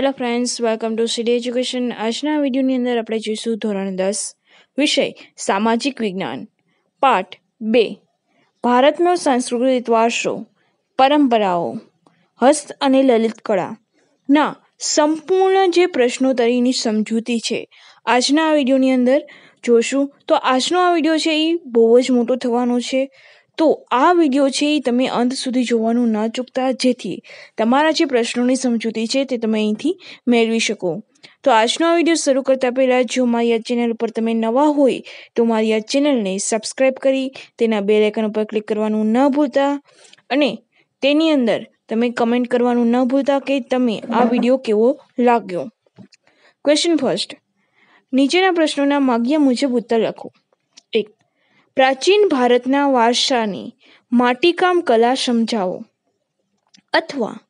Hello friends welcome to CD education આજના વિડીયોની અંદર આપણે જોઈશું ધોરણ દસ, વિષય સામાજિક વિજ્ઞાન. પાઠ બે, ભારતનો સાંસ્કૃતિક વારસો, પરંપરાઓ, હસ્ત અને લલિત કળા. ના, સંપૂર્ણ જે પ્રશ્નોત્તરીની સમજૂતી છે. આજના વિડીયોની અંદર જોશું તો આજનો આ વીડિયો છે એ બહુ જ મોટો થવાનો છે. તો આ વીડિયો છે એ તમે અંત સુધી જોવાનું ન ચૂકતા. જેથી તમારા જે પ્રશ્નોની સમજૂતી છે તે તમે અહીંથી મેળવી શકો. તો આજનો આ વીડિયો શરૂ કરતાં પહેલાં, જો મારી આ ચેનલ ઉપર તમે નવા હોય, તો મારી આ ચેનલને સબસ્ક્રાઈબ કરી, તેના બે આઇકન ઉપર ક્લિક કરવાનું ન ભૂલતા. અને તેની અંદર તમે કમેન્ટ કરવાનું ન ભૂલતા કે તમે આ વીડિયો કેવો લાગ્યો. ક્વેશ્ચન ફર્સ્ટ નીચેના પ્રશ્નોના માગ્યા મુજબ ઉત્તર લખો. પ્રાચીન ભારતના વારસાની માટીકામ કલા સમજાવો. અથવા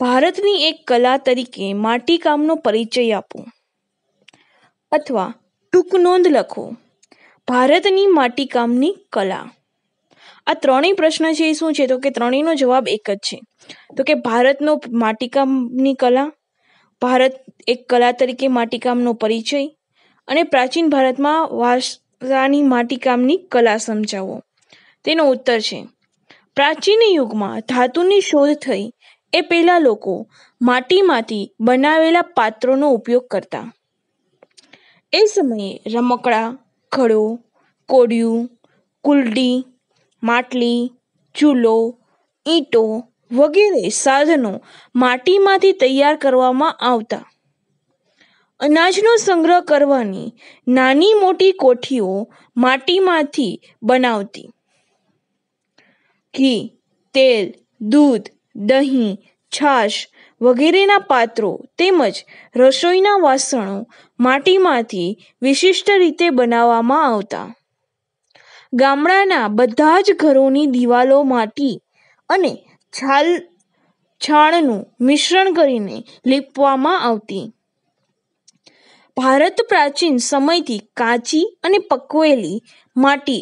ભારતની એક કલા તરીકે માટીકામનો પરિચય આપો. અથવા ટૂંક નોંધ લખો. ભારતની માટીકામની કલા. આ ત્રણેય પ્રશ્ન છે એ શું છે? તો કે ત્રણેયનો જવાબ એક જ છે. તો કે ભારતનો માટીકામની કલા, ભારત એક કલા તરીકે માટીકામનો પરિચય અને પ્રાચીન ભારતમાં વારસાની માટીકામની કલા સમજાવો. તેનો ઉત્તર છે, પ્રાચીન યુગમાં ધાતુની શોધ થઈ એ પહેલા લોકો માટીમાંથી બનાવેલા પાત્રોનો ઉપયોગ કરતા. એ સમયે રમકડા, ઘડો, કોડિયું, કુલડી, માટલી, ચૂલો, ઈંટો વગેરે સાધનો માટીમાંથી તૈયાર કરવામાં આવતા. અનાજનો સંગ્રહ કરવાની નાની મોટી કોઠીઓ માટીમાંથી બનાવતી. ઘી, તેલ, દૂધ, દહીં, છાશ વગેરેના પાત્રો તેમજ રસોઈના વાસણો માટીમાંથી વિશિષ્ટ રીતે બનાવવામાં આવતા. ગામડાના બધા જ ઘરોની દિવાલો માટી અને છાલ, છાણનું મિશ્રણ કરીને લીપવામાં આવતી. ભારત પ્રાચીન સમયથી કાચી અને પકવેલી માટી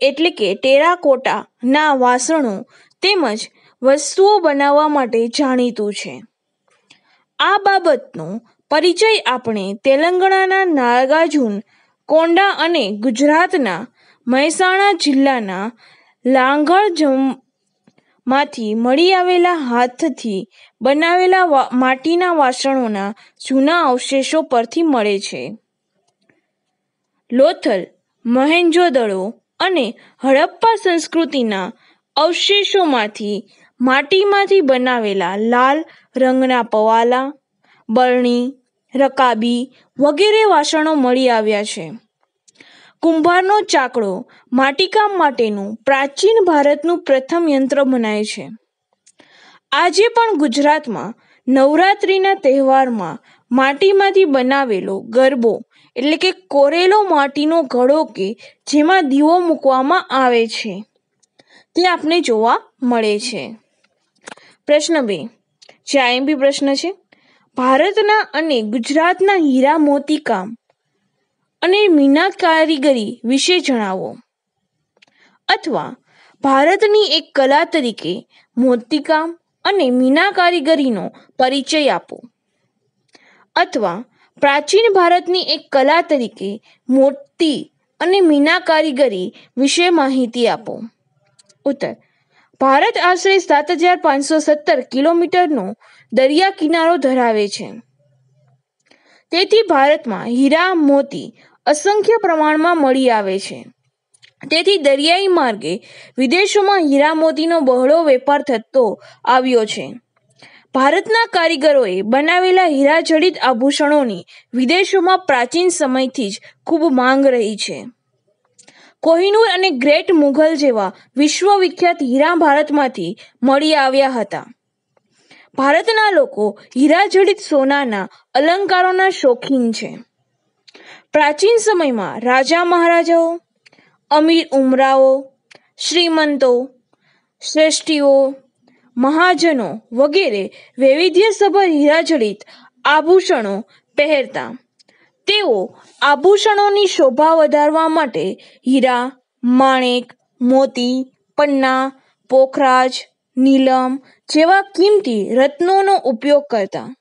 એટલે કે ટેરાકોટાના વાસણો તેમજ વસ્તુઓ બનાવવા માટે જાણીતું છે. આ બાબતનો પરિચય આપણે તેલંગાણાના નાગાર્જુન, કોંડા અને ગુજરાતના મહેસાણા જિલ્લાના લાંગળ માંથી મળી આવેલા હાથથી બનાવેલા માટીના વાસણોના જૂના અવશેષો પરથી મળે છે. લોથલ મહેન્જોદળો અને હડપ્પા સંસ્કૃતિના અવશેષોમાંથી માટીમાંથી બનાવેલા લાલ રંગના પવાલા, બરણી, રકાબી વગેરે વાસણો મળી આવ્યા છે. કુંભારનો ચાકડો માટીકામ માટેનું પ્રાચીન ભારતનું પ્રથમ યંત્ર મનાય છે. આજે પણ ગુજરાતમાં નવરાત્રિના તહેવારમાં માટીમાંથી બનાવેલો ગરબો એટલે કે કોરેલો માટીનો ઘડો કે જેમાં દીવો મૂકવામાં આવે છે, તે આપણે જોવા મળે છે. પ્રશ્ન બે. જે આઈએમપી પ્રશ્ન છે. ભારતના અને ગુજરાતના હીરા મોતીકામ અને મીના કારીગરી વિશે જણાવો. અથવા ભારતની એક કલા તરીકે મોતીકામ અને મીના કારીગરીનો પરિચય આપો. અથવા પ્રાચીન ભારતની એક કલા તરીકે મોતી અને મીના કારીગરી વિશે માહિતી આપો. ઉત્તર. ભારત આશરે સાત હજાર પાંચસો સત્તર કિલોમીટરનો દરિયા કિનારો ધરાવે છે. તેથી ભારતમાં હીરા મોતી અસંખ્ય પ્રમાણમાં મળી આવે છે. તેથી દરિયાઈ માર્ગે વિદેશોમાં હીરા મોતીનો બહોળો વેપાર થતો આવ્યો છે. ભારતના કારીગરોએ બનાવેલા હીરાજડિત આભૂષણોની વિદેશોમાં પ્રાચીન સમયથી જ ખૂબ માંગ રહી છે. કોહિનૂર અને ગ્રેટ મુઘલ જેવા વિશ્વવિખ્યાત હીરા ભારતમાંથી મળી આવ્યા હતા. ભારતના લોકો હીરાજડિત સોનાના અલંકારોના શોખીન છે. પ્રાચીન સમયમાં રાજા મહારાજાઓ, અમીર ઉમરાઓ, શ્રીમંતો, શ્રેષ્ઠીઓ, મહાજનો વગેરે વૈવિધ્યસભર હીરાજડિત આભૂષણો પહેરતા. તેઓ આભૂષણોની શોભા વધારવા માટે હીરા, માણેક, મોતી, પન્ના, પોખરાજ, નીલમ જેવા કિંમતી રત્નોનો ઉપયોગ કરતા.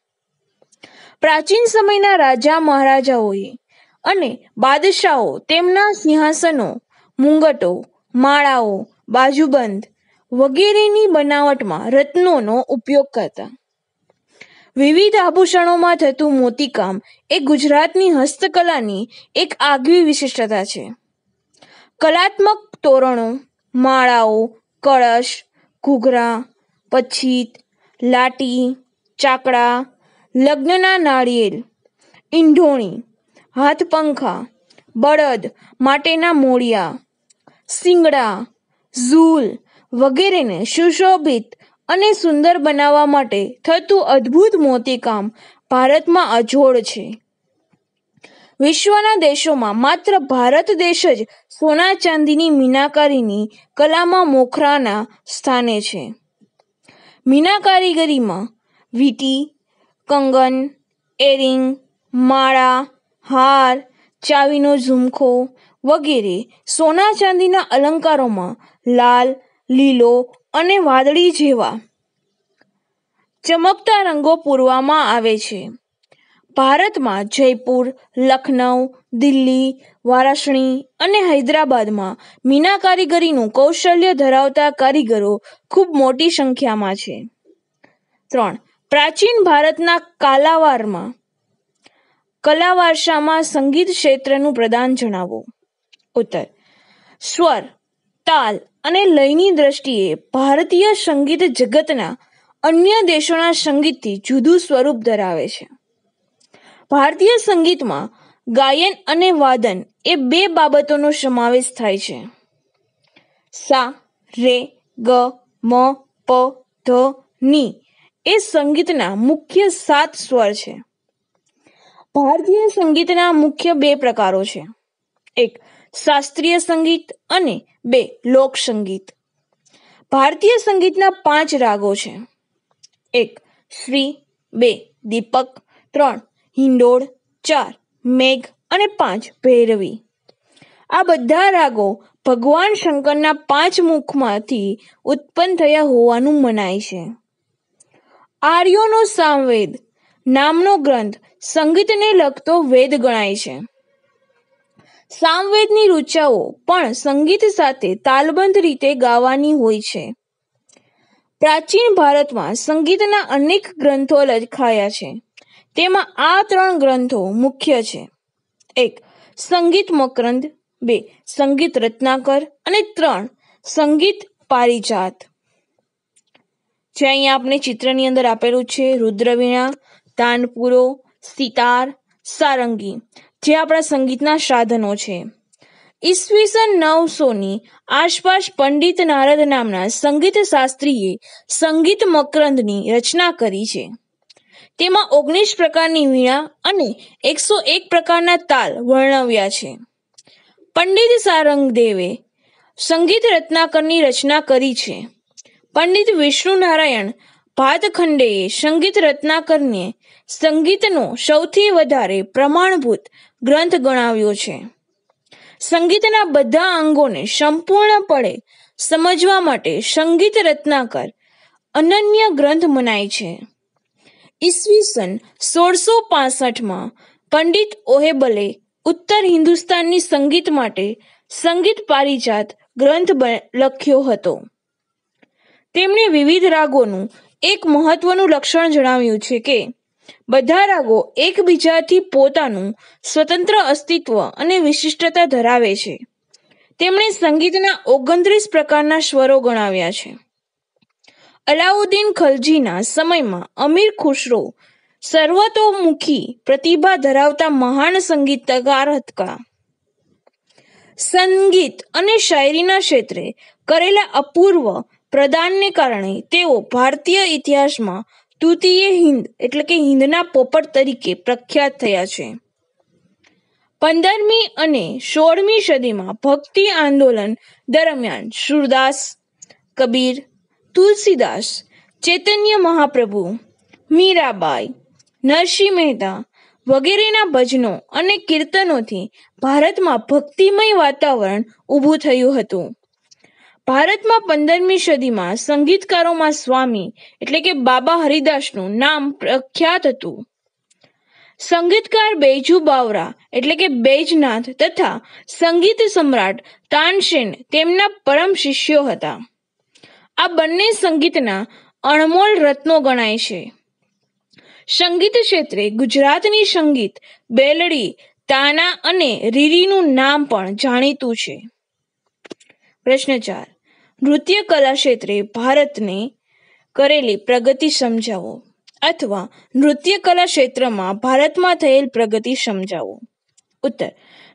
પ્રાચીન સમયના રાજા મહારાજાઓએ અને બાદશાહો તેમના સિંહાસનો, મુંગટો, માળાઓ, બાજુબંધ વગેરેની બનાવટમાં રત્નોનો ઉપયોગ કરતા. વિવિધ આભૂષણોમાં થતું મોતીકામ એ ગુજરાતની હસ્તકલાની એક આગવી વિશિષ્ટતા છે. કલાત્મક તોરણો, માળાઓ, કળશ, ઘૂઘરા પછીત લાટી, ચાકડા, લગ્નના નાળિયેર, ઈંઢોણી, હાથપંખા, બળદ માટેના મોળિયા શિંગડા ઝૂલ વગેરેને સુશોભિત અને સુંદર બનાવવા માટે થતું અદ્ભુત મોતીકામ ભારતમાં અજોડ છે. વિશ્વના દેશોમાં માત્ર ભારત દેશ જ સોના ચાંદીની મીનાકારીની કલામાં મોખરાના સ્થાને છે. મીના કારીગરીમાં વીટી, કંગન, એરિંગ, માળા, હાર, ચાવીનો ઝુમખો વગેરે સોના ચાંદીના અલંકારોમાં લાલ, લીલો અને વાદળી જેવા ચમકતા રંગો પૂરવામાં આવે છે. ભારતમાં જયપુર, લખનઉ, દિલ્હી, વારાણસી અને હૈદરાબાદમાં મીના કારીગરીનું કૌશલ્ય ધરાવતા કારીગરો ખૂબ મોટી સંખ્યામાં છે. ત્રણ, પ્રાચીન ભારતના કાલાવારમાં કલા વારસામાં સંગીત ક્ષેત્રનું પ્રદાન જણાવો. ઉત્તર, સ્વર, તાલ અને લયની દ્રષ્ટિએ ભારતીય સંગીત જગતના અન્ય દેશોના સંગીતથી જુદું સ્વરૂપ ધરાવે છે. ભારતીય સંગીતમાં ગાયન અને વાદન એ બે બાબતોનો સમાવેશ થાય છે. સા, રે, ગ, મ, પ, ધ, ની એ સંગીતના મુખ્ય સાત સ્વર છે. ભારતીય સંગીતના મુખ્ય બે પ્રકારો છે. એક, શાસ્ત્રીય સંગીત અને બે, લોક સંગીત. ભારતીય સંગીતના પાંચ રાગો છે. એક, શ્રી, બે, દીપક. ત્રણ હિંડોળ ચાર, મેઘ અને પાંચ ભૈરવી. આ બધા રાગો ભગવાન શંકરના પાંચ મુખમાંથી ઉત્પન્ન થયા હોવાનું મનાય છે. આર્યોનો સામવેદ નામનો ગ્રંથ સંગીતને લગતો વેદ ગણાય છે. સામવેદની ઋચાઓ પણ સંગીત સાથે તાલબંધ રીતે ગાવાની હોય છે. પ્રાચીન ભારતમાં સંગીતના અનેક ગ્રંથો લખાયા છે. તેમાં આ ત્રણ ગ્રંથો મુખ્ય છે. એક, સંગીત મકરંદ બે, સંગીત રત્નાકર. અને ત્રણ, સંગીત પારિજાત. જે અહીંયા આપણે ચિત્રની અંદર આપેલું છે, રુદ્રવીણા, તાનપુરો, સિતાર, સારંગી, જે આપણા સંગીતના સાધનો છે. ઈસવીસન નવસોની આસપાસ પંડિત નારદ નામના સંગીત શાસ્ત્રીએ સંગીત મકરંદની રચના કરી છે. તેમાં ઓગણીસ પ્રકારની વીણા અને એકસો એક પ્રકારના તાલ વર્ણવ્યા છે. પંડિત સારંગદેવે સંગીત રત્નાકરની રચના કરી છે. પંડિત વિષ્ણુ નારાયણ ભાતખંડેએ સંગીત રત્નાકરને સંગીતનો સૌથી વધારે પ્રમાણભૂત ગ્રંથ ગણાવ્યો છે. સંગીતના બધા અંગોને સંપૂર્ણપણે સમજવા માટે સંગીત રત્નાકર અનન્ય ગ્રંથ મનાય છે. ઈસવીસન સોળસો પાસઠમાં પંડિત ઓહેબલે ઉત્તર હિન્દુસ્તાનની સંગીત માટે સંગીત પારિજાત ગ્રંથ લખ્યો હતો. તેમણે વિવિધ રાગોનું એક મહત્વનું લક્ષણ જણાવ્યું છે કે, બધા રાગો એકબીજાથી પોતાનું સ્વતંત્ર અસ્તિત્વ અને વિશિષ્ટતા ધરાવે છે. તેમણે સંગીતના ઓગણત્રીસ પ્રકારના સ્વરો ગણાવ્યા છે. અલાઉદ્દીન ખલજીના સમયમાં અમીર ખુશરો સર્વતોમુખી પ્રતિભા ધરાવતા મહાન સંગીતકાર હતા. સંગીત અને શાયરીના ક્ષેત્રે કરેલા અપૂર્વ પ્રદાનને કારણે તેઓ ભારતીય ઇતિહાસમાં તૃતીય હિન્દ એટલે કે હિન્દના પોપટ તરીકે પ્રખ્યાત થયા છે. પંદરમી અને સોળમી સદીમાં ભક્તિ આંદોલન દરમિયાન સુરદાસ, કબીર તુલસીદાસ, ચૈતન્ય મહાપ્રભુ, મીરાબાઈ, નરસિંહ મહેતા વગેરેના ભજનો અને કીર્તનોથી ભારતમાં ભક્તિમય વાતાવરણ ઊભું થયું હતું. ભારતમાં પંદરમી સદીમાં સંગીતકારોમાં સ્વામી એટલે કે બાબા હરિદાસનું નામ પ્રખ્યાત હતું. સંગીતકાર બેજુ બાવરા એટલે કે બેજનાથ તથા સંગીત સમ્રાટ તાનસેન તેમના પરમ શિષ્યો હતા. આ બંને સંગીતના અણમોલ રત્નો ગણાય છે. સંગીત ક્ષેત્રે ગુજરાતની સંગીત, બેલડી, તાના અને રીરીનું નામ પણ જાણીતું છે. પ્રશ્ન ચાર. નૃત્ય કલા ક્ષેત્રે ભારતને કરેલી પ્રગતિ સમજાવો અથવા નૃત્ય કલા ક્ષેત્રમાં ભારતમાં થયેલ પ્રગતિ સમજાવો. ઉત્તર.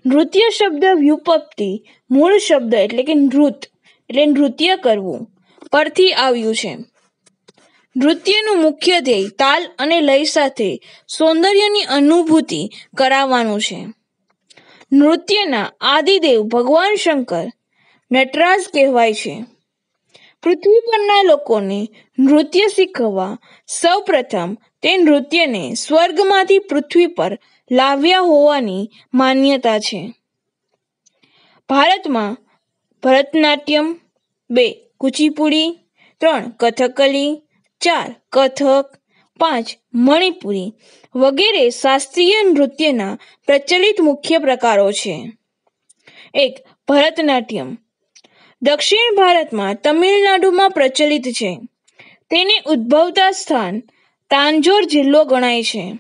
નૃત્ય શબ્દ વ્યુપપ્તિ મૂળ શબ્દ એટલે કે નૃત એટલે નૃત્ય કરવું. પરથી આવ્યું છે. નૃત્યનું મુખ્ય ધ્યેય તાલ અને લય સાથે સૌંદર્યની અનુભૂતિ કરાવવાનું છે. નૃત્યના આદિદેવ ભગવાન શંકર નટરાજ કહેવાય છે. પૃથ્વી પરના લોકોને નૃત્ય શીખવવા સૌપ્રથમ તે નૃત્યને સ્વર્ગમાંથી પૃથ્વી પર લાવ્યા હોવાની માન્યતા છે. ભારતમાં ભરતનાટ્યમ બે કુચીપુડી, ત્રણ કથકલી, ચાર કથક, પાંચ મણિપુરી વગેરે શાસ્ત્રીય નૃત્યના પ્રચલિત મુખ્ય પ્રકારો છે. એક, ભરતનાટ્યમ. દક્ષિણ ભારતમાં તમિલનાડુમાં પ્રચલિત છે. તેને ઉદ્ભવતા સ્થાન તાંજોર જિલ્લો ગણાય છે.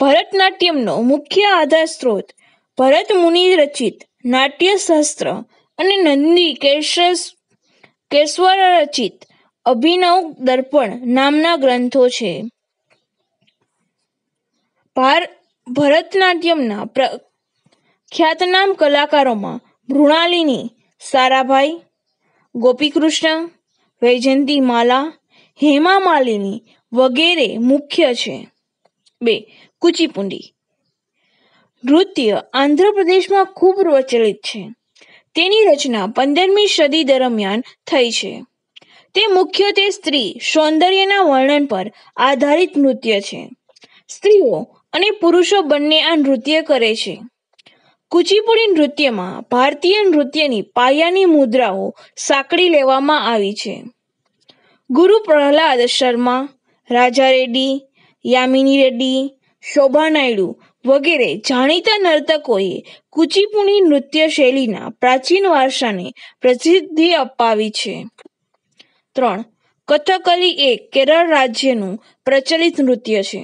ભરતનાટ્યમનો મુખ્ય આધાર સ્ત્રોત ભરત મુનિ રચિત નાટ્યશાસ્ત્ર અને નંદી કેશસ કેશ્વર રચિત અભિનવ દર્પણ નામના ગ્રંથો છે. ભાર, ભરતનાટ્યમના ખ્યાતનામ કલાકારોમાં મૃણાલિની સારાભાઈ, ગોપીકૃષ્ણ, વૈજયંતી માલા, હેમા માલિની વગેરે મુખ્ય છે. બે, કુચીપુંડી નૃત્ય આંધ્રપ્રદેશમાં ખૂબ પ્રચલિત છે. તેની રચના પંદરમી સદી દરમિયાન થઈ છે. તે મુખ્યત્વે સ્ત્રી સૌંદર્યના વર્ણન પર આધારિત નૃત્ય છે. સ્ત્રીઓ અને પુરુષો બંને આ નૃત્ય કરે છે. કુચીપુડી નૃત્યમાં ભારતીય નૃત્યની પાયાની મુદ્રાઓ સાંકળી લેવામાં આવી છે. ગુરુ પ્રહલાદ શર્મા, રાજા રેડ્ડી, યામિની રેડ્ડી, શોભા નાયડુ વગેરે જાણીતા નર્તકોએ કુચીપુડી નૃત્ય શૈલીના પ્રાચીન વારસાને પ્રસિદ્ધિ અપાવી છે. ત્રણ, કથકલી એ કેરળ રાજ્યનું પ્રચલિત નૃત્ય છે.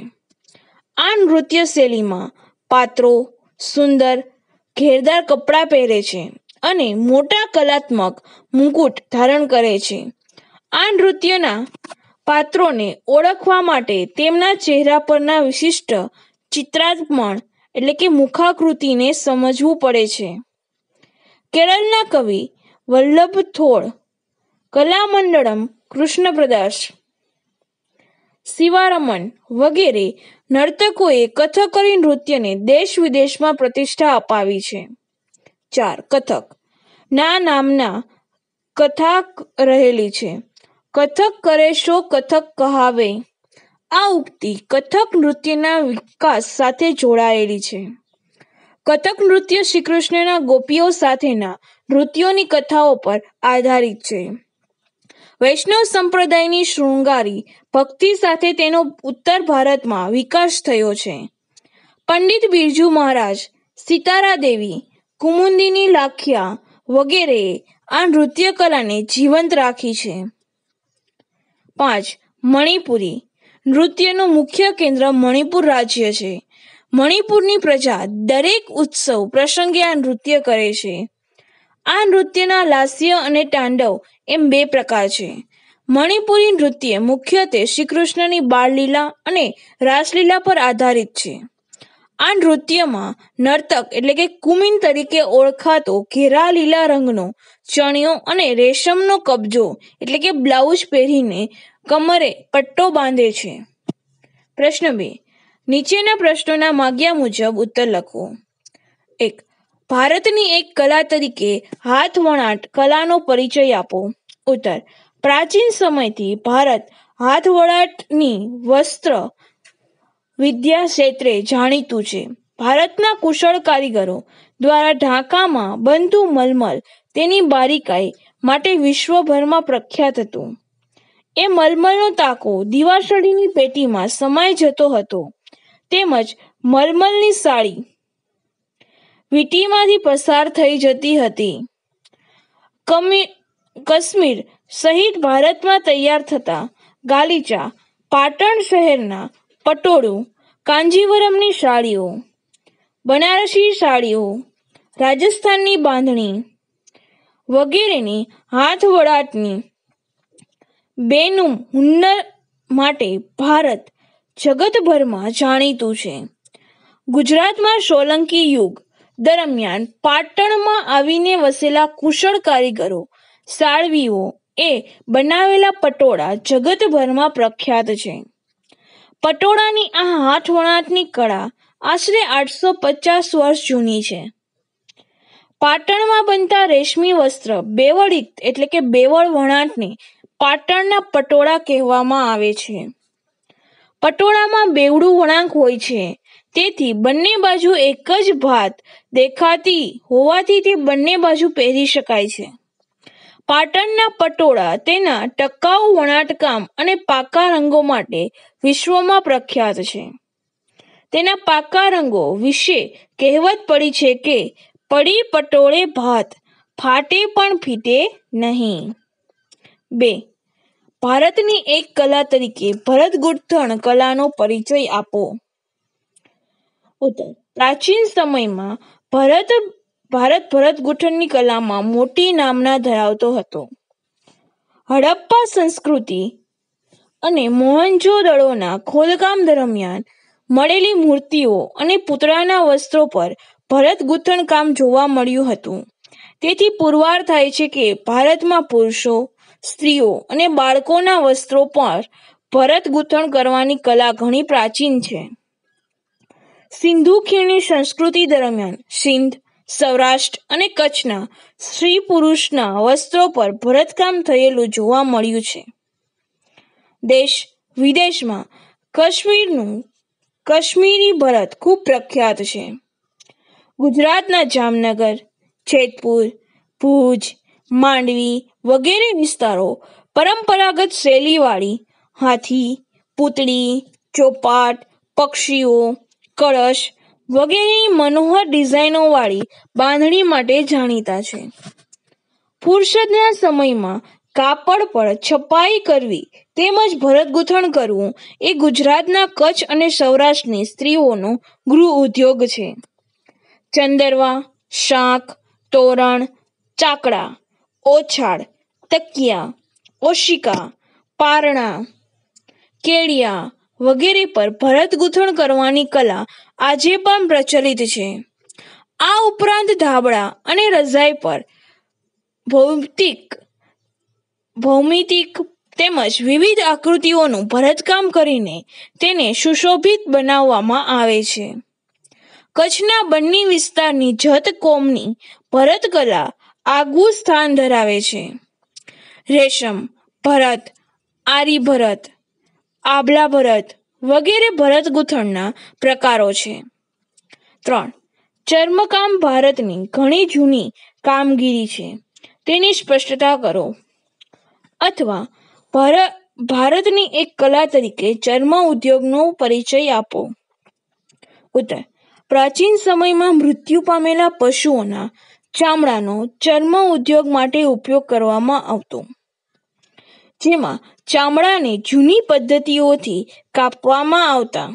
આ નૃત્ય શૈલીમાં પાત્રો, સુંદર, ઘેરદાર કપડાં પહેરે છે અને મોટા કલાત્મક મુકુટ ધારણ કરે છે. આ નૃત્યના પાત્રોને ઓળખવા માટે તેમના ચહેરા પરના વિશિષ્ટ ચિત્રાત્મણ એટલે કે મુખાકૃતિને સમજવું પડે છે. કેરળના કવિ વલ્લભ થોળ, કલામંડળમ કૃષ્ણપ્રદાસ શિવારમન વગેરે નર્તકોએ કથકલી નૃત્યને દેશ વિદેશમાં પ્રતિષ્ઠા અપાવી છે. ચાર, કથક. ના નામના કથા રહેલી છે. કથક કરે શો કથક કહાવે. આ ઉક્તિ કથક નૃત્યના વિકાસ સાથે જોડાયેલી છે. કથક નૃત્ય શ્રી કૃષ્ણના ગોપીઓ સાથેના નૃત્યોની કથાઓ પર આધારિત છે. વૈષ્ણવ સંપ્રદાયની શૃંગારી ભક્તિ સાથે તેનો ઉત્તર ભારતમાં વિકાસ થયો છે. પંડિત બિરજુ મહારાજ, સિતારા દેવી, કુમુંદીની લાખિયા વગેરે આ નૃત્ય કલાને જીવંત રાખી છે. પાંચ, મણિપુરી નૃત્યનું મુખ્ય કેન્દ્ર મણિપુર રાજ્ય છે. મણિપુરની પ્રજા દરેક ઉત્સવ પ્રસંગે આ નૃત્ય કરે છે. આ નૃત્યના લાસ્ય અને તાંડવ એમ બે પ્રકાર છે. મણિપુરી નૃત્ય મુખ્યત્વે શ્રી કૃષ્ણની બાળલીલા અને રાસલીલા પર આધારિત છે. આ નૃત્યમાં નર્તક એટલે કે કુમિન તરીકે ઓળખાતો ઘેરા લીલા રંગનો ચણિયો અને રેશમનો કબજો એટલે કે બ્લાઉઝ પહેરીને કમરે પટ્ટો બાંધે છે. પ્રશ્ન બે. નીચેના પ્રશ્નોના માગ્યા મુજબ ઉત્તર લખો. એક. ભારતની એક કલા તરીકે હાથ વણાટ કલાનો પરિચય આપો. ઉત્તર. પ્રાચીન સમયથી ભારત હાથ વણાટની વસ્ત્ર વિદ્યા ક્ષેત્રે જાણીતું છે. ભારતના કુશળ કારીગરો દ્વારા ઢાકામાં બનતું મલમલ તેની બારીકાઈ માટે વિશ્વભરમાં પ્રખ્યાત હતું. એ મલમલનો તાકો દીવાસળીની પેટીમાં સમાઈ જતો હતો. તેમજ મલમલની સાડી વીટીમાંથી પસાર થઈ જતી હતી. કમી, કાશ્મીર સહિત ભારતમાં તૈયાર થતા ગાલીચા, પાટણ શહેરના પટોળું, કાંજીવરમની સાડીઓ, બનારસી સાડીઓ, રાજસ્થાનની બાંધણી વગેરેની હાથ વણાટની બેનું હુન્નર માટે ભારત જગતભરમાં જાણીતું છે. ગુજરાતમાં સોલંકી યુગ દરમિયાન પાટણમાં આવીને વસેલા કુશળ કારીગરો, સાળવીઓ એ બનાવેલા પટોળા જગતભરમાં પ્રખ્યાત છે. પટોળાની આ હાથ વણાટની કળા આશરે આઠસો પચાસ વર્ષ જૂની છે. પાટણમાં બનતા રેશમી વસ્ત્ર બેવડિક એટલે કે બેવળ વણાટને પાટણના પટોળા કહેવામાં આવે છે. પટોળામાં બેવડું વળાંક હોય છે. તેથી બંને બાજુ એક જ ભાત દેખાતી હોવાથી તે બંને બાજુ પહેરી શકાય છે. પાટણના પટોળા તેના ટકાઉ વણાટકામ અને પાકા રંગો માટે વિશ્વમાં પ્રખ્યાત છે. તેના પાકા રંગો વિશે કહેવત પડી છે કે, પડી પટોળે ભાત, ફાટે પણ ફીટે નહીં. બે ભારતની એક કલા તરીકે ભરત ગૂંથણ કલાનો પરિચય આપો. ઉત્તર. પ્રાચીન સમયમાં ભરત, ભારત ભરત ગૂંથણની કલામાં મોટી નામના ધરાવતો હતો. હડપ્પા સંસ્કૃતિ અને મોહનજોદડોના ખોદકામ દરમિયાન મળેલી મૂર્તિઓ અને પૂતળાના વસ્ત્રો પર ભરત ગૂંથણ કામ જોવા મળ્યું હતું. તેથી પુરવાર થાય છે કે ભારતમાં પુરુષો સ્ત્રીઓ અને બાળકોના વસ્ત્રો પર ભરત ગૂંથણ કરવાની કલા ઘણી પ્રાચીન છે. સિંધુ ખીણની સંસ્કૃતિ દરમિયાન સિંધ, સૌરાષ્ટ્ર અને કચ્છના સ્ત્રી પુરુષના વસ્ત્રો પર ભરતકામ થયેલું જોવા મળ્યું છે. દેશ વિદેશમાં કાશ્મીરનું, કાશ્મીરી ભરત ખૂબ પ્રખ્યાત છે. ગુજરાતના જામનગર, જેતપુર, ભુજ, માંડવી વગેરે વિસ્તારો પરંપરાગત શૈલીવાળી હાથી, પૂતળી, ચોપાટ, પક્ષીઓ, કળશ વગેરેની મનોહર ડિઝાઇનોવાળી બાંધણી માટે જાણીતા છે. ફુરસદના સમયમાં કાપડ પર છપાઈ કરવી તેમજ ભરતગૂંથણ કરવું એ ગુજરાતના કચ્છ અને સૌરાષ્ટ્રની સ્ત્રીઓનો ગૃહ ઉદ્યોગ છે. ચંદરવા, શાક, તોરણ, ચાકડા ઓછાડ તકિયા, ઓશિકા, પારણા કેડિયા વગેરે પર ભરત ગૂંથણ કરવાની કલા આજે પણ પ્રચલિત છે. આ ઉપરાંત ધાબળા અને રજાઈ પર ભૌતિક ભૌમિતિક તેમજ વિવિધ આકૃતિઓનું ભરતકામ કરીને તેને સુશોભિત બનાવવામાં આવે છે. કચ્છના બન્ની વિસ્તારની જત કોમની ભરતકલા આગવું સ્થાન ધરાવે છે. રેશમ, ભરત, આરી ભરત, આબલા ભરત વગેરે ભરત ગૂંથણના પ્રકારો છે. ત્રણ, ચર્મકામ ભારતની ઘણી જૂની કામગીરી છે. તેની સ્પષ્ટતા કરો. અથવા ભારતની એક કલા તરીકે ચર્મ ઉદ્યોગનો પરિચય આપો. ઉત્તર, પ્રાચીન સમયમાં મૃત્યુ પામેલા પશુઓના ચામડાનો ચર્મ ઉદ્યોગ માટે ઉપયોગ કરવામાં આવતો. જેમાં ચામડાને જૂની પદ્ધતિઓથી કાપવામાં આવતા.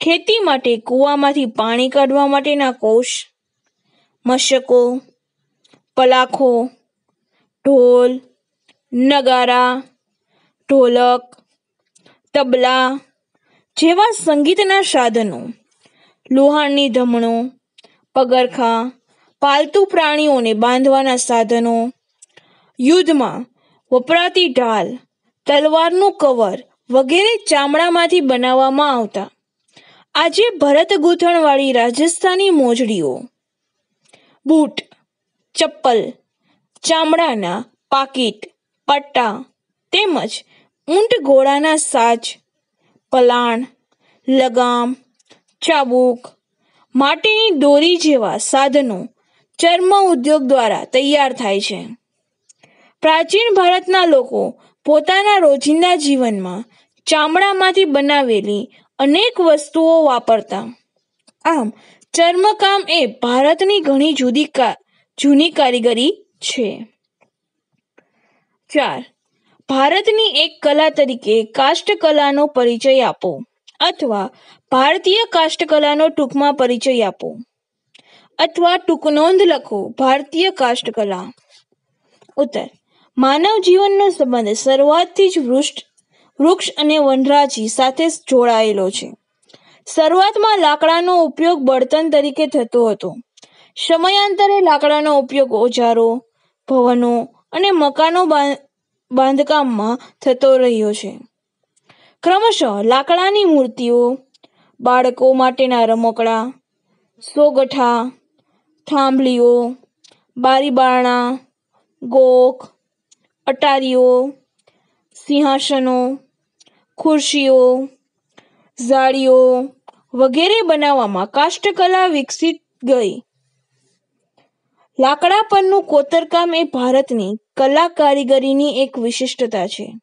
ખેતી માટે કૂવામાંથી પાણી કાઢવા માટેના કોષ, મશકો, પલાખો, ઢોલ, નગારા, ઢોલક, તબલા જેવા સંગીતના સાધનો લોહાણની ધમણો, પગરખા પાલતુ પ્રાણીઓને બાંધવાના સાધનો, યુદ્ધમાં વપરાતી ઢાલ, તલવારનું કવર વગેરે ચામડામાંથી બનાવવામાં આવતા. આજે ભરત ગૂંથણવાળી રાજસ્થાની મોજડીઓ. બૂટ, ચપ્પલ, ચામડાના પાકીટ, પટ્ટા તેમજ ઊંટ ઘોડાના સાજ, પલાણ, લગામ, ચાબુક માટેની દોરી જેવા સાધનો ચર્મ ઉદ્યોગ દ્વારા તૈયાર થાય છે. પ્રાચીન ભારતના લોકો પોતાના રોજિંદા જીવનમાં ચામડામાંથી બનાવેલી અનેક વસ્તુઓ વાપરતા. આમ, ચર્મકામ એ ભારતની ઘણી જુદી જૂની કારીગરી છે. ચાર, ભારતની એક કલા તરીકે કાષ્ઠકલાનો પરિચય આપો, અથવા ભારતીય કાષ્ઠકલાનો ટૂંકમાં પરિચય આપો. અથવા ટૂંકનોંધ લખો, ભારતીય કાષ્ઠકલા ઉત્તર. માનવ જીવનનો સંબંધ શરૂઆતથી જ વૃક્ષ વૃક્ષ અને વનરાજી સાથે જોડાયેલો છે. શરૂઆતમાં લાકડાનો ઉપયોગ બળતણ તરીકે થતો હતો. સમયાંતરે લાકડાનો ઉપયોગ ઓજારો, ભવનો અને મકાનો બાંધકામમાં થતો રહ્યો છે. ક્રમશઃ લાકડાની મૂર્તિઓ, બાળકો માટેના રમકડા, સોગઠા થાંભલીઓ, બારીબારણા, ગોખ, અટારીઓ, સિંહાસનો, ખુરશીઓ, ઝાડીઓ વગેરે બનાવવામાં કાષ્ઠકલા વિકસિત ગઈ. લાકડા પરનું કોતરકામ એ ભારતની કલા કારીગરીની એક વિશિષ્ટતા છે.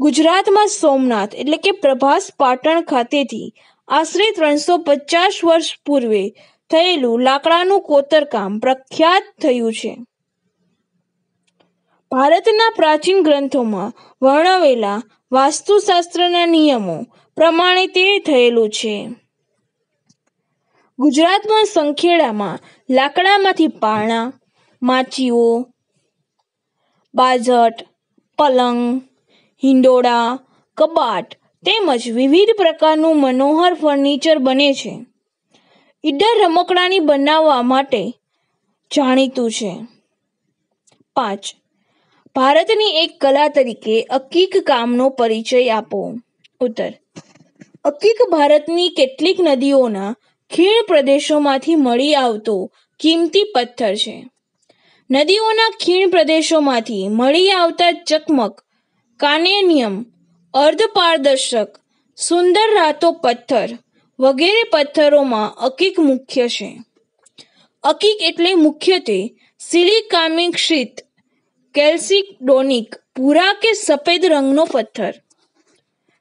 ગુજરાતમાં સોમનાથ એટલે કે પ્રભાસ પાટણ ખાતેથી આશરે ત્રણસો પચાસ વર્ષ પૂર્વે થયેલું લાકડાનું કોતરકામ પ્રખ્યાત થયું છે. ભારતના પ્રાચીન ગ્રંથોમાં વર્ણવેલા વાસ્તુશાસ્ત્રના નિયમો પ્રમાણે તે થયેલું છે. ગુજરાતમાં સંખેડામાં લાકડામાંથી પારણા માચીઓ બાજટ, પલંગ, હિંડોળા, કબાટ તેમજ વિવિધ પ્રકારનું મનોહર ફર્નિચર બને છે. ઈડર રમકડાની બનાવવા માટે જાણીતું છે. પાંચ. ભારતની એક કલા તરીકે અકીક કામનો પરિચય આપો. ઉત્તર. અકીક ભારતની કેટલીક નદીઓના ખીણ પ્રદેશોમાંથી મળી આવતો કિંમતી પથ્થર છે. નદીઓના ખીણ પ્રદેશોમાંથી મળી આવતા ચકમક, કાનેનિયમ, અર્ધપારદર્શક, સુંદર રાતો પથ્થર વગેરે પથ્થરોમાં અકીક મુખ્ય છે. અકીક એટલે મુખ્યત્વે સિલિકામિક્ષિત કેલ્સિડોનિક ભૂરા કે સફેદ રંગનો પથ્થર.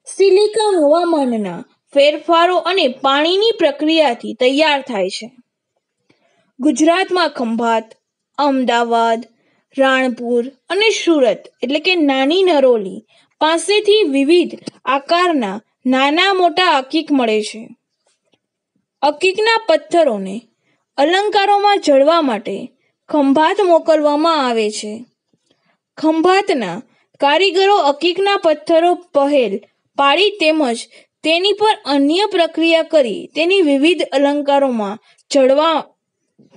સિલિકા હવામાનના ફેરફારો અને પાણીની પ્રક્રિયાથી તૈયાર થાય છે. ગુજરાતમાં ખંભાત, અમદાવાદ, રાણપુર અને સુરત, એટલે કે નાની નરોલી, પાસેથી વિવિધ આકારના નાના મોટા અકીક મળે છે. અકીકના પથ્થરોને અલંકારોમાં જડવા માટે ખંભાત મોકલવામાં આવે છે. ખંભાતના કારીગરો અકીકના પથ્થરો પહેલ પાડી તેમજ તેની પર અન્ય પ્રક્રિયા કરી તેની વિવિધ અલંકારોમાં જડવા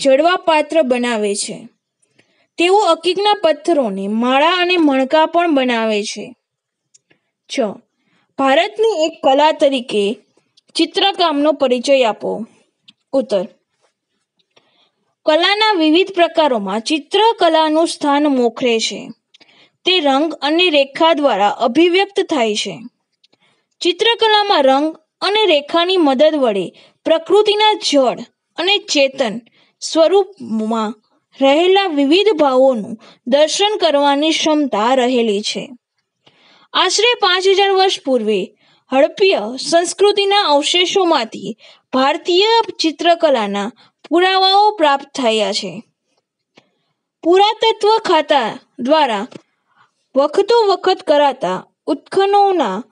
જડવા પાત્ર બનાવે છે. તેઓ અકીકના પથ્થરોને માળા અને મણકા પણ બનાવે છે. છ. ભારતની એક કલા તરીકે ચિત્રકામનો પરિચય આપો. ઉત્તર. કલાના વિવિધ પ્રકારોમાં ચિત્રકલાનું સ્થાન મોખરે છે. તે રંગ અને રેખા દ્વારા અભિવ્યક્ત થાય છે. ચિત્રકલામાં રંગ અને રેખાની મદદ વડે પ્રકૃતિના જળ અને ચેતન સ્વરૂપમાં રહેલા વિવિધ ભાવોનું દર્શન કરવાની ક્ષમતા રહેલી છે. આશરે પાંચ હજાર વર્ષ પૂર્વે હડપ્ય સંસ્કૃતિના અવશેષોમાંથી ભારતીય ચિત્રકલાના પુરાવાઓ પ્રાપ્ત થયા છે. પુરાતત્વ ખાતા દ્વારા વખતો વખત કરાતા ઉત્ખનનોના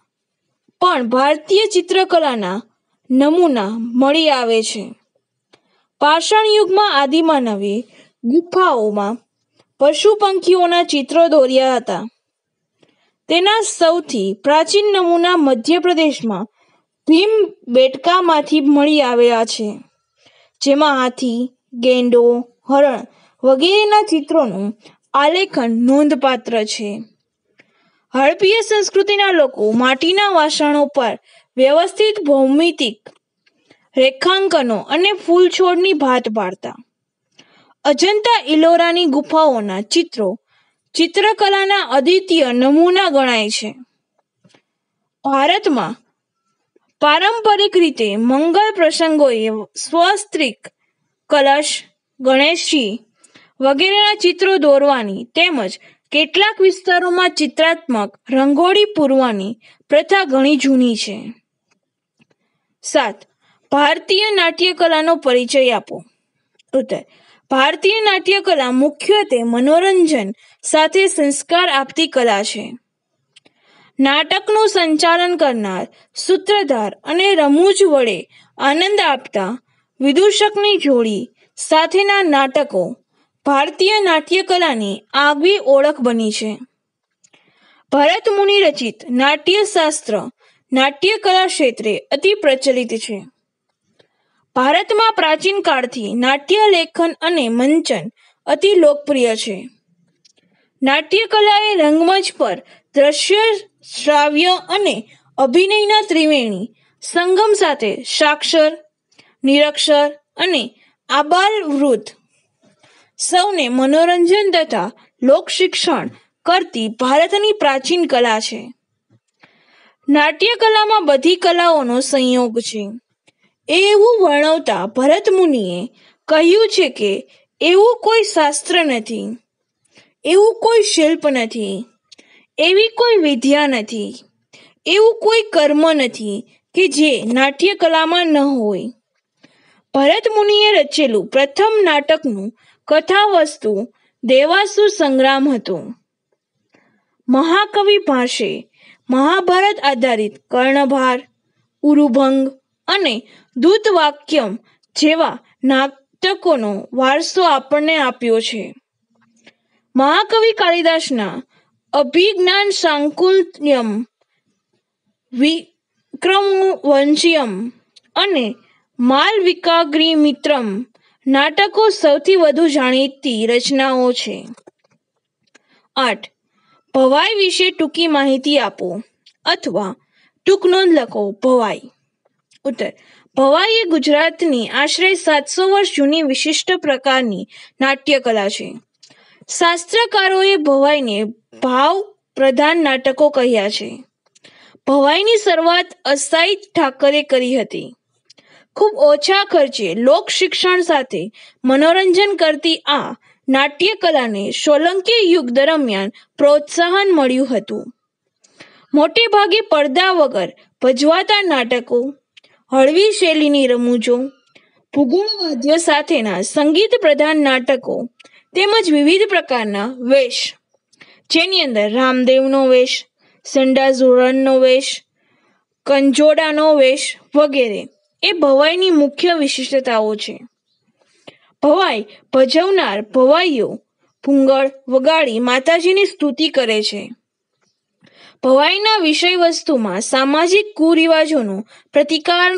પણ ભારતીય ચિત્રકલાના નમૂના મળી આવે છે. પાષાણ યુગમાં આદિમાનવે ગુફાઓમાં પશુ પંખીઓના ચિત્રો દોર્યા હતા. તેના સૌથી પ્રાચીન નમૂના મધ્યપ્રદેશમાં ભીમ બેટકામાંથી મળી આવ્યા છે, જેમાં હાથી, ગેંડો, હરણ વગેરેના ચિત્રોનું આલેખન નોંધપાત્ર છે. હડપીય સંસ્કૃતિના લોકો માટીના વાસણો પર વ્યવસ્થિત ભૌમિતિક રેખાંકનો અને ફૂલ છોડની ભાત પાડતા. અજંતા ઇલોરાની ગુફાઓના ચિત્રો ચિત્રકલાના અદ્વિતીય નમૂના ગણાય છે. ભારતમાં પારંપરિક રીતે મંગળ પ્રસંગોએ સ્વસ્ત્રિક કલશ, ગણેશજી વગેરેના ચિત્રો દોરવાની તેમજ કેટલાક વિસ્તારોમાં ચિત્રાત્મક રંગોળી પૂરવાની પ્રથા ઘણી જૂની છે. સાત, ભારતીય નાટ્યકલાનો પરિચય આપો. ઉત્તર, ભારતીય નાટ્યકલા મુખ્યત્વે મનોરંજન સાથે સંસ્કાર આપતી કલા છે. નાટકનું સંચાલન કરનાર, સૂત્રધાર અને રમૂજ વડે આનંદ આપતા વિદૂષકની જોડી સાથેના નાટકો ભારતીય નાટ્યકલાની આગવી ઓળખ બની છે. ભરત મુનિ રચિત નાટ્યશાસ્ત્ર નાટ્યકલા ક્ષેત્રે અતિ પ્રચલિત છે. ભારતમાં પ્રાચીન કાળથી નાટ્ય લેખન અને મંચન અતિ લોકપ્રિય છે. નાટ્ય એ રંગમંચ પર દ્રશ્ય, શ્રાવ્ય અને અભિનયના ત્રિવેણી, સંગમ સાથે સાક્ષર, નિરક્ષર અને આબાલ વૃદ્ધ સૌને મનોરંજન તથા લોક શિક્ષણ કરતી ભારતની પ્રાચીન કલા છે. નાટ્યકલામાં બધી કલાઓનો સંયોગ છે. એવું વર્ણવતા ભરત મુનિએ કહ્યું છે કે એવું કોઈ શાસ્ત્ર નથી. એવું કોઈ શિલ્પ નથી, એવી કોઈ વિદ્યા નથી, એવું કોઈ કર્મ નથી કે જે નાટ્ય કલામાં ન હોય. ભરત મુનિએ રચેલું પ્રથમ નાટકનું કથા વસ્તુ દેવાસુર સંગ્રામ હતું. મહાકવિ ભાષે મહાભારત આધારિત કર્ણભાર, ઉરુભંગ અને દૂતવાક્યમ જેવા નાટકોનો વારસો આપણને આપ્યો છે. મહાકવિ કાલિદાસના અભિજ્ઞાન શાંકુલ્યમ વિક્રમવંશીયમ અને માલવિકાગ્નિમિત્રમ નાટકો સૌથી વધુ જાણીતી રચનાઓ છે. આઠ. ભવાઈ વિશે ટૂંકી માહિતી આપો અથવા ટૂંક નોંધ લખો ભવાઈ. ઉત્તર. ભવાઈ એ ગુજરાતની આશરે સાતસો વર્ષ જૂની વિશિષ્ટ પ્રકારની નાટ્યકલા છે. શાસ્ત્રકારોએ ભવાઈને ભાવ પ્રધાન નાટકો કહ્યા છે. ભવાઈની શરૂઆત અસ્થાઈ ઠાકરે કરી હતી. ખૂબ ઓછા ખર્ચે લોક શિક્ષણ સાથે મનોરંજન કરતી આ નાટ્ય કલાને સોલંકી યુગ દરમિયાન પ્રોત્સાહન મળ્યું હતું. મોટે ભાગે પડદા વગર ભજવાતા નાટકો, હળવી શૈલીની રમૂજો, ભૂગોળ વાદ્ય સાથેના સંગીત પ્રધાન નાટકો તેમજ વિવિધ પ્રકારના વેશ. જેની અંદર રામદેવનો વેશ ઝોરણનો વેશ, કંજોડાનો વેશ વગેરે. એ ભવાઈની મુખ્ય વિશિષ્ટતાઓ છે. ભવાઈ ભજવનાર ભવાઈઓ ભૂંગળ વગાડી માતાજીની સ્તુતિ કરે છે. ભવાઈના વિષય વસ્તુમાં સામાજિક કુરિવાજોનો પ્રતિકાર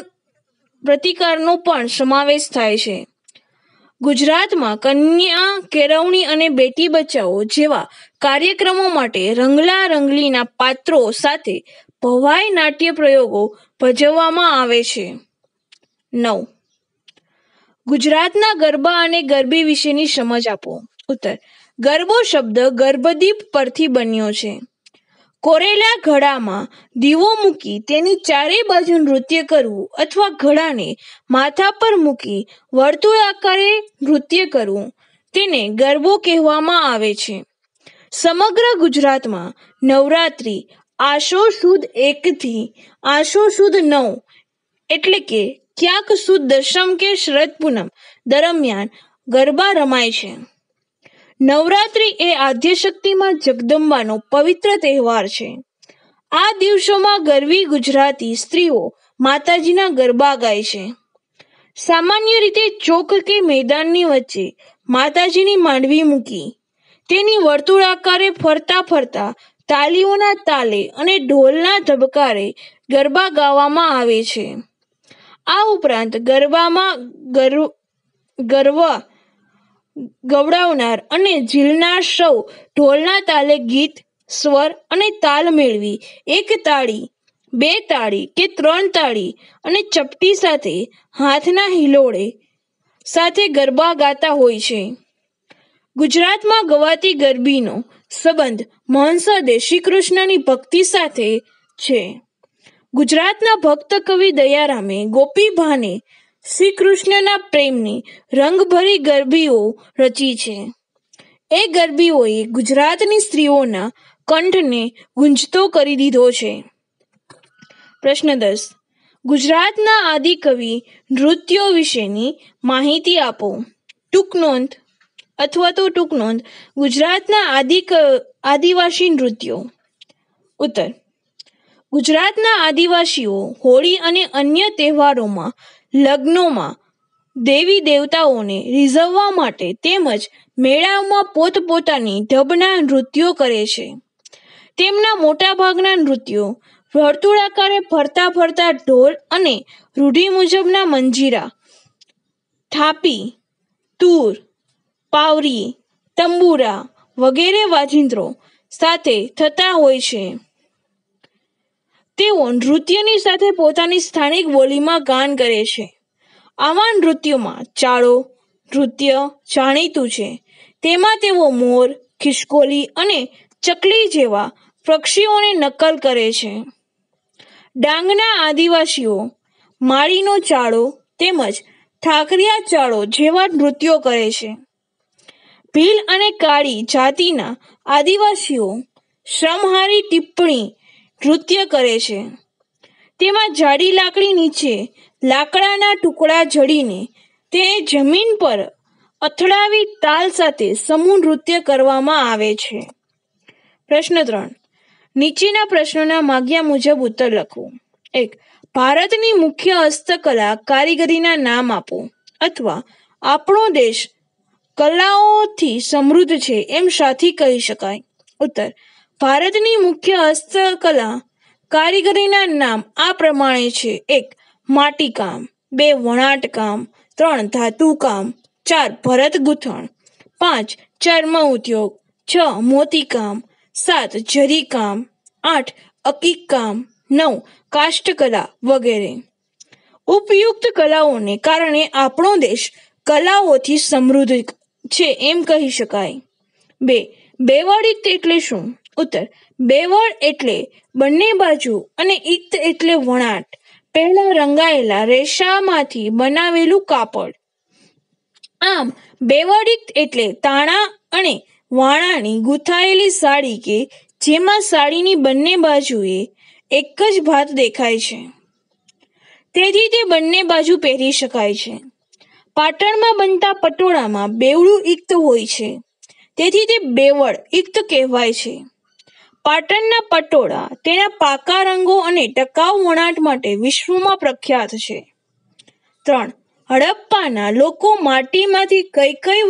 પ્રતિકારનો પણ સમાવેશ થાય છે. ગુજરાતમાં કન્યા, કેળવણી અને બેટી બચાવો જેવા કાર્યક્રમો માટે રંગલા રંગલીના પાત્રો સાથે ભવાઈ નાટ્ય પ્રયોગો ભજવવામાં આવે છે. નવ. ગુજરાતના ગરબા અને ગરબી વિશેની સમજ આપો. ઉત્તર. ગરબો શબ્દ ગર્ભદીપ પરથી બન્યો છે. કોરેલા ઘડામાં દીવો મૂકી તેની ચારે બાજુ નૃત્ય કરવું અથવા ઘડાને માથા પર મૂકી વર્તુળ આકારે નૃત્ય કરવું તેને ગરબો કહેવામાં આવે છે. સમગ્ર ગુજરાતમાં નવરાત્રિ આશો સુદ એકથી આશો સુદ નવ એટલે કે ક્યાંક સુદ દશમ કે શરદ પૂનમ દરમિયાન ગરબા રમાય છે. નવરાત્રિ એ આદ્યશક્તિમાં જગદંબાનો પવિત્ર તહેવાર છે. આ દિવસોમાં ગરવી ગુજરાતી સ્ત્રીઓ માતાજીના ગરબા ગાય છે. સામાન્ય રીતે ચોક કે મેદાનની વચ્ચે માતાજીની માંડવી મૂકી, તેની વર્તુળાકારે ફરતા ફરતા તાલીઓના તાલે અને ઢોલના ધબકારે ગરબા ગાવામાં આવે છે. આ ઉપરાંત ગરબામાં ગરવા ગવડાવનાર અને ઝીલનાર સૌ ઢોલના તાલે ગીત, સ્વર અને તાલ મેળવી. એક તાળી, બે તાળી કે ત્રણ તાળી અને ચપટી સાથે હાથના હિલોળે સાથે ગરબા ગાતા હોય છે. ગુજરાતમાં ગવાતી ગરબીનો સંબંધ મહંસદે શ્રી કૃષ્ણની ભક્તિ સાથે છે. ગુજરાતના ભક્ત કવિ દયારામે ગોપીભાને શ્રી કૃષ્ણના પ્રેમની રંગભરી ગરબીઓ રચી છે. એ ગરબીઓએ ગુજરાતની સ્ત્રીઓના કંઠને ગુંજતો કરી દીધો છે. પ્રશ્ન દસ. ગુજરાતના આદિકવિ નૃત્યો વિશેની માહિતી આપો. ટૂંક નોંધ અથવા તો ટૂંક નોંધ. ગુજરાતના આદિક, આદિવાસી નૃત્યો. ઉત્તર. ગુજરાતના આદિવાસીઓ હોળી અને અન્ય તહેવારોમાં લગ્નોમાં દેવી દેવતાઓને રીઝવવા માટે તેમજ મેળાઓમાં પોતપોતાની ઢબના નૃત્યો કરે છે. તેમના મોટાભાગના નૃત્યો વર્તુળાકારે ફરતા ફરતા ઢોલ અને રૂઢિ મુજબના મંજીરા, થાપી, તૂર, પાવરી, તંબુરા વગેરે વાજિંત્રો સાથે થતા હોય છે. તેઓ નૃત્યની સાથે પોતાની સ્થાનિક બોલીમાં ગાન કરે છે. આવા નૃત્યોમાં ચાળો, નૃત્ય જાણીતું છે. તેમાં તેઓ મોર, ખિસકોલી અને ચકલી જેવા પક્ષીઓને નકલ કરે છે. ડાંગના આદિવાસીઓ માળીનો ચાળો તેમજ ઠાકરિયા ચાળો જેવા નૃત્યો કરે છે. ભીલ અને કાળી જાતિના આદિવાસીઓ શ્રમહારી ટિપ્પણી નૃત્ય કરે છે. તેમાં જાડી લાકડી નીચે લાકડાના ટુકડા જડીને તે જમીન પર અથડાવી તાલ સાથે સમૂહ નૃત્ય કરવામાં આવે છે. પ્રશ્ન ત્રણ. નીચેના પ્રશ્નોના માગ્યા મુજબ ઉત્તર લખો. એક. ભારતની મુખ્ય હસ્તકલા કારીગરીના નામ આપો અથવા આપણો દેશ કલાઓથી સમૃદ્ધ છે એમ સાથી કહી શકાય. ઉત્તર. ભારતની મુખ્ય હસ્તકલા કારીગરીના નામ આ પ્રમાણે છે. એક માટીકામ બે વણાટકામ ત્રણ ધાતુકામ ચાર, ભરત ગૂંથણ. પાંચ, ચર્મ ઉદ્યોગ. છ મોતીકામ સાત જરીકામ આઠ અકીકામ નવ કાષ્ઠકલા વગેરે. ઉપયુક્ત કલાઓને કારણે આપણો દેશ કલાઓથી સમૃદ્ધ છે એમ કહી શકાય. બે, બેવાડી એટલે શું? ઉત્તર. બેવડ એટલે બંને બાજુ અને ઇત એટલે વણાટ. પહેલા રંગાયેલા રેશામાંથી બનાવેલું કાપડ. આમ બેવડિત એટલે તાણા અને વાણાની ગૂંથાયેલી સાડી કે જેમાં સાડીની બંને બાજુએ એક જ ભાત દેખાય છે. તેથી તે બંને બાજુ પહેરી શકાય છે. પાટણમાં બનતા પટોળામાં બેવડું ઇક્ત હોય છે. તેથી તે બેવડ ઇક્ત કહેવાય છે. પાટણના પટોળા તેના પાકા રંગો અને ટકાઉ વણાટ માટે વિશ્વમાં પ્રખ્યાત છે. ત્રણ, હડપ્પાના લોકો માટીમાંથી કઈ કઈ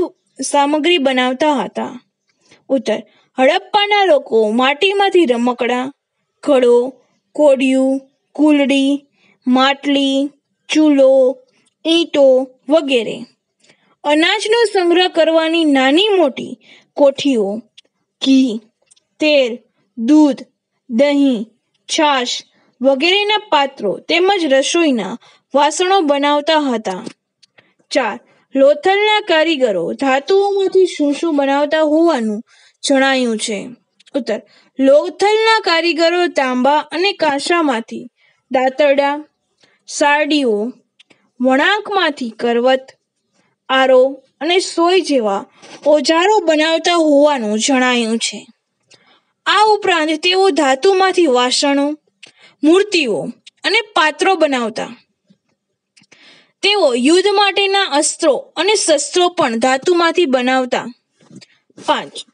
સામગ્રી બનાવતા હતા? ઉત્તર, હડપ્પાના લોકો માટીમાંથી રમકડા, ઘડો, કોડિયું, કુલડી, માટલી, ચૂલો, ઈંટો વગેરે. અનાજનો સંગ્રહ કરવાની નાની મોટી કોઠીઓ, ઘી, તેલ દૂધ, દહીં, છાશ વગેરેના પાત્રો તેમજ રસોઈના વાસણો બનાવતા હતા. ચાર, લોથલના કારીગરો ધાતુઓમાંથી શું શું બનાવતા હોવાનું જણાયું છે. ઉત્તર, લોથલના કારીગરો તાંબા અને કાંસામાંથી દાંતરડા, સારડીઓ, વણાંકમાંથી કરવત, આરો અને સોય જેવા ઓજારો બનાવતા હોવાનું જણાયું છે. આ ઉપરાંત તેઓ ધાતુમાંથી વાસણો, મૂર્તિઓ અને પાત્રો બનાવતા. તેઓ યુદ્ધ માટેના અસ્ત્રો અને શસ્ત્રો પણ ધાતુમાંથી બનાવતા. પાંચ.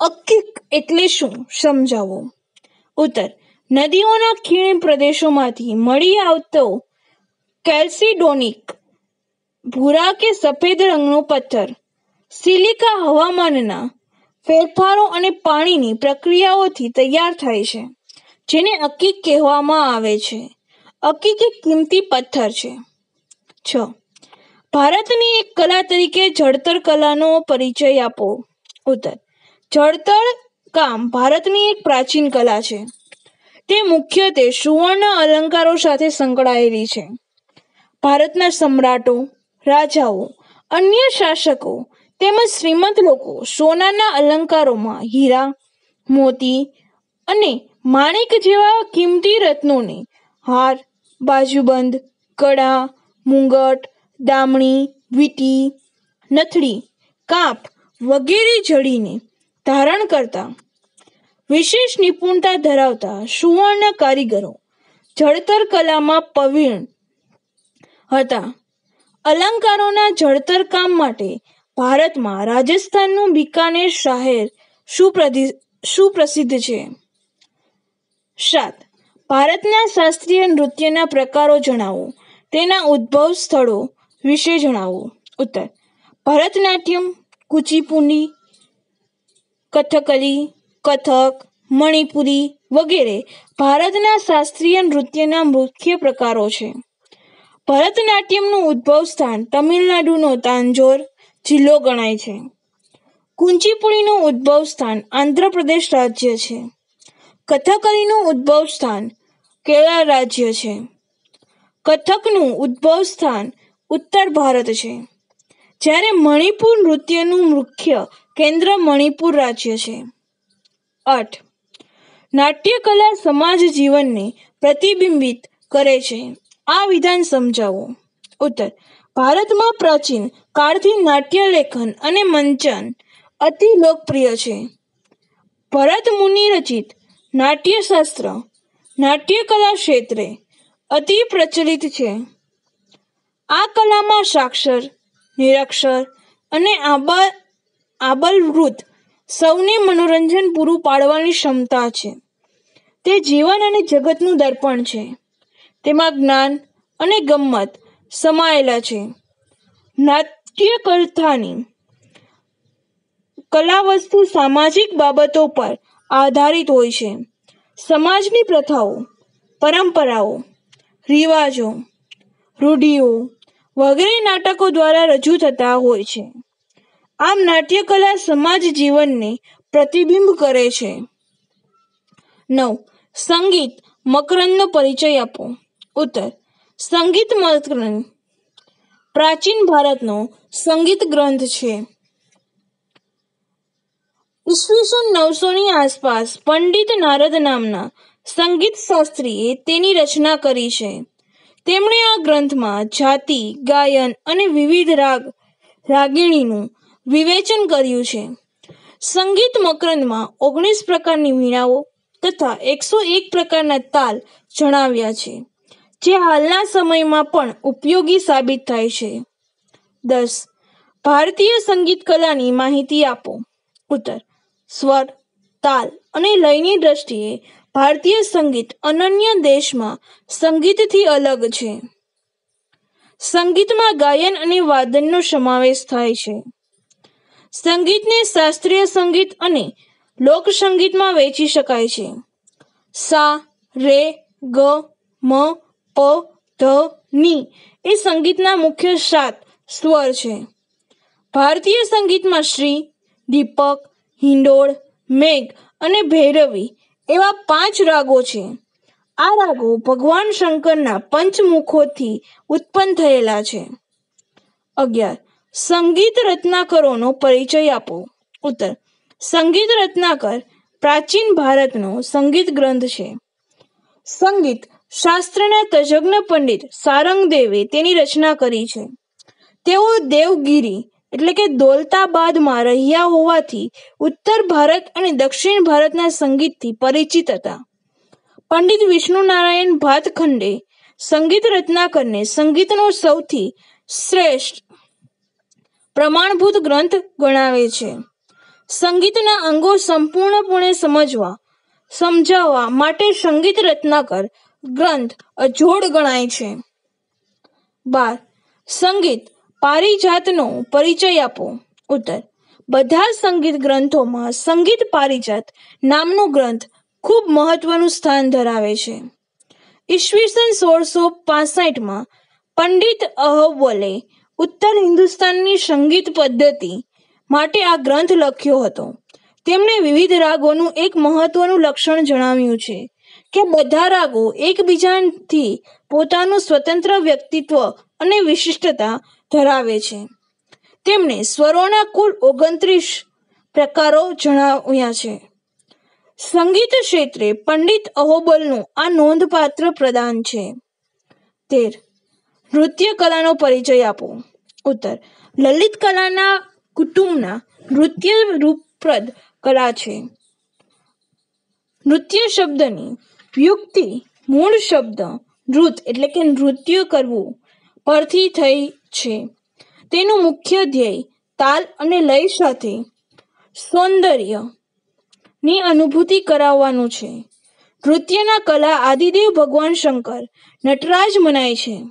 અકિક એટલે શું? સમજાવો. ઉત્તર. નદીઓના ખીણ પ્રદેશોમાંથી મળી આવતો કેલ્સિડોનિક ભૂરા કે સફેદ રંગનો પથ્થર, સિલિકા હવામાનના ફેરફારો અને પાણીની પ્રક્રિયાઓથી તૈયાર થાય છે, જેને અકીક કહેવામાં આવે છે. અકીક એક કિંમતી પથ્થર છે. છ. ભારતની એક કલા તરીકે જળતર કલાનો પરિચય આપો. ઉત્તર. જળતર કામ ભારતની એક પ્રાચીન કલા છે. તે મુખ્યત્વે સુવર્ણ અલંકારો સાથે સંકળાયેલી છે. ભારતના સમ્રાટો, રાજાઓ, અન્ય શાસકો તેમજ શ્રીમંત લોકો સોનાના અલંકારોમાં હીરા, મોતી અને માણેક જેવા કિંમતી રત્નોને હાર, બાજુબંધ કડા મુંગટ, દામણી, વીટી નથડી કાપ વગેરે જડીને ધારણ કરતા, વિશેષ નિપુણતા ધરાવતા સુવર્ણ કારીગરો જળતર કલામાં પ્રવીણ હતા. અલંકારોના જળતર કામ માટે ભારતમાં રાજસ્થાનનું બિકાનેર શહેર સુપ્રસિદ્ધ છે. સાત, ભારતના શાસ્ત્રીય નૃત્યના પ્રકારો જણાવો. તેના ઉદ્ભવ સ્થળો વિશે જણાવો. ઉત્તર, ભરતનાટ્યમ, કુચીપુડી, કથકલી, કથક, મણિપુરી વગેરે ભારતના શાસ્ત્રીય નૃત્યના મુખ્ય પ્રકારો છે. ભરતનાટ્યમનું ઉદ્ભવ સ્થાન તમિલનાડુનો તાંજોર જિલ્લો ગણાય છે. કુંચીપુડીનું ઉદ્ભવ સ્થાન આંધ્રપ્રદેશ રાજ્ય છે. કથકલીનું ઉદ્ભવ સ્થાન કેરળ રાજ્ય છે. કથકનું ઉદ્ભવ સ્થાન ઉત્તર ભારત છે. જ્યારે મણિપુર નૃત્યનું મુખ્ય કેન્દ્ર મણિપુર રાજ્ય છે. આઠ. નાટ્યકલા સમાજ જીવનને પ્રતિબિંબિત કરે છે. આ વિધાન સમજાવો. ઉત્તર. ભારતમાં પ્રાચીન કાળથી નાટ્ય લેખન અને મંચન અતિ લોકપ્રિય છે. ભરત મુનિ રચિત નાટ્યશાસ્ત્ર, નાટ્યકલા ક્ષેત્રે અતિ પ્રચલિત છે. આ કલામાં સાક્ષર, નિરક્ષર અને આબલ આબલવૃત સૌને મનોરંજન પૂરું પાડવાની ક્ષમતા છે. તે જીવન અને જગતનું દર્પણ છે. તેમાં જ્ઞાન અને ગમ્મત સમાયેલા છે. નાટ્ય કલા વસ્તુ સામાજિક બાબતો પર આધારિત હોય છે. સમાજની પ્રથાઓ, પરંપરાઓ, રિવાજો, રૂઢિઓ વગેરે નાટકો દ્વારા રજૂ થતા હોય છે. આમ નાટ્યકલા સમાજ જીવનને પ્રતિબિંબ કરે છે. નવ, સંગીત, મકરંદનો પરિચય આપો. ઉત્તર સંગીત મતગ્રંથ પ્રાચીન ભારતનો સંગીત ગ્રંથ છે. ઈસવીસન નવસોની આસપાસ પંડિત નારદ નામના સંગીત શાસ્ત્રીએ તેની રચના કરી છે. તેમણે આ ગ્રંથમાં જાતિ, ગાયન અને વિવિધ રાગ, રાગીણીનું વિવેચન કર્યું છે. સંગીત મકરંદમાં ઓગણીસ પ્રકારની વીણાઓ તથા એકસો એક પ્રકારના તાલ જણાવ્યા છે. જે હાલના સમયમાં પણ ઉપયોગી સાબિત થાય છે. દસ, ભારતીય સંગીત કલાની માહિતી આપો. ઉત્તર, સ્વર, તાલ અને લયની દ્રષ્ટિએ ભારતીય સંગીત અનન્ય દેશમાં સંગીતથી અલગ છે. સંગીતમાં ગાયન અને વાદનનો સમાવેશ થાય છે. સંગીતને શાસ્ત્રીય સંગીત અને લોક સંગીતમાં વહેંચી શકાય છે. સા, રે, ગ, મ પ, ધ, ની. એ સંગીતના મુખ્ય સાત સ્વર છે. ભારતીય સંગીતમાં શ્રી, દીપક, હિંડોળ, મેઘ અને ભૈરવી એવા પાંચ રાગો છે. આ રાગો ભગવાન શંકરના પંચમુખોથી ઉત્પન્ન થયેલા છે. અગિયાર. સંગીત રત્નાકરોનો પરિચય આપો. ઉત્તર. સંગીત રત્નાકર પ્રાચીન ભારતનો સંગીત ગ્રંથ છે. સંગીત શાસ્ત્રના તજજ્ઞ પંડિત સારંગદેવે તેની રચના કરી છે. તેઓ દેવગીરી, એટલે કે દોલતાબાદમાં રહ્યા હોવાથી ઉત્તર ભારત અને દક્ષિણ ભારતના સંગીતથી પરિચિત હતા. પંડિત વિષ્ણુ નારાયણ ભાતખંડે સંગીત રત્નાકરને સંગીતનો સૌથી શ્રેષ્ઠ પ્રમાણભૂત ગ્રંથ ગણાવે છે. સંગીતના અંગો સંપૂર્ણપણે સમજવા, સમજાવવા માટે સંગીત રત્નાકર ગ્રંથ અજોડ ગણાય છે. બાર. સંગીત. પારિજાતનો પરિચય આપો. ઉત્તર. બધા સંગીત ગ્રંથોમાં સંગીત પારિજાત નામનો ગ્રંથ ખૂબ મહત્વનું સ્થાન ધરાવે છે. ઈસવીસન સોળસો પાસઠમાં પંડિત અહવલે ઉત્તર હિન્દુસ્તાનની સંગીત પદ્ધતિ માટે આ ગ્રંથ લખ્યો હતો. તેમણે વિવિધ રાગોનું એક મહત્વનું લક્ષણ જણાવ્યું છે. કે બધા રાગો એકબીજાથી પોતાનું સ્વતંત્ર વ્યક્તિત્વ અને વિશિષ્ટતા ધરાવે છે. તેમણે સ્વરોના કુલ ઓગણત્રીસ પ્રકારો જણાવ્યા છે. સંગીત ક્ષેત્રે પંડિત અહોબલનું આ નોંધપાત્ર પ્રદાન છે. તેર. નૃત્ય કલાનો પરિચય આપો. ઉત્તર. લલિત કલાના કુટુંબના નૃત્ય રૂપપ્રદ કલા છે. નૃત્ય શબ્દની વ્યુક્તિ મૂળ શબ્દ નૃત એટલે કે નૃત્ય કરવું પરથી થઈ છે. તેનું મુખ્ય ધ્યેય તાલ અને લય સાથે સૌંદર્યની અનુભૂતિ કરાવવાનું છે. નૃત્યના કલા આદિદેવ ભગવાન શંકર નટરાજ મનાય છે.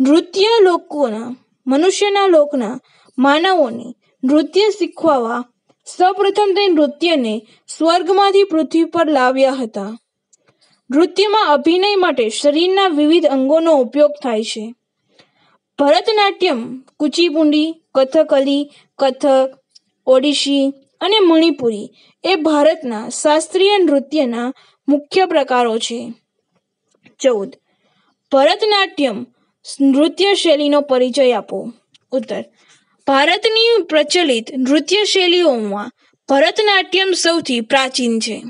નૃત્ય લોકોના, મનુષ્યના લોકના માનવોને નૃત્ય શીખવા સૌપ્રથમ તે નૃત્યને સ્વર્ગમાંથી પૃથ્વી પર લાવ્યા હતા. નૃત્યમાં અભિનય માટે શરીરના વિવિધ અંગોનો ઉપયોગ થાય છે. ભરતનાટ્યમ, કુચીપુંડી, કથકલી, કથક, ઓડિશી અને મણિપુરી એ ભારતના શાસ્ત્રીય નૃત્યના મુખ્ય પ્રકારો છે. ચૌદ. ભરતનાટ્યમ નૃત્ય શૈલીનો પરિચય આપો. ઉત્તર. ભારતની પ્રચલિત નૃત્ય શૈલીઓમાં ભરતનાટ્યમ સૌથી પ્રાચીન છે.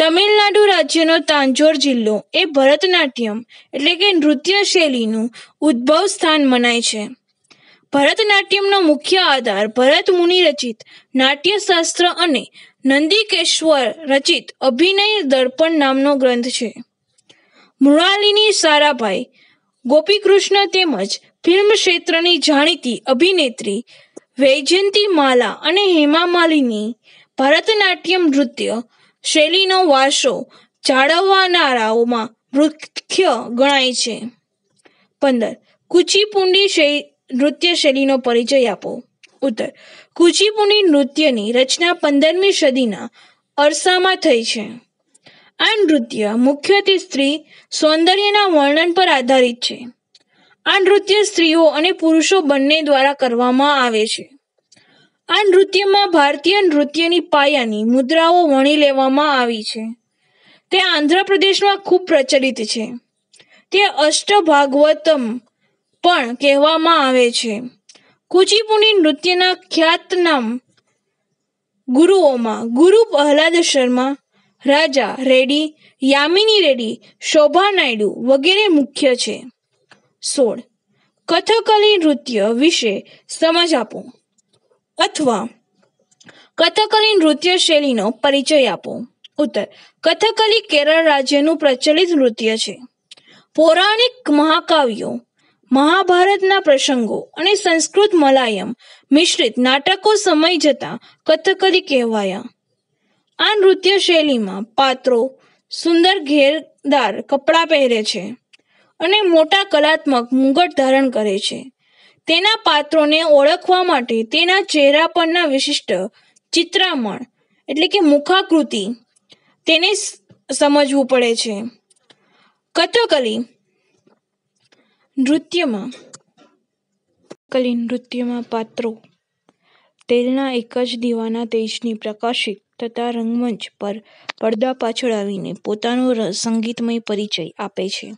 તમિલનાડુ રાજ્યનો તાંજોર જિલ્લો એ ભરતનાટ્યમ એટલે કે નૃત્ય શૈલીનું ઉદ્ભવ સ્થાન મનાય છે. ભરતનાટ્યમનો મુખ્ય આધાર ભરત મુનિ રચિત નાટ્યશાસ્ત્ર અને નંદિકેશ્વર રચિત અભિનય દર્પણ નામનો ગ્રંથ છે. મૃણાલિની સારાભાઈ, ગોપીકૃષ્ણ તેમજ ફિલ્મ ક્ષેત્રની જાણીતી અભિનેત્રી વૈજયંતી માલા અને હેમા માલિની ભરતનાટ્યમ નૃત્ય શૈલીનો વારસો જાળવનારાઓમાં મુખ્ય ગણાય છે. પંદર, કુચીપુંડી નૃત્ય શૈલીનો પરિચય આપો. ઉત્તર, કુચીપુંડી નૃત્યની રચના પંદરમી સદીના અરસામાં થઈ છે. આ નૃત્ય મુખ્યત્વે સ્ત્રી સૌંદર્યના વર્ણન પર આધારિત છે. આ નૃત્ય સ્ત્રીઓ અને પુરુષો બંને દ્વારા કરવામાં આવે છે. આ નૃત્યમાં ભારતીય નૃત્યની પાયાની મુદ્રાઓ વણી લેવામાં આવી છે. તે આંધ્રપ્રદેશમાં ખૂબ પ્રચલિત છે. તે અષ્ટભાગવતમ પણ કહેવામાં આવે છે. કુચીપુડી નૃત્યના ખ્યાતનામ ગુરુઓમાં ગુરુ પ્રહલાદ શર્મા, રાજા રેડી યામિની રેડી શોભા નાયડુ વગેરે મુખ્ય છે. સોળ. કથકલી નૃત્ય વિશે સમજ આપો. અથવા કથકલી નૃત્ય શૈલીનો પરિચય આપો. ઉત્તર, કથકલી કેરળ રાજ્યનું પ્રચલિત નૃત્ય છે. પૌરાણિક મહાકાવ્યો, મહાભારતના પ્રસંગો અને સંસ્કૃત મલાયમ મિશ્રિત નાટકો સમય જતા કથકલી કહેવાયા. આ નૃત્ય શૈલીમાં પાત્રો સુંદર ઘેરદાર કપડાં પહેરે છે અને મોટા કલાત્મક મુગટ ધારણ કરે છે. તેના પાત્રોને ઓળખવા માટે તેના ચહેરા પરના વિશિષ્ટ ચિત્રામણ, એટલે કે મુખાકૃતિ, તેને સમજવું પડે છે. કથકલી, નૃત્યમાં કલી નૃત્યમાં પાત્રો, તેલના એક જ દીવાના તેજની પ્રકાશિત તથા રંગમંચ પર પડદા પાછળ આવીને પોતાનો સંગીતમય પરિચય આપે છે.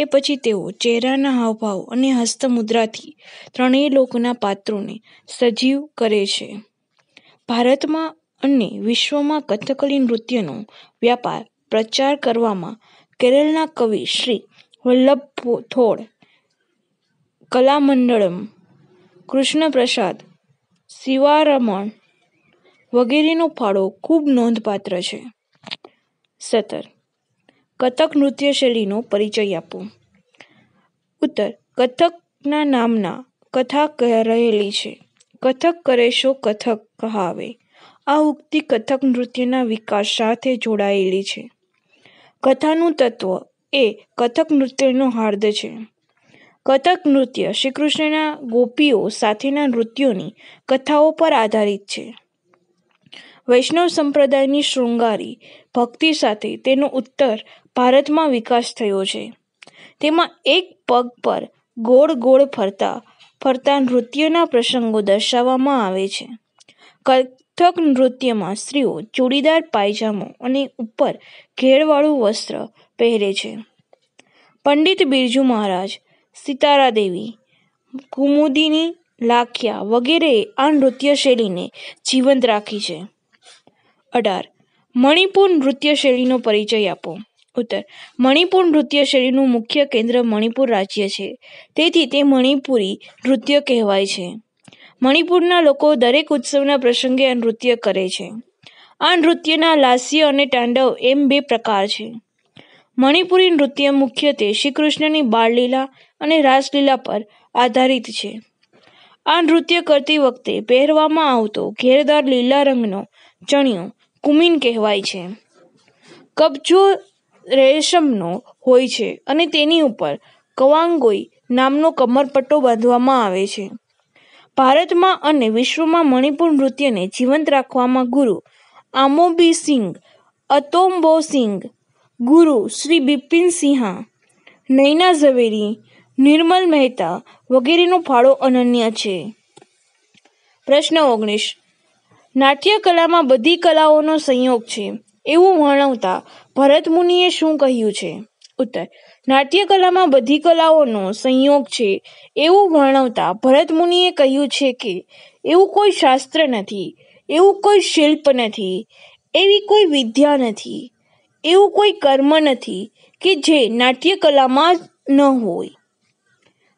એ પછી તેઓ ચહેરાના હાવભાવ અને હસ્તમુદ્રાથી ત્રણેય લોકના પાત્રોને સજીવ કરે છે. ભારતમાં અને વિશ્વમાં કથકલી નૃત્યનો વ્યાપાર પ્રચાર કરવામાં કેરળના કવિ શ્રી વલ્લભ થોડ કલામંડળમ, કૃષ્ણપ્રસાદ, શિવારમણ વગેરેનો ફાળો ખૂબ નોંધપાત્ર છે. સત્તર કથક નૃત્ય શૈલીનો પરિચય આપો. ઉત્તર, કથકના નામના કથા રહેલી છે. કથક કરે શો કથક કહાવે. આ ઉક્તિ કથક નૃત્યના વિકાસ સાથે જોડાયેલી છે. કથાનું તત્વ એ કથક નૃત્યનો હાર્દ છે. કથક નૃત્ય શ્રીકૃષ્ણના ગોપીઓ સાથેના નૃત્યોની કથાઓ પર આધારિત છે. વૈષ્ણવ સંપ્રદાયની શૃંગારી ભક્તિ સાથે તેનો ઉત્તર ભારતમાં વિકાસ થયો છે. તેમાં એક પગ પર ગોળ ગોળ ફરતા ફરતા નૃત્યના પ્રસંગો દર્શાવવામાં આવે છે. કથક નૃત્યમાં સ્ત્રીઓ ચૂડીદાર પાયજામો અને ઉપર ઘેરવાળું વસ્ત્ર પહેરે છે. પંડિત બિરજુ મહારાજ સિતારા દેવી કુમુદિની લાખિયા વગેરે આ નૃત્ય શૈલીને જીવંત રાખી છે. અઢાર. મણિપુર નૃત્ય શૈલીનો પરિચય આપો. ઉત્તર. મણિપુર નૃત્ય શૈલીનું મુખ્ય કેન્દ્ર મણિપુર રાજ્ય છે. તેથી તે મણિપુરી નૃત્ય કહેવાય છે. મણિપુરના લોકો દરેક ઉત્સવના પ્રસંગે આ નૃત્ય કરે છે. આ નૃત્યના લાસ્ય અને તાંડવ એમ બે પ્રકાર છે. મણિપુરી નૃત્ય મુખ્યત્વે શ્રી કૃષ્ણની બાળલીલા અને રાસલીલા પર આધારિત છે. આ નૃત્ય કરતી વખતે પહેરવામાં આવતો ઘેરદાર લીલા રંગનો ચણિયો કુમીન કહેવાય છે. કબજો રેશમનો હોય છે અને તેની ઉપર કવાંગોઈ નામનો કમરપટ્ટો બાંધવામાં આવે છે. ભારતમાં અને વિશ્વમાં મણિપુર નૃત્યને જીવંત રાખવામાં ગુરુ આમોબી સિંઘ, અતોમ્બો સિંઘ, ગુરુ શ્રી બિપિન સિંહા, નૈના ઝવેરી, નિર્મલ મહેતા વગેરેનો ફાળો અનન્ય છે. પ્રશ્ન ઓગણીસ. નાટ્ય કલામાં બધી કલાઓનો સંયોગ છે. એવું વર્ણવતા ભરત મુનિએ શું કહ્યું છે? ઉત્તર નાટ્ય કલામાં બધી કલાઓનો સંયોગ છે. એવું વર્ણવતા ભરત મુનિએ કહ્યું છે કે, એવું કોઈ શાસ્ત્ર નથી, એવું કોઈ શિલ્પ નથી, એવી કોઈ વિદ્યા નથી, એવું કોઈ કર્મ નથી કે જે નાટ્ય કલામાં ન હોય.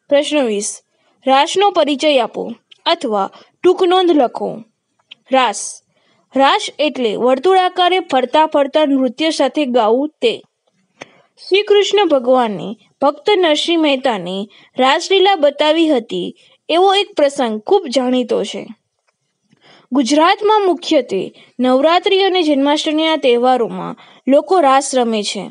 પ્રશ્ન વીસ, રાસનો પરિચય આપો અથવા ટૂંક નોંધ લખો. રાસ રાસ એટલે વર્તુળાકારે ફરતા ફરતા નૃત્ય સાથે ગાવું તે. શ્રી કૃષ્ણ ભગવાને ભક્ત નરસિંહ મહેતાને રાસલીલા બતાવી હતી, એવો એક પ્રસંગ ખૂબ જાણીતો છે. ગુજરાતમાં મુખ્યત્વે નવરાત્રિ અને જન્માષ્ટમીના તહેવારોમાં લોકો રાસ રમે છે.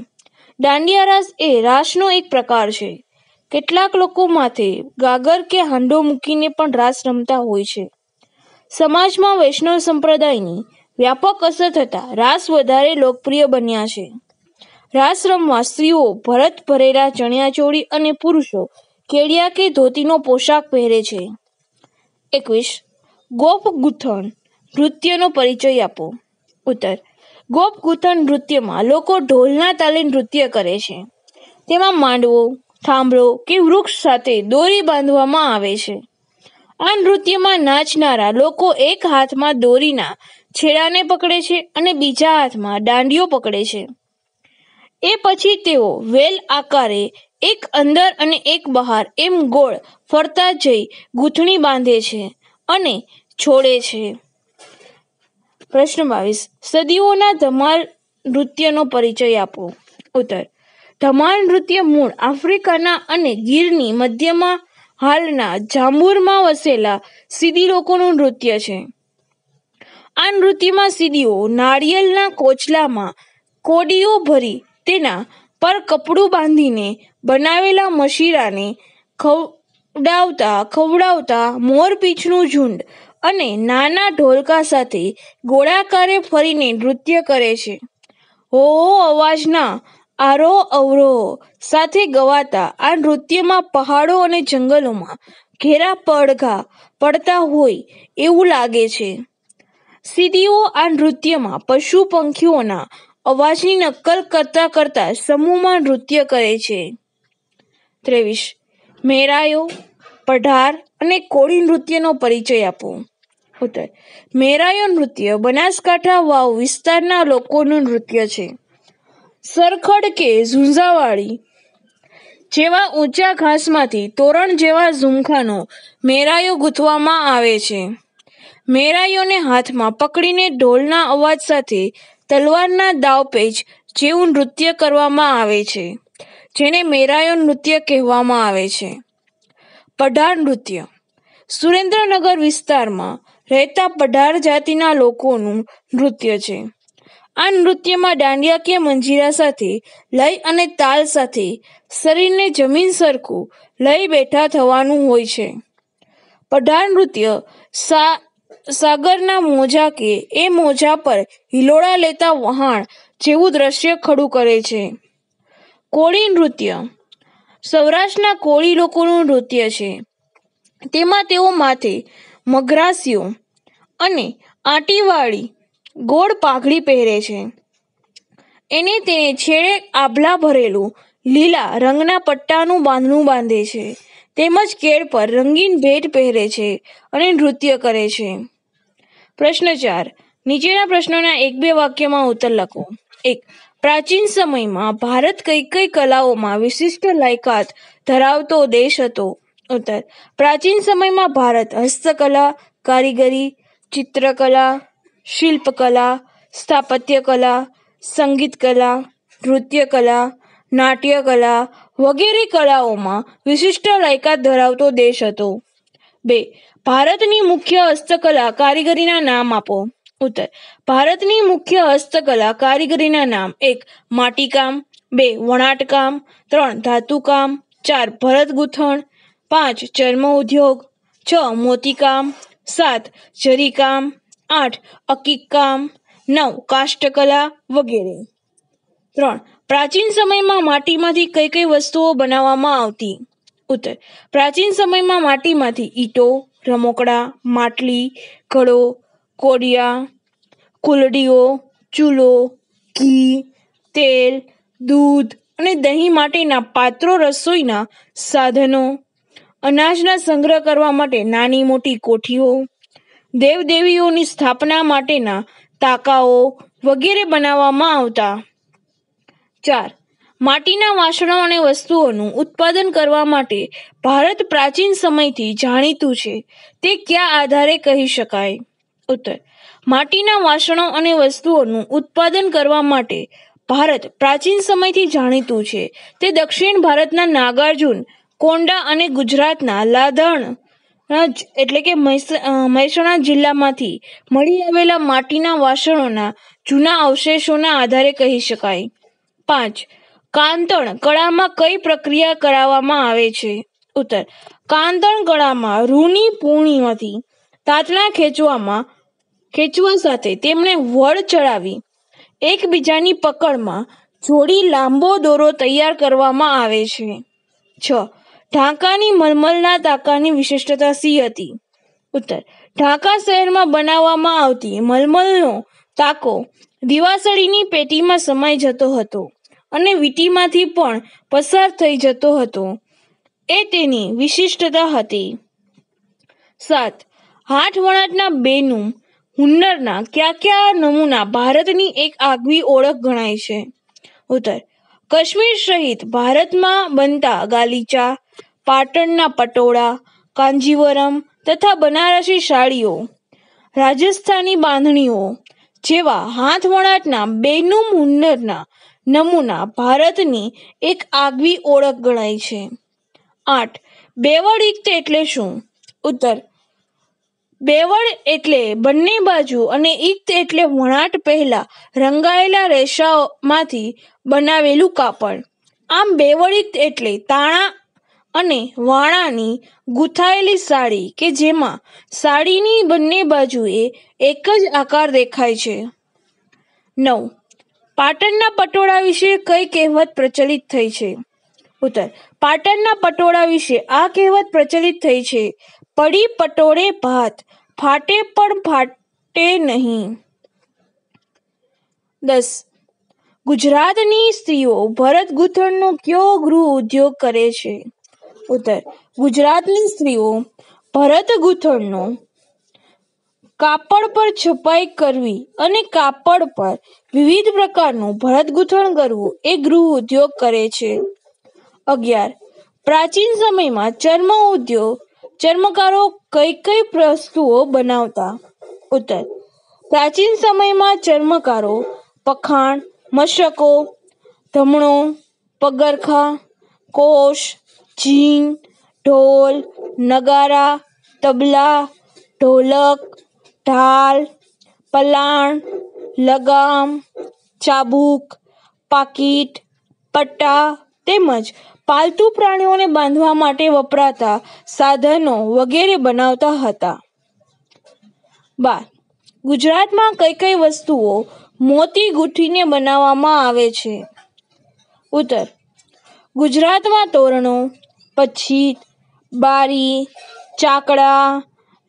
દાંડિયા રાસ એ રાસનો એક પ્રકાર છે. કેટલાક લોકો માથે ગાગર કે હાંડો મૂકીને પણ રાસ રમતા હોય છે. સમાજમાં વૈષ્ણવ સંપ્રદાયની વ્યાપક અસર થતાં રાસ વધારે લોકપ્રિય બન્યા છે. રાસ રમવા સ્ત્રીઓ ભરત ભરેલા ચણિયાચોળી અને પુરુષો કેડિયા કે ધોતીનો પોશાક પહેરે છે. એકવીસ, ગોપ ગૂંથણ નૃત્યનો પરિચય આપો. ઉત્તર, ગોપ ગૂંથણ નૃત્યમાં લોકો ઢોલના તાલે નૃત્ય કરે છે. તેમાં માંડવો, થાંભળો કે વૃક્ષ સાથે દોરી બાંધવામાં આવે છે. આ નૃત્યમાં નાચનારા લોકો એક હાથમાં દોરીના છેડાને પકડે છે અને બીજા હાથમાં દાંડીઓ પકડે છે. એ પછી તેઓ વેલ આકારે એક અંદર અને એક બહાર એમ ગોળ ફરતા જઈ ગૂંથણી બાંધે છે અને છોડે છે. પ્રશ્ન બાવીસ. સદીઓના ધમાલ નૃત્યનો પરિચય આપો. ઉત્તર. ધમાલ નૃત્ય મૂળ આફ્રિકાના અને ગીરની મધ્યમાં હાલના જાંબુરમાં વસેલા સીધી લોકોનું નૃત્ય છે. આ નૃત્યમાં સીદીઓ નાળિયેરના કોચલામાં કોડીઓ ભરી તેના પર કપડું બાંધીને બનાવેલા મશીરાને ખવડાવતા ખવડાવતા મોરપીંછનું ઝુંડ અને નાના ઢોલકા સાથે ગોળાકારે ફરીને નૃત્ય કરે છે. હો અવાજના આરોહ અવરોહ સાથે ગવાતા આ નૃત્યમાં પહાડો અને જંગલોમાં ઘેરા પડઘા પડતા હોય એવું લાગે છે. સીદીઓ આ નૃત્યમાં પશુ પંખીઓના અવાજની નકલ કરતા કરતા સમૂહમાં નૃત્ય કરે છે. ત્રેવીસ, મેરાયો, પઢાર અને કોળી નૃત્યનો પરિચય આપો. ઉત્તર, મેરાયો નૃત્ય બનાસકાંઠા વાવ વિસ્તારના લોકોનું નૃત્ય છે. સરખડ કે ઝુંઝાવાળી? જેવા ઊંચા ઘાસમાંથી તોરણ જેવા ઝુમખાનો મેરાયો ગૂંથવામાં આવે છે. મેરાયોને હાથમાં પકડીને ઢોલના અવાજ સાથે તલવારના દાવપેચ જેવું નૃત્ય કરવામાં આવે છે, જેને મેરાયો નૃત્ય કહેવામાં આવે છે. પઢાર નૃત્ય. સુરેન્દ્રનગર વિસ્તારમાં રહેતા પઢાર જાતિના લોકોનું નૃત્ય છે. આ નૃત્યમાં દાંડિયા કે મંજીરા સાથે, લય અને તાલ સાથે, શરીરને જમીન સરખું લઈ બેઠા થવાનું હોય છે. પઢાર નૃત્ય, સા, સાગરના મોજા કે એ મોજા પર હિલોળા લેતા વહાણ જેવું દ્રશ્ય ખડું કરે છે. કોળી નૃત્ય, સૌરાષ્ટ્રના કોળી લોકોનું નૃત્ય છે. તેમાં તેઓ માથે મઘરાસીઓ અને આંટીવાળી ગોળ પાઘડી પહેરે છે. એને તેને છેડે આભલા ભરેલું, લીલા રંગના પટ્ટાનું બાંધણું બાંધે છે. તેમજ કેળ પર રંગીન ભેટ પહેરે છે અને નૃત્ય કરે છે. પ્રશ્ન ચાર. નીચેના પ્રશ્નોના એક બે વાક્યમાં ઉત્તર લખો. એક. પ્રાચીન સમયમાં ભારત કઈ કઈ કલાઓમાં વિશિષ્ટ લાયકાત ધરાવતો દેશ હતો? ઉત્તર. પ્રાચીન સમયમાં ભારત હસ્તકલા, કારીગરી, ચિત્રકલા શિલ્પકલા, સ્થાપત્યકલા, સંગીતકલા સંગીત કલા નૃત્ય નાટ્યકલા વગેરે કલાઓમાં વિશિષ્ટ લાયકાત ધરાવતો દેશ હતો. બે, ભારતની મુખ્ય હસ્તકલા કારીગરીના નામ આપો. ઉત્તર, ભારતની મુખ્ય હસ્તકલા કારીગરીના નામ એક, માટીકામ, બે, વણાટકામ, ત્રણ, ધાતુકામ, ચાર ભરત ગૂંથણ પાંચ, ચર્મ ઉદ્યોગ, છ, મોતીકામ, સાત, જરીકામ આઠ અકીકામ નવ કાષ્ઠકલા વગેરે. ત્રણ, પ્રાચીન સમયમાં માટીમાંથી કઈ કઈ વસ્તુઓ બનાવવામાં આવતી? ઉત્તર, પ્રાચીન સમયમાં માટીમાંથી ઈંટો, રમકડા, માટલી, ઘડો, કોડિયા, કુલડીઓ, ચૂલો, ઘી, તેલ, દૂધ અને દહીં માટેના પાત્રો રસોઈના સાધનો. અનાજના સંગ્રહ કરવા માટે નાની મોટી કોઠીઓ દેવદેવીઓની સ્થાપના માટેના તાકાઓ વગેરે બનાવવામાં આવતા. ચાર, માટીના વાસણો અને વસ્તુઓનું ઉત્પાદન કરવા માટે ભારત પ્રાચીન સમયથી જાણીતું છે. તે કયા આધારે કહી શકાય? ઉત્તર, માટીના વાસણો અને વસ્તુઓનું ઉત્પાદન કરવા માટે ભારત પ્રાચીન સમયથી જાણીતું છે. તે દક્ષિણ ભારતના નાગાર્જુન, કોંડા અને ગુજરાતના લાધણ એટલે કે મહેસાણા જિલ્લામાંથી મળી આવેલા માટીના વાસણોના જૂના અવશેષોના આધારે કહી શકાય. પાંચ, કાંતણ કળામાં કઈ પ્રક્રિયા કરાવવામાં આવે છે? ઉત્તર, કાંતણ કળામાં રૂની પૂર્ણિમાંથી તાતણા ખેંચવામાં, ખેંચવા સાથે તેમણે વળ ચડાવી, એકબીજાની પકડમાં જોડી લાંબો દોરો તૈયાર કરવામાં આવે છે. છ ઢાકાની મલમલના તાકાની વિશિષ્ટતા સી હતી? ઉત્તર. ઢાકા શહેરમાં બનાવવામાં આવતી મલમલનો તાકો દિવાસળીની પેટીમાં સમાઈ જતો હતો અને વીંટીમાંથી પણ પસાર થઈ જતો હતો. એ તેની વિશિષ્ટતા હતી. સાત. હાથ વણાટના બેનું હુન્નરના કયા કયા નમૂના ભારતની એક આગવી ઓળખ ગણાય છે? ઉત્તર. કાશ્મીર સહિત ભારતમાં બનતા ગાલીચા પાટણના પટોળા, કાંજીવરમ તથા બનારસી સાડીઓ, રાજસ્થાની બાંધણીઓ જેવા હાથ વણાટના બેનુમ હુન્નરના નમૂના ભારતની એક આગવી ઓળખ ગણાય છે. આઠ, બેવડ ઇક્ત એટલે શું? ઉત્તર, બેવડ એટલે બંને બાજુ અને ઇક્ત એટલે વણાટ પહેલા રંગાયેલા રેસાઓમાંથી બનાવેલું કાપડ. આમ બેવડ ઇક્ત એટલે તાણા અને વાણાની ગૂંથાયેલી સાડી કે જેમાં સાડીની બંને બાજુએ એક જ આકાર દેખાય છે. નવ. પાટણના પટોળા વિશે કઈ કહેવત પ્રચલિત થઈ છે? ઉત્તર. પાટણના પટોળા વિશે આ કહેવત પ્રચલિત થઈ છે. પડી પટોળે ભાત, ફાટે પણ ફાટે નહીં. દસ. ગુજરાતની સ્ત્રીઓ ભરત ગૂંથણનો કયો ગૃહ ઉદ્યોગ કરે છે? ઉત્તર. ગુજરાતની સ્ત્રીઓ ભરત ગૂંથણનો કાપડ પર છપાઈ કરવી અને કાપડ પર વિવિધ પ્રકારનું ભરત ગૂંથણ કરવું એ ગૃહ ઉદ્યોગ કરે છે. અગિયાર. પ્રાચીન સમયમાં ચર્મ ઉદ્યોગ, ચર્મકારો કઈ કઈ વસ્તુઓ બનાવતા? ઉત્તર. પ્રાચીન સમયમાં ચર્મકારો પખાણ, મશકો, ધમણો, પગરખા, કોષ જીન ઢોલ, નગારા, તબલા, ઢોલક, ઢાલ, પલાણ, લગામ, ચાબુક, પાકીટ, પટ્ટા તેમજ પાલતુ પ્રાણીઓને બાંધવા માટે વપરાતા સાધનો વગેરે બનાવતા હતા. બાર, ગુજરાતમાં કઈ કઈ વસ્તુઓ મોતી ગૂંથીને બનાવવામાં આવે છે? ઉત્તર, ગુજરાતમાં તોરણો પચ્છીત બારી, ચાકડા,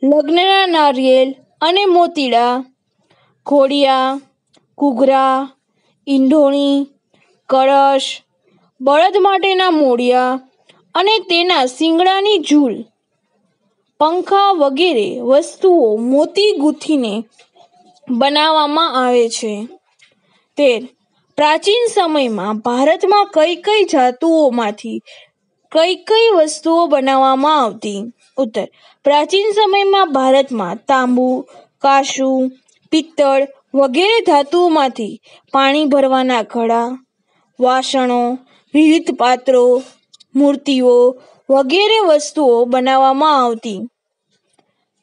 લગ્નના નારિયેલ અને મોતીડા, ઘોડિયા, ઘૂઘરા ઈંઢોણી કળશ, બળદ માટેના મોડિયા અને તેના શિંગડાની ઝૂલ, પંખા વગેરે વસ્તુઓ મોતી ગૂંથીને બનાવવામાં આવે છે. તેર. પ્રાચીન સમયમાં ભારતમાં કઈ કઈ ધાતુઓમાંથી કઈ કઈ વસ્તુઓ બનાવવામાં આવતી? ઉત્તર, પ્રાચીન સમયમાં ભારતમાં તાંબુ કાંસુ પિત્તળ વગેરે ધાતુઓમાંથી પાણી ભરવાના ઘડા, વાસણો, વિવિધ પાત્રો, મૂર્તિઓ વગેરે વસ્તુઓ બનાવવામાં આવતી.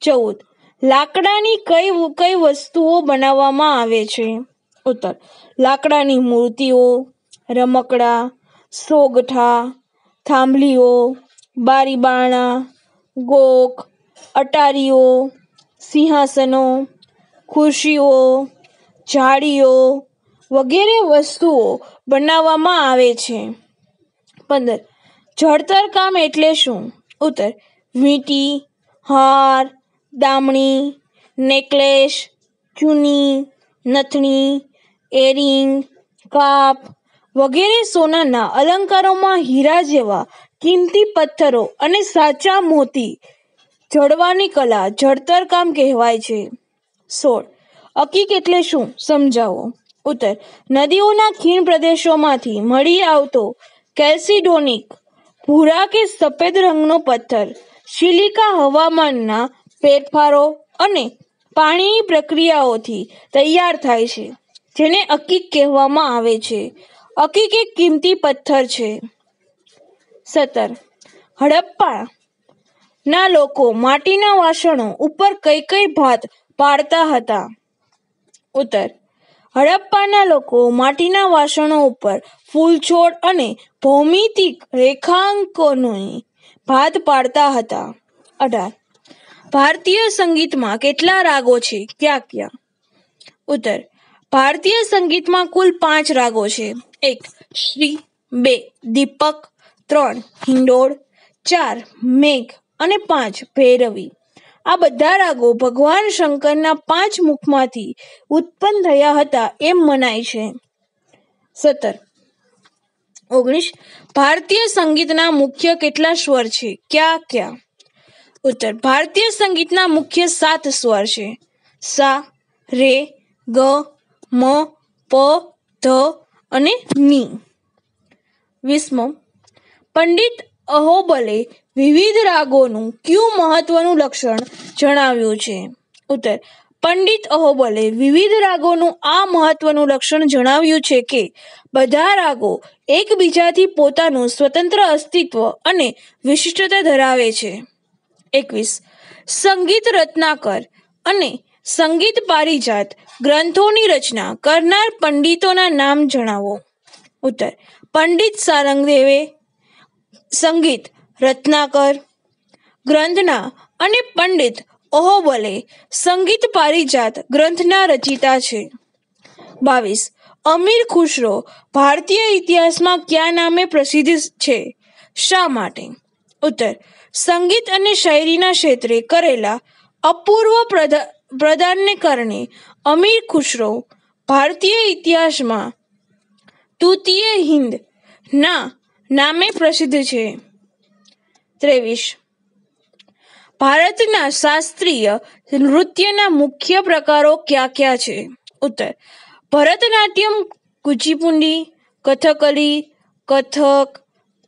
ચૌદ, લાકડાની કઈ કઈ વસ્તુઓ બનાવવામાં આવે છે? ઉત્તર, લાકડાની મૂર્તિઓ, રમકડા, સોગઠા થાંભલીઓ, બારીબાણા ગોખ અટારીઓ, સિંહાસનો, ખુરશીઓ જાળીઓ વગેરે વસ્તુઓ બનાવવામાં આવે છે. પંદર, જળતર કામ એટલે શું? ઉત્તર, વીંટી, હાર, દામણી, નેકલેસ, ચૂની, નથણી, એરિંગ, કાપ વગેરે સોનાના અલંકારોમાં હીરા જેવા કિંમતી પથ્થરો અને સાચા મોતી જડવાની કલા જળતર કામ કહેવાય છે. સોળ. અકીક એટલે શું? સમજાવો. ઉત્તર. નદીઓના ખીણ પ્રદેશોમાંથી મળી આવતો કેલ્સિડોનિક ભૂરા કે સફેદ રંગનો પથ્થર શિલિકા હવામાનના ફેરફારો અને પાણીની પ્રક્રિયાઓથી તૈયાર થાય છે, જેને અકીક કહેવામાં આવે છે. અકીક એક કિંમતી પથ્થર છે. સત્તર. હડપ્પા ના લોકો માટીના વાસણો ઉપર કઈ કઈ ભાત પાડતા હતા. ઉત્તર. હડપ્પાના લોકો માટીના વાસણો ઉપર ફૂલછોડ અને ભૌમિતિક રેખાંકનોની ભાત પાડતા હતા. અઢાર. ભારતીય સંગીતમાં કેટલા રાગો છે? ક્યાં ક્યાં? ઉત્તર. ભારતીય સંગીતમાં કુલ પાંચ રાગો છે. એક, શ્રી, બે, દીપક, ત્રણ, હિંડોળ, ચાર, મેઘ અને પાંચ, ભૈરવી. આ બધા રાગો ભગવાન શંકરના પાંચ મુખમાંથી ઉત્પન્ન થયા હતા એમ મનાય છે. સત્તર, ઓગણીસ, ભારતીય સંગીતના મુખ્ય કેટલા સ્વર છે? ક્યાં ક્યાં? ઉત્તર, ભારતીય સંગીતના મુખ્ય સાત સ્વર છે. સા, રે, ગ મ, પ, ધ અને ની. વીસમો. પંડિત અહોબલે વિવિધ રાગોનું કયું મહત્વનું લક્ષણ જણાવ્યું છે? ઉત્તર. પંડિત અહોબલે વિવિધ રાગોનું આ મહત્વનું લક્ષણ જણાવ્યું છે કે, બધા રાગો એકબીજાથી પોતાનું સ્વતંત્ર અસ્તિત્વ અને વિશિષ્ટતા ધરાવે છે. એકવીસ. સંગીત રત્નાકર અને સંગીત પારિજાત ગ્રંથોની રચના કરનાર પંડિતોના નામ જણાવો. ઉત્તર. પંડિત સારંગદેવે સંગીત, રત્નાકર, ગ્રંથના અને પંડિત ઓહોબલે સંગીત પારિજાત ગ્રંથના રચિતા છે. બાવીસ. અમીર ખુશરો ભારતીય ઇતિહાસમાં કયા નામે પ્રસિદ્ધ છે? શા માટે? ઉત્તર. સંગીત અને શાયરીના ક્ષેત્રે કરેલા અપૂર્વ પ્રદાનને કારણે અમીર ખુશરો ભારતીય ઇતિહાસમાં તૃતીય હિન્દ ના નામે પ્રસિદ્ધ છે. ત્રેવીસ. ભારતના શાસ્ત્રીય નૃત્યના મુખ્ય પ્રકારો કયા કયા છે? ઉત્તર. ભરતનાટ્યમ, કુચીપુંડી, કથકલી, કથક,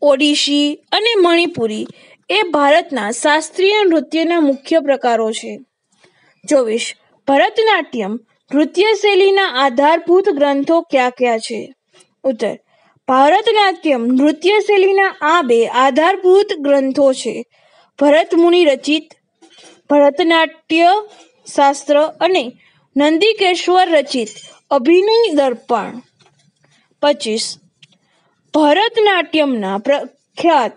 ઓડિશી અને મણિપુરી એ ભારતના શાસ્ત્રીય નૃત્યના મુખ્ય પ્રકારો છે. ચોવીસ. ભરતનાટ્યમ નૃત્ય શૈલીના આધારભૂત ગ્રંથો કયા કયા છે? ઉત્તર. ભારતનાટ્યમ નૃત્ય શૈલીના આ બે આધારભૂત ગ્રંથો છે. ભરતમુનિ રચિત, ભરતનાટ્ય શાસ્ત્ર અને નંદિકેશ્વર રચિત અભિનય દર્પણ. પચીસ. ભરતનાટ્યમના પ્રખ્યાત,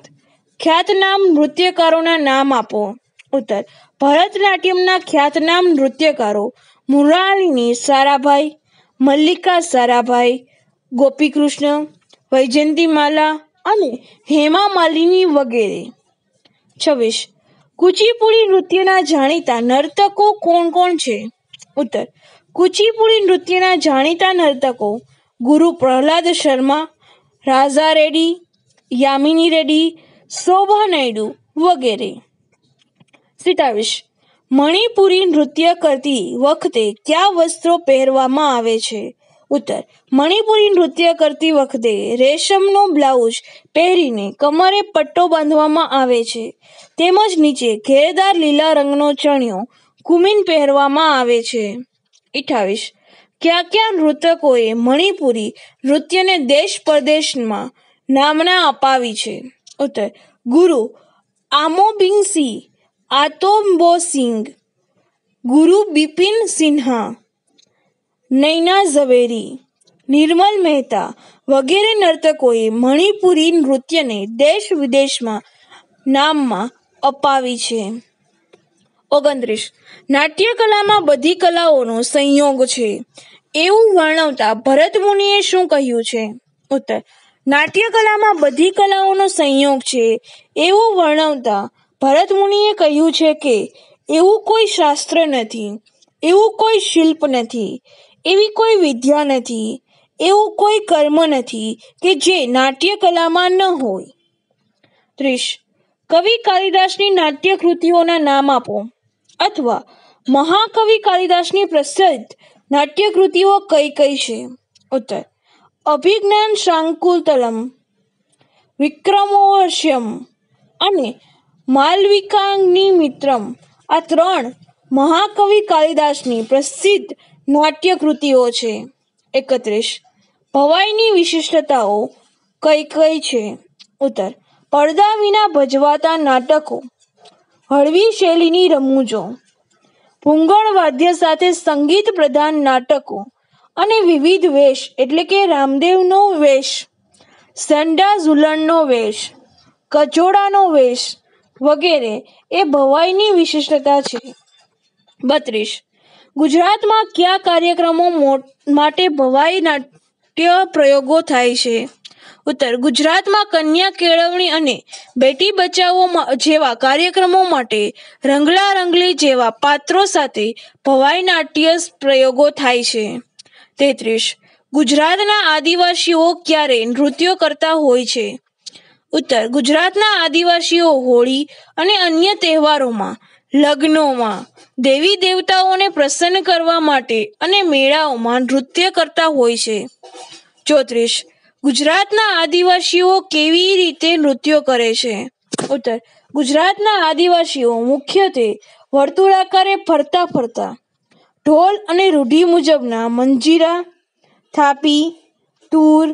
ખ્યાતનામ નૃત્યકારોના નામ આપો. ઉત્તર. ભરતનાટ્યમના ખ્યાતનામ નૃત્યકારો મૃણાલિની સારાભાઈ, મલ્લિકા સારાભાઈ, ગોપીકૃષ્ણ, વૈજયંતીમાલા અને હેમા માલિની વગેરે. છવ્વીસ. કુચીપુડી નૃત્યના જાણીતા નર્તકો કોણ કોણ છે? ઉત્તર. કુચીપુડી નૃત્યના જાણીતા નર્તકો ગુરુ પ્રહલાદ શર્મા, રાઝા રેડ્ડી, યામિની રેડ્ડી, શોભા નાયડુ વગેરે. સિતાવીસ મણિપુરી નૃત્ય કરતી વખતે કયા વસ્ત્રો પહેરવામાં આવે છે? ઉત્તર, મણિપુરી નૃત્ય કરતી વખતે રેશમનો બ્લાઉઝ પહેરીને કમરે પટ્ટો બાંધવામાં આવે છે. તેમજ નીચે ઘેરદાર લીલા રંગનો ચણિયો કુમીન પહેરવામાં આવે છે. અઠાવીસ કયા કયા નૃતકોએ મણિપુરી નૃત્યને દેશ પરદેશમાં નામના અપાવી છે? ઉત્તર, ગુરુ આમોબિંગ સિંહ આતોમ્બો સિંઘ ગુરુ બિપિન સિન્હા, નૈના ઝવેરી, નિર્મલ મહેતા વગેરે નર્તકોએ મણિપુરી નૃત્યને દેશ વિદેશમાં નામમાં અપાવી છે. ઓગણત્રીસ. નાટ્યકલામાં બધી કલાઓનો સંયોગ છે. એવું વર્ણવતા ભરત મુનિએ શું કહ્યું છે? ઉત્તર. નાટ્યકલામાં બધી કલાઓનો સંયોગ છે. એવું વર્ણવતા ભરત મુનિએ કહ્યું છે કે એવું કોઈ શાસ્ત્ર નથી, એવું કોઈ શિલ્પ નથી, એવી કોઈ વિદ્યા નથી, એવું કોઈ કર્મ નથી કે જે નાટ્યકલામાં ન હોય. ત્રીસ, કવિ કાલિદાસની નાટ્ય કૃતિઓના નામ આપો. અથવા, મહાકવિ કાલિદાસની પ્રસિદ્ધ નાટ્ય કૃતિઓ કઈ કઈ છે? ઉત્તર, અભિજ્ઞાન શાંકુતલમ વિક્રમોર્ષ્યમ અને માલવિકાગ્નિ મિત્રમ. આ ત્રણ મહાકવિ કાલિદાસની પ્રસિદ્ધ નાટ્ય કૃતિઓ છે. એકત્રીસ. ભવાઈની વિશિષ્ટતાઓ કઈ કઈ છે? ઉત્તર. પડદા વિના ભજવાતા નાટકો. હળવી શૈલીની રમૂજો. ભૂંગળ વાદ્ય સાથે સંગીત પ્રધાન નાટકો. અને વિવિધ વેશ, એટલે કે રામદેવનો વેશ. સંડા ઝુલણનો વેશ. કચોડાનો વેશ. વગેરે એ ભવાઈની વિશિષ્ટતા છે. બત્રીસ. ગુજરાતમાં કયા કાર્યક્રમો માટે ભવાઈ નાટ્ય પ્રયોગો થાય છે? ઉત્તર. ગુજરાતમાં કન્યા કેળવણી અને બેટી બચાવો જેવા કાર્યક્રમો માટે રંગલા રંગલી જેવા પાત્રો સાથે ભવાઈ નાટ્ય પ્રયોગો થાય છે. તેત્રીસ. ગુજરાતના આદિવાસીઓ ક્યારે નૃત્યો કરતા હોય છે? ઉત્તર ગુજરાતના આદિવાસીઓ હોળી અને અન્ય તહેવારોમાં, લગ્નોમાં, દેવી દેવતાઓને પ્રસન્ન કરવા માટે અને મેળાઓમાં નૃત્ય કરતા હોય છે. ચોત્રીસ, ગુજરાતના આદિવાસીઓ કેવી રીતે નૃત્યો કરે છે? ઉત્તર, ગુજરાતના આદિવાસીઓ મુખ્યત્વે વર્તુળાકારે ફરતા ફરતા, ઢોલ અને રૂઢિ મુજબના મંજીરા, થાપી, તૂર,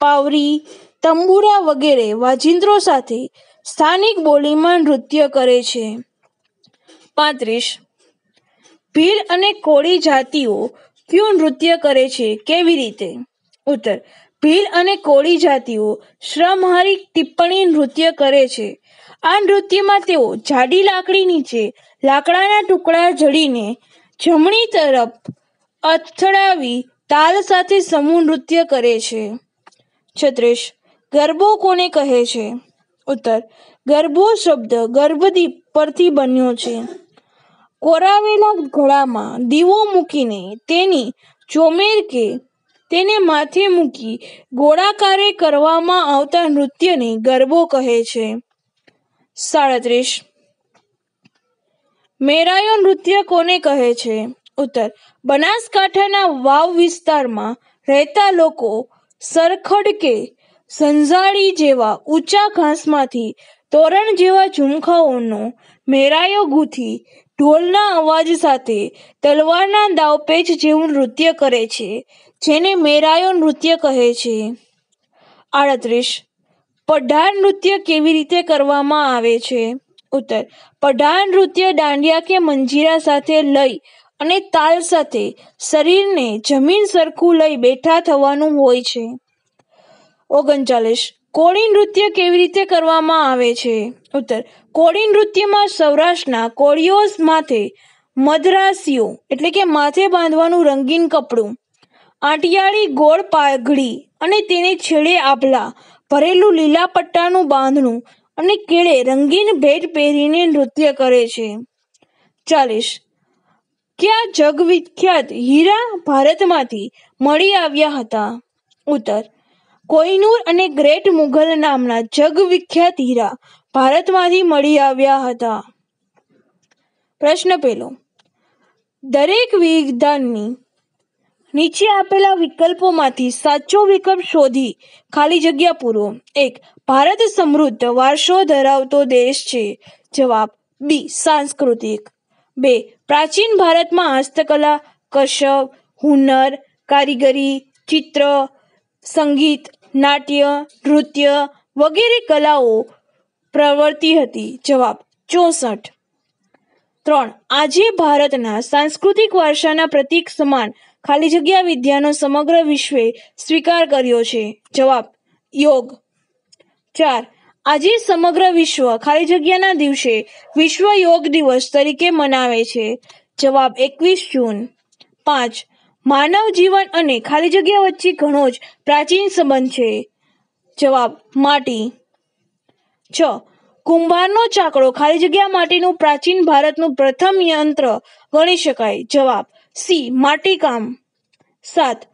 પાવરી તંબુરા વગેરે વાજિંત્રો સાથે સ્થાનિક બોલીમાં નૃત્ય કરે છે. પાંત્રીસ. ભીલ અને કોળી જાતિઓ કયું નૃત્ય કરે છે? કેવી રીતે? ઉત્તર. ભીલ અને કોળી જાતિઓ શ્રમહારી ટિપ્પણી નૃત્ય કરે છે. આ નૃત્યમાં તેઓ જાડી લાકડી નીચે લાકડાના ટુકડા જડીને જમણી તરફ અથડાવી તાલ સાથે સમૂહ નૃત્ય કરે છે. છત્રીસ. ગરબો કોને કહે છે? ઉત્તર, ગરબો શબ્દ ગર્ભદીપ પરથી બન્યો છે. કોરાવેલા ઘડામાં દીવો મૂકીને તેની ચોમેર કે તેને માથે મૂકી ગોળાકારે કરવામાં આવતા નૃત્યને ગરબો કહે છે. સાડત્રીસ, મેરાયો નૃત્ય કોને કહે છે? ઉત્તર, બનાસકાંઠાના વાવ વિસ્તારમાં રહેતા લોકો સરખડ કે સંઝાળી જેવા ઊંચા ઘાસમાંથી તોરણ જેવા ઝુમખાઓનો મેરાયો ગૂંથી ઢોલના અવાજ સાથે તલવારના દાવપેચ જેવું નૃત્ય કરે છે, જેને મેરાયો નૃત્ય કહે છે. આડત્રીસ, પઢાર નૃત્ય કેવી રીતે કરવામાં આવે છે? ઉત્તર, પઢાર નૃત્ય દાંડિયા કે મંજીરા સાથે લઈ અને તાલ સાથે શરીરને જમીન સરખું લઈ બેઠા થવાનું હોય છે. ઓગણચાલીસ. કોળી નૃત્ય કેવી રીતે કરવામાં આવે છે? ઉત્તર. કોળી નૃત્યમાં સૌરાષ્ટ્રના કોળીઓ માથે મદ્રાસીઓ, એટલે કે માથે બાંધવાનું રંગીન કપડું, આંટિયાળી ગોળ પાઘડી અને તેને છેડે આભલા ભરેલું લીલા પટ્ટાનું બાંધણું અને કેળે રંગીન ભેટ પહેરીને નૃત્ય કરે છે. ચાલીસ. ક્યાં જગવિખ્યાત હીરા ભારતમાંથી મળી આવ્યા હતા? ઉત્તર. કોહિનૂર અને ગ્રેટ મુઘલ નામના જગવિખ્યાત હીરા ભારતમાંથી મળી આવ્યા હતા. પ્રશ્ન પહેલો દરેક વિધાનની નીચે આપેલા વિકલ્પોમાંથી સાચો વિકલ્પ શોધી ખાલી જગ્યા પૂરો. એક, ભારત સમૃદ્ધ વારસો ધરાવતો દેશ છે. જવાબ, બી, સાંસ્કૃતિક. બે, પ્રાચીન ભારતમાં હસ્તકલા કશબ હુનર, કારીગરી, ચિત્ર સંગીત, નાટ્ય, નૃત્ય વગેરે કલાઓ પ્રવર્તી હતી. જવાબ ચોસઠ. ત્રણ. આજે ભારતના સાંસ્કૃતિક વારસાના પ્રતીક સમાન ખાલી જગ્યા વિદ્યાનો સમગ્ર વિશ્વે સ્વીકાર કર્યો છે. જવાબ યોગ. ચાર. આજે સમગ્ર વિશ્વ ખાલી જગ્યાના દિવસે વિશ્વ યોગ દિવસ તરીકે મનાવે છે. જવાબ એકવીસ જૂન. પાંચ. માનવ જીવન અને ખાલી જગ્યા વચ્ચે ઘણો જ પ્રાચીન સંબંધ છે. જવાબ, માટી. છ. કુંભારનો ચાકડો ખાલી જગ્યા માટેનું પ્રાચીન ભારતનું પ્રથમ યંત્ર ગણી શકાય. જવાબ, સી, માટીકામ. સાત.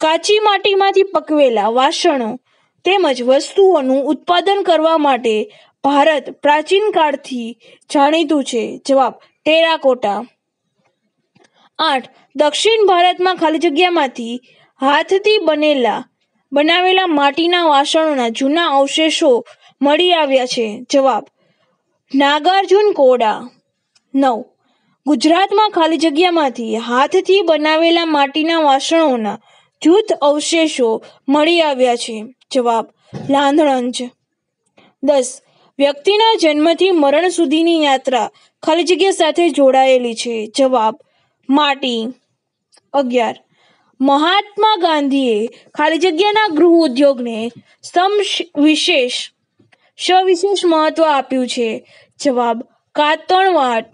કાચી માટીમાંથી પકવેલા વાસણો તેમજ વસ્તુઓનું ઉત્પાદન કરવા માટે ભારત પ્રાચીન કાળથી જાણીતું છે. જવાબ, ટેરાકોટા. આઠ. દક્ષિણ ભારતમાં ખાલી જગ્યામાંથી હાથથી બનેલા, બનાવેલા માટીના વાસણોના જૂના અવશેષો મળી આવ્યા છે. જવાબ, નાગાર્જુન કોડા. નવ. ગુજરાતમાં ખાલી જગ્યામાંથી હાથથી બનાવેલા માટીના વાસણોના જૂથ અવશેષો મળી આવ્યા છે. જવાબ, લાંધણંજ. દસ. વ્યક્તિના જન્મથી મરણ સુધીની યાત્રા ખાલી જગ્યા સાથે જોડાયેલી છે. જવાબ માટી. અગિયાર. મહાત્મા ગાંધીએ ખાલી જગ્યાના ગૃહ ઉદ્યોગને સમ વિશેષ, સવિશેષ મહત્વ આપ્યું છે. જવાબ કાતણવાડ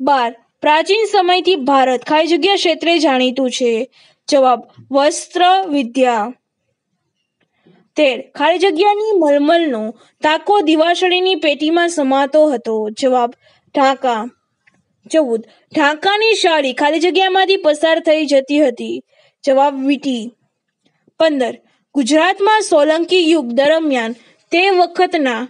બાર. પ્રાચીન સમયથી ભારત ખાલી જગ્યા ક્ષેત્રે જાણીતું છે. જવાબ, વસ્ત્ર વિદ્યા. તેર. ખાલી જગ્યાની મલમલનો તાકો દિવાસળીની પેટીમાં સમાતો હતો. જવાબ, ઢાકા. ચૌદ. ઢાંકાની શાળી ખાલી જગ્યામાંથી પસાર થઈ જતી હતી. જવાબ વીટી પંદર. ગુજરાતમાં સોલંકી યુગ દરમિયાન તે વખતના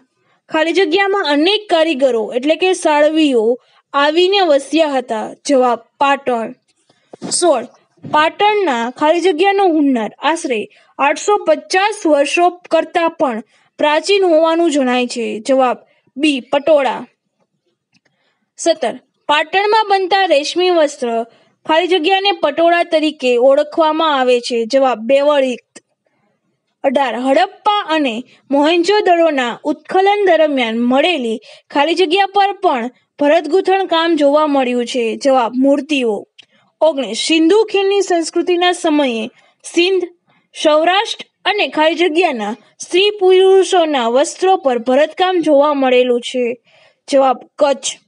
ખાલી જગ્યામાં અનેક કારીગરો એટલે કે સાળવીઓ આવીને વસ્યા હતા. જવાબ પાટણ. સોળ. પાટણના ખાલી જગ્યાનો હુન્નર આશરે આઠસો પચાસ વર્ષો કરતાં પણ પ્રાચીન હોવાનું જણાય છે. જવાબ બી. પટોળા. સત્તર. પાટણમાં બનતા રેશમી વસ્ત્ર ખાલી જગ્યાને પટોળા તરીકે ઓળખવામાં આવે છે. જવાબ બેવળિત અઢાર, હડપ્પા અને મોહેંજો દળોના ઉત્ખલન દરમિયાન મળેલી ખાલી જગ્યા પર પણ ભરતગૂંથણ કામ જોવા મળ્યું છે. જવાબ, મૂર્તિઓ. ઓગણીસ, સિંધુ ખીણની સંસ્કૃતિના સમયે સિંધ, સૌરાષ્ટ્ર અને ખાલી જગ્યાના સ્ત્રી પુરુષોના વસ્ત્રો પર ભરતકામ જોવા મળેલું છે. જવાબ, કચ્છ.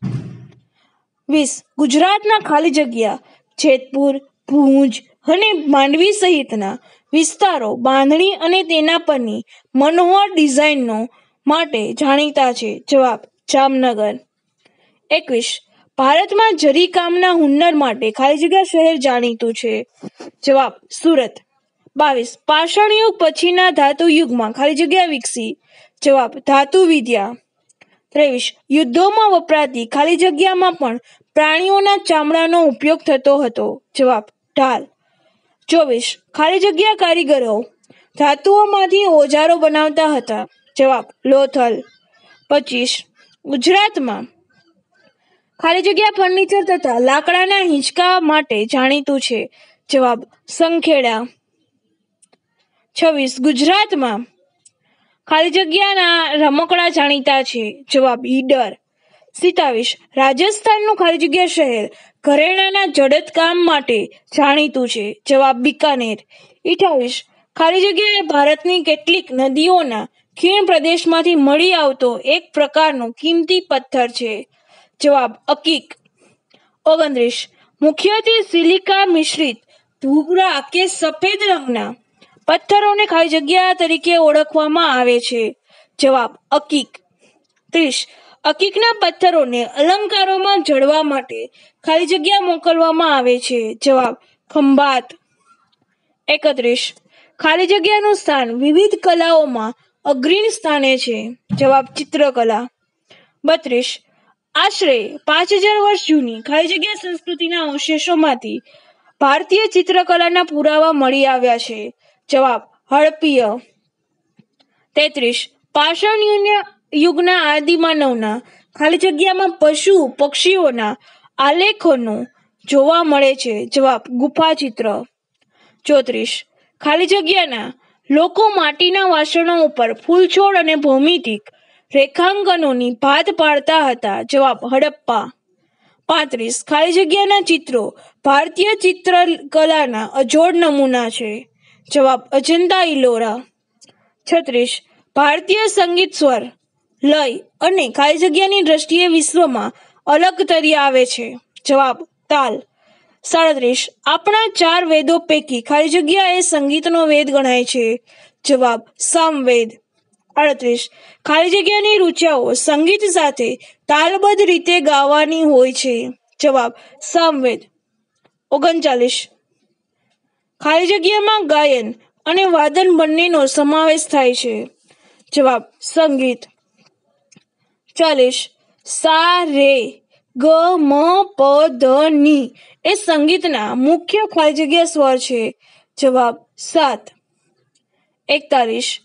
વીસ. ગુજરાતના ખાલી જગ્યા જેતપુર, ભુજ અને માંડવી સહિતના વિસ્તારો બાંધણી અને તેના પરની મનોહર ડિઝાઇનનો માટે જાણીતા છે. જવાબ, જામનગર. એકવીસ. ભારતમાં જરીકામના હુન્નર માટે ખાલી જગ્યા શહેર જાણીતું છે. જવાબ, સુરત. બાવીસ. પાષાણ યુગ પછીના ધાતુ યુગમાં ખાલી જગ્યા વિકસી. જવાબ ધાતુ વિદ્યા ત્રેવીસ. યુદ્ધોમાં વપરાતી ખાલી જગ્યામાં પણ પ્રાણીઓના ચામડાનો ઉપયોગ થતો હતો. જવાબ, ઢાલ. ચોવીસ. ખાલી જગ્યા કારીગરો ધાતુઓમાંથી ઓજારો બનાવતા હતા. જવાબ, લોથલ. પચીસ. ગુજરાતમાં ખાલી જગ્યા ફર્નિચર તથા લાકડાના હિંચકા માટે જાણીતું છે. જવાબ, સંખેડા. છવ્વીસ. ગુજરાતમાં ખાલી જગ્યાના રમકડા જાણીતા છે. જવાબ ઈડર સિતાવીસ રાજસ્થાનનું ખાલી જગ્યા શહેર ઘરેણાના જડત કામ માટે જાણીતું છે. જવાબ બિકાનેર. અઠાવીસ ખાલી જગ્યા એ ભારતની કેટલીક નદીઓના ખીણ પ્રદેશમાંથી મળી આવતો એક પ્રકારનો કિંમતી પથ્થર છે. જવાબ અકીક. ઓગણત્રીસ, મુખ્યત્વે સિલિકા મિશ્રિત, ભૂગરા કે સફેદ રંગના પથ્થરોને ખાલી જગ્યા તરીકે ઓળખવામાં આવે છે. જવાબ, અકીક. ત્રીસ. અકીકના પથ્થરોને અલંકારોમાં જડવા માટે ખાલી જગ્યા મોકલવામાં આવે છે. જવાબ, ખંભાત. એકત્રીસ. ખાલી જગ્યાનું સ્થાન વિવિધ કલાઓમાં અગ્રીણ સ્થાને છે. જવાબ, ચિત્રકલા. બત્રીસ. આશરે પાંચ હજાર વર્ષ જૂની ખાલી જગ્યા સંસ્કૃતિના અવશેષોમાંથી ભારતીય ચિત્રકલાના પુરાવા મળી આવ્યા છે. જવાબ, હડપીય. તેત્રીસ પાષાણ યુગના આદિમાનવના ખાલી જગ્યામાં પશુ, પક્ષીઓના આલેખનો જોવા મળે છે. જવાબ ગુફા ચિત્ર ચોત્રીસ, ખાલી જગ્યાના લોકો માટીના વાસણો ઉપર ફૂલછોડ અને ભૌમિતિક રેખાંકનોની ભાત પાડતા હતા. જવાબ, હડપ્પા. પાંત્રીસ, ખાલી જગ્યાના ચિત્રો ભારતીય ચિત્રકલાના અજોડ નમૂના છે. જવાબ, અજંતા ઇલોરા છત્રીસ, ભારતીય સંગીત સ્વર, લય અને ખાલી જગ્યાની દ્રષ્ટિએ વિશ્વમાં અલગ તરી આવે છે. જવાબ, તાલ. સાડત્રીસ, આપણા ચાર વેદો પૈકી ખાલી જગ્યા એ સંગીતનો વેદ ગણાય છે. જવાબ, સામવેદ. અડત્રીસ ખાલી જગ્યાની રૂચાઓ સંગીત સાથે તાલબદ્ધ રીતે ગાવાની હોય છે. જવાબ, સામવેદ. ઓગણચાલીસ ખાલી જગ્યામાં ગાયન અને વાદન બંનેનો સમાવેશ થાય છે. જવાબ, સંગીત. ચાલીસ, સા, રે, ગ, મ, પ, ધ, ની એ સંગીતના મુખ્ય ખાલી જગ્યા સ્વર છે. જવાબ, સાત. એકતાલીસ,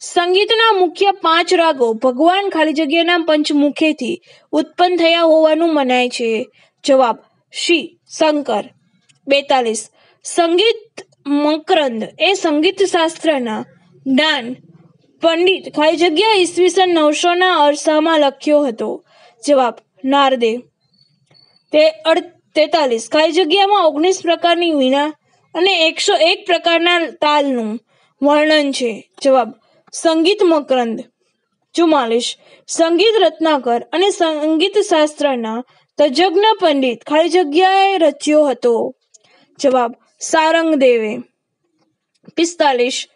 સંગીતના મુખ્ય પાંચ રાગો ભગવાન ખાલી જગ્યાના પંચમુખેથી ઉત્પન્ન થયા હોવાનું મનાય છે. જવાબ, શી, શંકર. બેતાલીસ સંગીત મકરંદ એ સંગીત શાસ્ત્રના જ્ઞાન પંડિત ખાલી જગ્યા ઈસવીસન નવસો ના અરસામાં લખ્યો હતો. જવાબ, નારદે. તે તેતાલીસ. ખાલી જગ્યામાં ઓગણીસ પ્રકારની વીણા અને એકસો એક પ્રકારના તાલનું વર્ણન છે. જવાબ, સંગીત મકરંદ. ચુમ્માલીસ. સંગીત રત્નાકર અને સંગીત શાસ્ત્રના તજજ્ઞ પંડિત ખાલી જગ્યાએ રચ્યો હતો. જવાબ સારંગ દેવે પિસ્તાલીસ.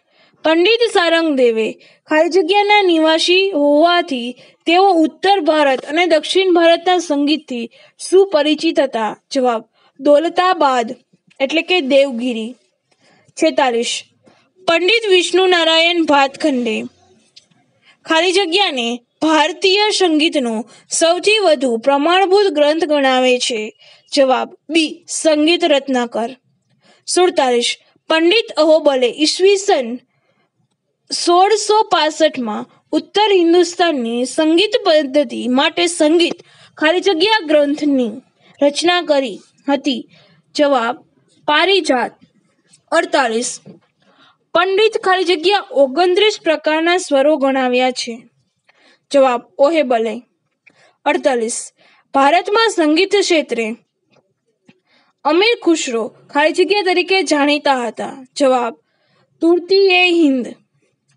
પંડિત સારંગ દેવે ખાલી જગ્યાના નિવાસી હોવાથી તેઓ ઉત્તર ભારત અને દક્ષિણ ભારતના સંગીતથી સુપરિચિત હતા. જવાબ, દોલતાબાદ, એટલે કે દેવગીરી. છેતાલીસ. પંડિત વિષ્ણુ નારાયણ ભાતખંડે. ખાલી જગ્યાને ભારતીય સંગીતનો સૌથી વધુ પ્રમાણભૂત ગ્રંથ ગણાવે છે. જવાબ, બી, સંગીત રત્નાકર. સુડતાલીસ. પંડિત અહોબલે ઈસવીસન સોળસો પાસઠમાં ઉત્તર હિન્દુસ્તાનની સંગીત પદ્ધતિ માટે સંગીત ખાલી જગ્યા ગ્રંથની રચના કરી હતી. જવાબ, પારિજાત. અડતાલીસ. પંડિત ખાલી જગ્યા ઓગણત્રીસ પ્રકારના સ્વરો ગણાવ્યા છે. જવાબ, ઓહેબલે. અડતાલીસ. ભારતમાં સંગીત ક્ષેત્રે અમીર ખુશરો ખાલી જગ્યા તરીકે જાણીતા હતા. જવાબ, તુર્તી એ હિન્દ.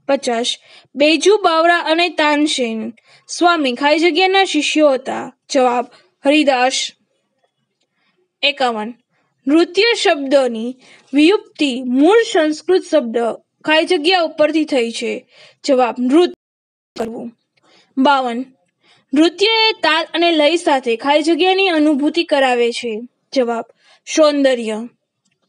પચાસ, બેજુ, બાવરા અને તાનસેન. સ્વામી ખાલી જગ્યાના શિષ્યો હતા. જવાબ, હરિદાસ. એકાવન, નૃત્ય શબ્દની વિયુક્તિ મૂળ સંસ્કૃત શબ્દ ખાલી જગ્યા ઉપરથી થઈ છે. જવાબ, નૃત્ય કરવું. બાવન, નૃત્ય એ તાલ અને લય સાથે ખાલી જગ્યાની અનુભૂતિ કરાવે છે. જવાબ સૌંદર્ય.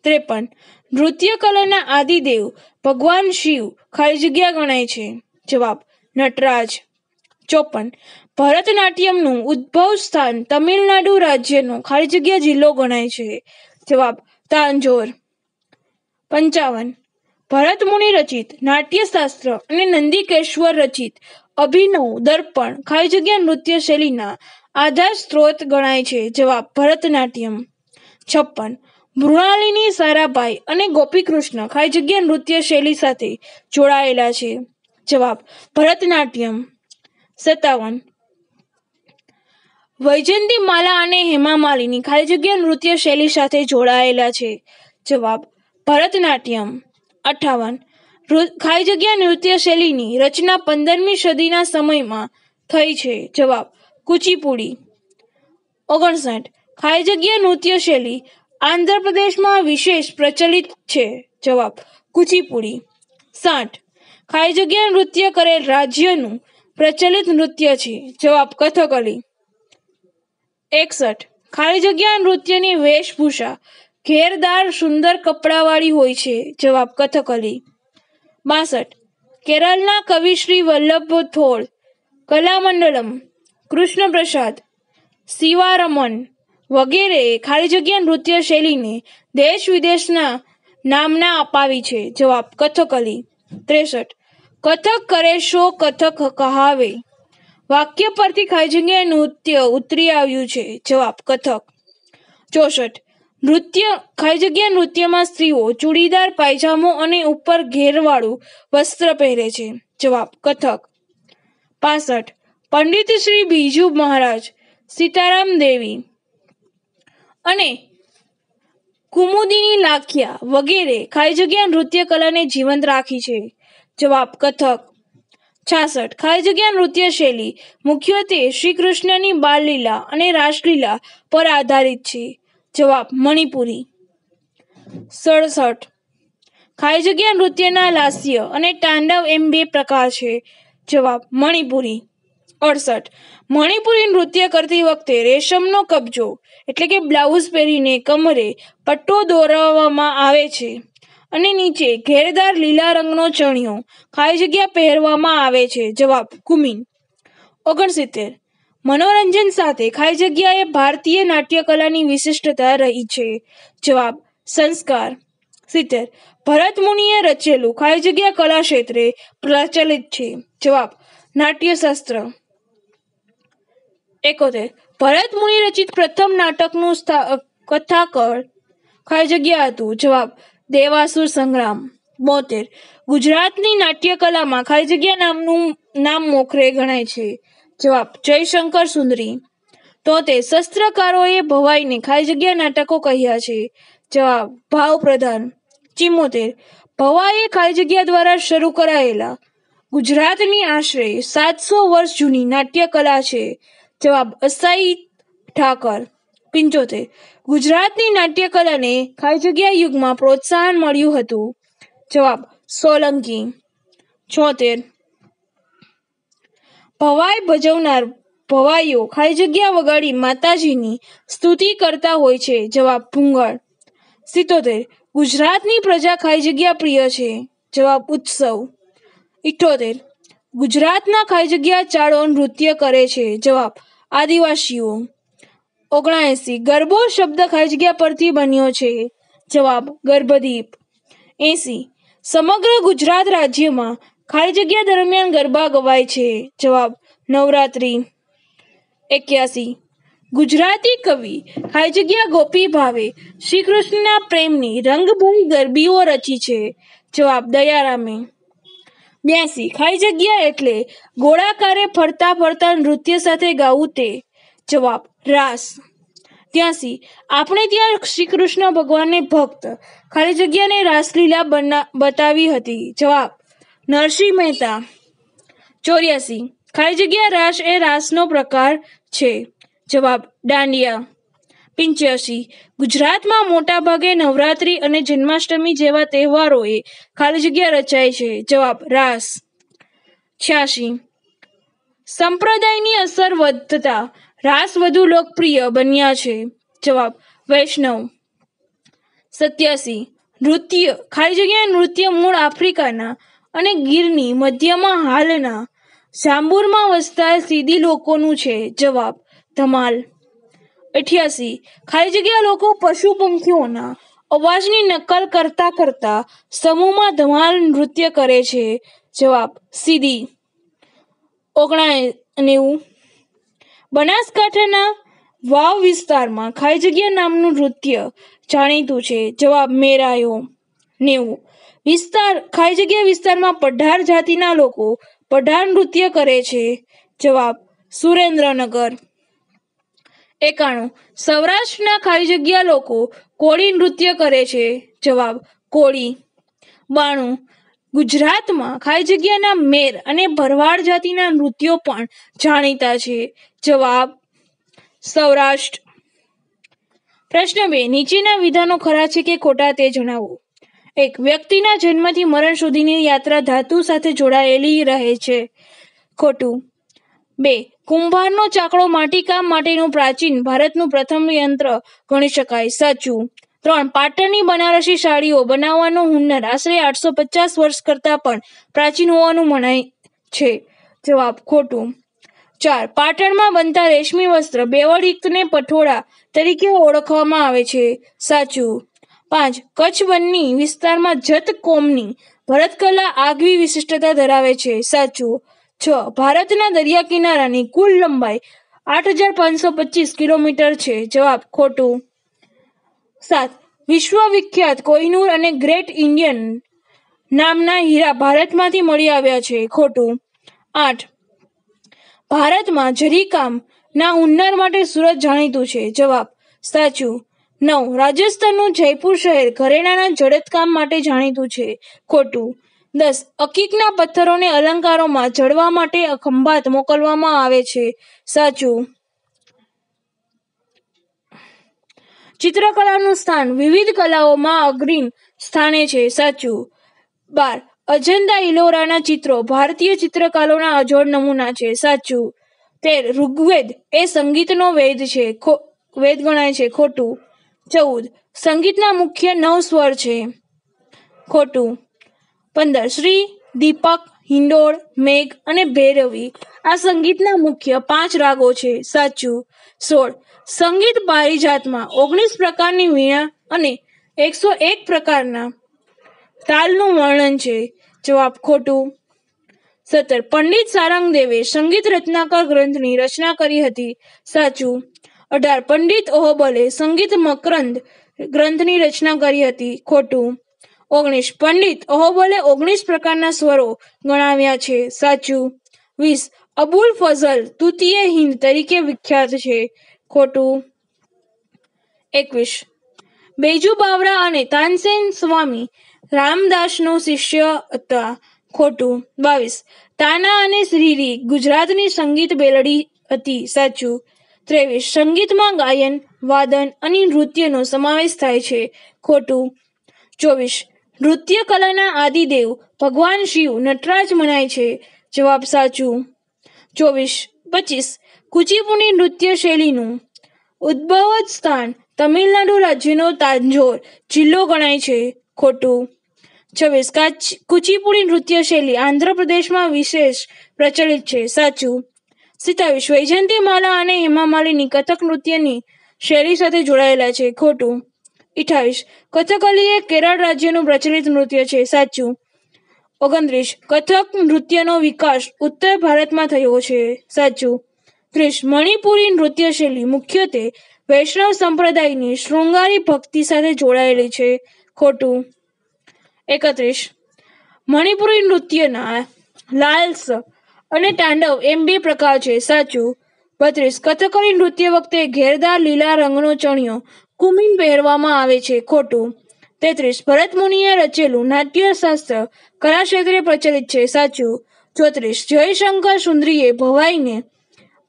ત્રેપન. નૃત્ય કલાના આદિદેવ ભગવાન શિવ ખાલી જગ્યા ગણાય છે. જવાબ, નટરાજ. ચોપન. ભરતનાટ્યમનું ઉદ્ભવ સ્થાન તમિલનાડુ રાજ્યનો ખાલી જગ્યા જિલ્લો ગણાય છે. જવાબ, તાંજોર. પંચાવન. ભરત મુનિ રચિત નાટ્યશાસ્ત્ર અને નંદિકેશ્વર રચિત અભિનવ દર્પણ ખાલી જગ્યા નૃત્ય શૈલીના આધાર સ્ત્રોત ગણાય છે. જવાબ, ભરતનાટ્યમ. છપ્પન. મૃણાલિની, સારાભાઈ અને ગોપીકૃષ્ણ ખાઈ જગ્યા નૃત્ય શૈલી સાથે જોડાયેલા છે. જવાબ, ભરતનાટ્યમ. સત્તાવન. વૈજયંતી માલા અને હેમા માલિની ખાલી જગ્યા નૃત્ય શૈલી સાથે જોડાયેલા છે. જવાબ, ભરતનાટ્યમ. અઠાવન. ખાલી જગ્યા નૃત્ય શૈલીની રચના પંદરમી સદીના સમયમાં થઈ છે. જવાબ, કુચીપુડી. ઓગણસાઠ. ખાલી જગ્યા નૃત્ય શૈલી આંધ્રપ્રદેશમાં વિશેષ પ્રચલિત છે. જવાબ, કુચીપુડી. સાઠ ખાલી જગ્યા નૃત્ય કરેલ રાજ્યનું પ્રચલિત નૃત્ય છે. જવાબ, કથકલી. એકસઠ ખાલી જગ્યા નૃત્યની વેશભૂષા. ઘેરદાર સુંદર કપડાવાળી હોય છે. જવાબ, કથકલી. બાસઠ, કેરળના કવિ શ્રી વલ્લભ થોળ, કલામંડલમ કૃષ્ણ પ્રસાદ શિવારમન વગેરે ખાલી જગ્યા નૃત્ય શૈલીને દેશ વિદેશના નામના અપાવી છે. જવાબ કથકલી ત્રેસઠ. કથક કરે શો કથક કહાવે? વાક્ય પરથી ખાલી જગ્યાએ નૃત્ય ઉતરી આવ્યું છે. જવાબ, કથક. ચોસઠ. નૃત્ય, ખાલી જગ્યા નૃત્યમાં સ્ત્રીઓ ચૂડીદાર પાયજામો અને ઉપર ઘેરવાળું વસ્ત્ર પહેરે છે. જવાબ, કથક. પાસઠ. પંડિત શ્રી બીજુ મહારાજ સીતારામ દેવી. અને કુમુદિની લાખિયા વગેરે ખાઈ જગ્યા નૃત્ય કલાને જીવંત રાખી છે. જવાબ, કથક. છાસઠ. ખાઈ જગ્યા નૃત્ય શૈલી મુખ્યત્વે શ્રી કૃષ્ણની બાળલીલા અને રાસલીલા પર આધારિત છે. જવાબ, મણિપુરી. સડસઠ. ખાઈ જગ્યા નૃત્યના લાસ્ય અને તાંડવ એમ બે પ્રકાર છે. જવાબ, મણિપુરી. અડસઠ. મણિપુરી નૃત્ય કરતી વખતે રેશમનો કબજો, એટલે કે બ્લાઉઝ પહેરીને કમરે પટ્ટો દોરાવવામાં આવે છે અને નીચે ઘેરદાર લીલા રંગનો ચણિયો ખાલી જગ્યા પહેરવામાં આવે છે. જવાબ, કુમીન. ઓગણસિત્તેર. મનોરંજન સાથે ખાલી જગ્યાએ ભારતીય નાટ્યકલાની વિશિષ્ટતા રહી છે. જવાબ, સંસ્કાર. સિત્તેર. ભરત મુનિએ રચેલું ખાલી જગ્યા કલા ક્ષેત્રે પ્રચલિત છે. જવાબ, નાટ્યશાસ્ત્ર. એકોતેર. ભરત મુનિ રચિત પ્રથમ નાટકનું કથાકળ ખાલી જગ્યા હતું. જવાબ, દેવાસુર સંગ્રામ. બોતેર. ગુજરાતની નાટ્યકલામાં ખાલી જગ્યા નામનું, નામ મોખરે ગણાય છે. જવાબ, જયશંકર સુંદરી. તોતેર. શસ્ત્રકારોએ ભવાઈને ખાલી જગ્યા નાટકો કહ્યા છે. જવાબ ભાવ પ્રધાન ચિમોતેર. ભવાઈએ ખાલી જગ્યા દ્વારા શરૂ કરાયેલા ગુજરાતની આશરે સાતસો વર્ષ જૂની નાટ્યકલા છે. જવાબ અસાઈ ઠાકર, પિંચોતેર. ગુજરાતની નાટ્યકલાને ખાલી જગ્યા યુગમાં પ્રોત્સાહન મળ્યું હતું. જવાબ સોલંકી. છોતેર. ભવાઈ ભજવનાર ભવાઈઓ ખાલી જગ્યા વગાડી માતાજીની સ્તુતિ કરતા હોય છે. જવાબ ભૂંગળ. સિત્તોતેર. ગુજરાતની પ્રજા ખાલી જગ્યા પ્રિય છે. જવાબ ઉત્સવ. ઇઠોતેર. ગુજરાતના ખાલી જગ્યા ચાળો નૃત્ય કરે છે. જવાબ આદિવાસીઓ. ઓગણાએંસી, ગરબો શબ્દ ખાલી જગ્યા પરથી બન્યો છે. જવાબ, ગર્ભદીપ. એસી, સમગ્ર ગુજરાત રાજ્યમાં ખાલી જગ્યા દરમિયાન ગરબા ગવાય છે. જવાબ, નવરાત્રી. એક્યાસી, ગુજરાતી કવિ ખાલી જગ્યા ગોપી ભાવે શ્રી કૃષ્ણના પ્રેમની રંગભરી ગરબીઓ રચી છે. જવાબ, દયારામે. બ્યાસી ખાલી જગ્યા એટલે ગોળાકારે ફરતા ફરતા નૃત્ય સાથે ગાવું તે. જવાબ, રાસ. ત્યાંસી આપણે ત્યાં શ્રી કૃષ્ણ ભગવાનને ભક્ત, ખાલી જગ્યાને રાસલીલા બના, બતાવી હતી. જવાબ, નરસિંહ મહેતા. ચોર્યાસી, ખાલી જગ્યા રાસ એ રાસનો પ્રકાર છે. જવાબ, દાંડિયા. પિંચ્યાસી. ગુજરાતમાં મોટા ભાગે નવરાત્રી અને જન્માષ્ટમી જેવા તહેવારોએ ખાલી જગ્યા રચાય છે. જવાબ, રાસ. છ્યાસી. સંપ્રદાયની અસર વધતા રાસ વધુ લોકપ્રિય બન્યા છે. જવાબ, વૈષ્ણવ. સત્યાસી. નૃત્ય, ખાલી જગ્યા નૃત્ય મૂળ આફ્રિકાના અને ગીરની મધ્યમાં હાલના જાંબુરમાં વસતા સીધી લોકોનું છે. જવાબ, ધમાલ. અઠ્યાસી. ખાલી જગ્યા લોકો પશુ પંખીઓના અવાજની નકલ કરતા કરતા સમૂહમાં ધમાલ નૃત્ય કરે છે. જવાબ સીધી ઓગણા નેવું બનાસકાંઠાના વાવ વિસ્તારમાં ખાલી જગ્યા નામનું નૃત્ય જાણીતું છે. જવાબ મેરાયો. નેવું. વિસ્તાર, ખાલી જગ્યા વિસ્તારમાં પઢાર જાતિના લોકો પઢાર નૃત્ય કરે છે. જવાબ સુરેન્દ્રનગર. એકાણું. સૌરાષ્ટ્રના ખાલી જગ્યા લોકો કોળી નૃત્ય કરે છે. જવાબ, કોળી. બાણું. ગુજરાતમાં ખાલી જગ્યાના મેર અને ભરવાડ જાતિના નૃત્યો પણ જાણીતા છે. જવાબ, સૌરાષ્ટ્ર. પ્રશ્ન બે, નીચેના વિધાનો ખરા છે કે ખોટા તે જણાવો. એક, વ્યક્તિના જન્મથી મરણ સુધીની યાત્રા ધાતુ સાથે જોડાયેલી રહે છે. ખોટું. બે કુંભારનો ચાકડો માટીકામ માટેનું પ્રાચીન ભારતનું પ્રથમ યંત્ર ગણી શકાય. સાચું. ત્રણ, પાટણની બનારસી સાડીઓ બનાવવાનો હુન્નર. આશરે આઠસો પચાસ વર્ષ કરતાં પણ પ્રાચીન હોવાનું મનાય છે. જવાબ ખોટું. ચાર, પાટણમાં બનતા રેશમી વસ્ત્ર બેવડયુક્તને પઠોળા તરીકે ઓળખવામાં આવે છે. સાચું. પાંચ, કચ્છ બન્ની વિસ્તારમાં જત કોમની ભરતકલા આગવી વિશિષ્ટતા ધરાવે છે. સાચું. છ. ભારતના દરિયા કિનારાની કુલ લંબાઈ આઠ હજાર પાંચસો પચીસ કિલોમીટર છે. જવાબ, ખોટું. સાત. વિશ્વ વિખ્યાત કોહિનૂર અને ગ્રેટ ઇન્ડિયન નામના હીરા ભારતમાંથી મળી આવ્યા છે. ખોટું. આઠ. ભારતમાં જરીકામ ના હુન્નર માટે સુરત જાણીતું છે. જવાબ, સાચું. નવ. રાજસ્થાનનું જયપુર શહેર ઘરેણાના જડતકામ માટે જાણીતું છે. ખોટું. દસ, અકીકના પથ્થરોને અલંકારોમાં જડવા માટે ખંભાત મોકલવામાં આવે છે. સાચું. ચિત્રકલાનું સ્થાન વિવિધ કલાઓમાં અગ્રીમ સ્થાને છે. સાચું. બાર, અજંતા ઇલોરાના ચિત્રો ભારતીય ચિત્રકારોના અજોડ નમૂના છે. સાચું. તેર, ઋગ્વેદ એ સંગીતનો વેદ છે. વેદ ગણાય છે. ખોટું. ચૌદ, સંગીતના મુખ્ય નવ સ્વર છે. ખોટું. પંદર. શ્રી, દીપક, હિંડોળ, મેઘ અને ભૈરવી. આ સંગીતના મુખ્ય પાંચ રાગો છે. સાચું. સોળ. સંગીત પારિજાતમાં ઓગણીસ પ્રકારની વીણા અને એકસો એક પ્રકારના તાલનું વર્ણન છે. જવાબ ખોટું. સત્તર. પંડિત સારંગદેવે સંગીત રત્નાકર ગ્રંથની રચના કરી હતી. સાચું. અઢાર. પંડિત ઓહબલે સંગીત મકરંદ ગ્રંથની રચના કરી હતી. ખોટું. ઓગણીસ. પંડિત અહોબલે ઓગણીસ પ્રકારના સ્વરો ગણાવ્યા છે. સાચું. વીસ. અબુલ ફઝલ તૃતીય હિંદ તરીકે વિખ્યાત છે. ખોટું. એકવીસ. બેજુ બાવરા અને તાનસેન સ્વામી રામદાસનો શિષ્ય હતા. ખોટું. બાવીસ. તાના અને શ્રીરી ગુજરાતની સંગીત બેલડી હતી. સાચું. ત્રેવીસ. સંગીતમાં ગાયન, વાદન અને નૃત્યનો સમાવેશ થાય છે. ખોટું. ચોવીસ. નૃત્ય કલાના આદિદેવ ભગવાન શિવ નટરાજ મનાય છે. જવાબ સાચું. ચોવીસ, પચીસ. કુચીપુડી નૃત્ય શૈલીનું ઉદ્ભવ સ્થાન તમિલનાડુ રાજ્યનો તાંજોર જિલ્લો ગણાય છે. ખોટું. છવ્વીસ કુચીપુડી નૃત્ય શૈલી આંધ્રપ્રદેશમાં વિશેષ પ્રચલિત છે. સાચું. સિત્તાવીસ વૈજયંતી માલા અને હેમા માલિની કથક નૃત્યની શૈલી સાથે જોડાયેલા છે. ખોટું. અઠાવીસ. કથકલી એ કેરળ રાજ્યનું પ્રચલિત નૃત્ય છે. સાચું. ઓગણત્રીસ. કથક નૃત્યનો વિકાસ ઉત્તર ભારતમાં થયો છે. સાચું. ત્રીસ. મણિપુરી નૃત્ય શૈલી મુખ્યત્વે વૈષ્ણવ સંપ્રદાયની શૃંગારી ભક્તિ સાથે જોડાયેલી છે. ખોટું. એકત્રીસ. મણિપુરી નૃત્યના લાલ્સ અને તાંડવ એમ બે પ્રકાર છે. સાચું. બત્રીસ. કથકલી નૃત્ય વખતે ઘેરદાર લીલા રંગનો ચણિયો કુમીન પહેરવામાં આવે છે. ખોટું. તેત્રીસ. ભરત મુનિએ રચેલું નાટ્યશાસ્ત્ર કલા ક્ષેત્રે પ્રચલિત છે. સાચું. ચોત્રીસ. જયશંકર સુંદરીએ ભવાઈને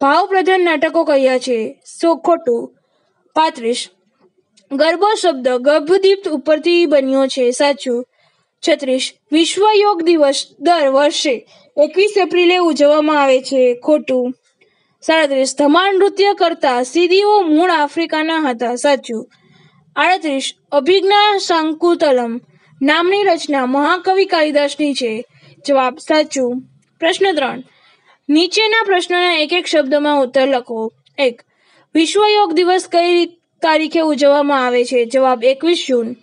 ભાવપ્રધાન નાટકો કહ્યા છે. સો ખોટું. પાંત્રીસ. ગર્ભ શબ્દ ગર્ભદીપ્ત ઉપરથી બન્યો છે. સાચું. છત્રીસ. વિશ્વ યોગ દિવસ દર વર્ષે એકવીસ એપ્રિલે ઉજવવામાં આવે છે. ખોટું. સાડત્રીસ, ધમાલ નૃત્ય કરતા સીધીઓ મૂળ આફ્રિકાના હતા, સાચું. આડત્રીસ, અભિજ્ઞા શાંકુતલમ નામની રચના મહાકવિ કાલિદાસની છે, જવાબ સાચું. પ્રશ્ન ત્રણ, નીચેના પ્રશ્નોના એક એક શબ્દમાં ઉત્તર લખો. એક, વિશ્વ યોગ દિવસ કઈ તારીખે ઉજવવામાં આવે છે? જવાબ એકવીસ જૂન.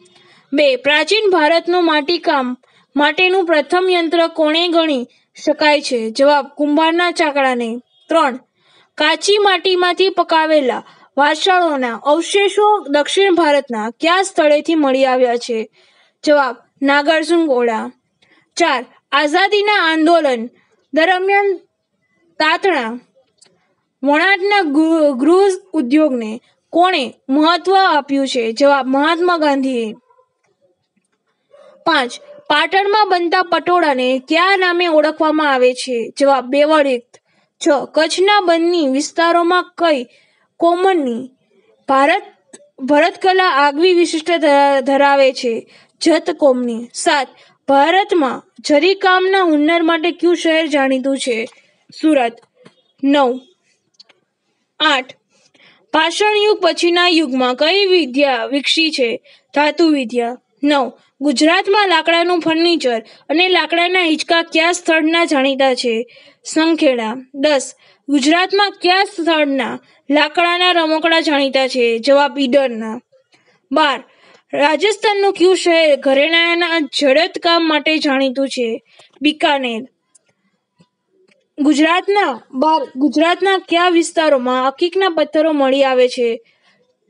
બે, પ્રાચીન ભારતનું માટીકામ માટેનું પ્રથમ યંત્ર કોણે ગણી શકાય છે? જવાબ કુંભારના ચાકડાને. ત્રણ કાચી માટીમાંથી પકાવેલા વાસણોના અવશેષો દક્ષિણ ભારતના કયા સ્થળેથી મળી આવ્યા છે? જવાબ, નાગાર્જુન ગોળા ચાર, આઝાદીના આંદોલન દરમિયાન તાતણા. વણાટના ગૃહ ઉદ્યોગને કોણે મહત્વ આપ્યું છે? જવાબ, મહાત્મા ગાંધીએ. પાંચ, પાટણમાં બનતા પટોળાને કયા નામે ઓળખવામાં આવે છે? જવાબ બેવડયુક્ત છ કચ્છના બન્ની વિસ્તારોમાં કઈ કોમનની ભારત, ભરતકલા આગવી વિશિષ્ટ ધરાવે છે? જત કોમની. સાત, ભારતમાં જરીકામના હુન્નર માટે કયું શહેર જાણીતું છે? સુરત. નવ. આઠ, પાષાણ યુગ પછીના યુગમાં કઈ વિદ્યા વિકસી છે? ધાતુ વિદ્યા નવ ગુજરાતમાં લાકડાનું ફર્નિચર અને લાકડાના હિંચકા કયા સ્થળના જાણીતા છે? સંખેડા. દસ. ગુજરાતમાં કયા સ્થળના લાકડાના રમકડા જાણીતા છે? જવાબ ઈડરના. બાર. રાજસ્થાનનું કયું શહેર ઘરેણાના જડત કામ માટે જાણીતું છે? બિકાનેર. ગુજરાતના બાર. ગુજરાતના કયા વિસ્તારોમાં અકીકના પથ્થરો મળી આવે છે?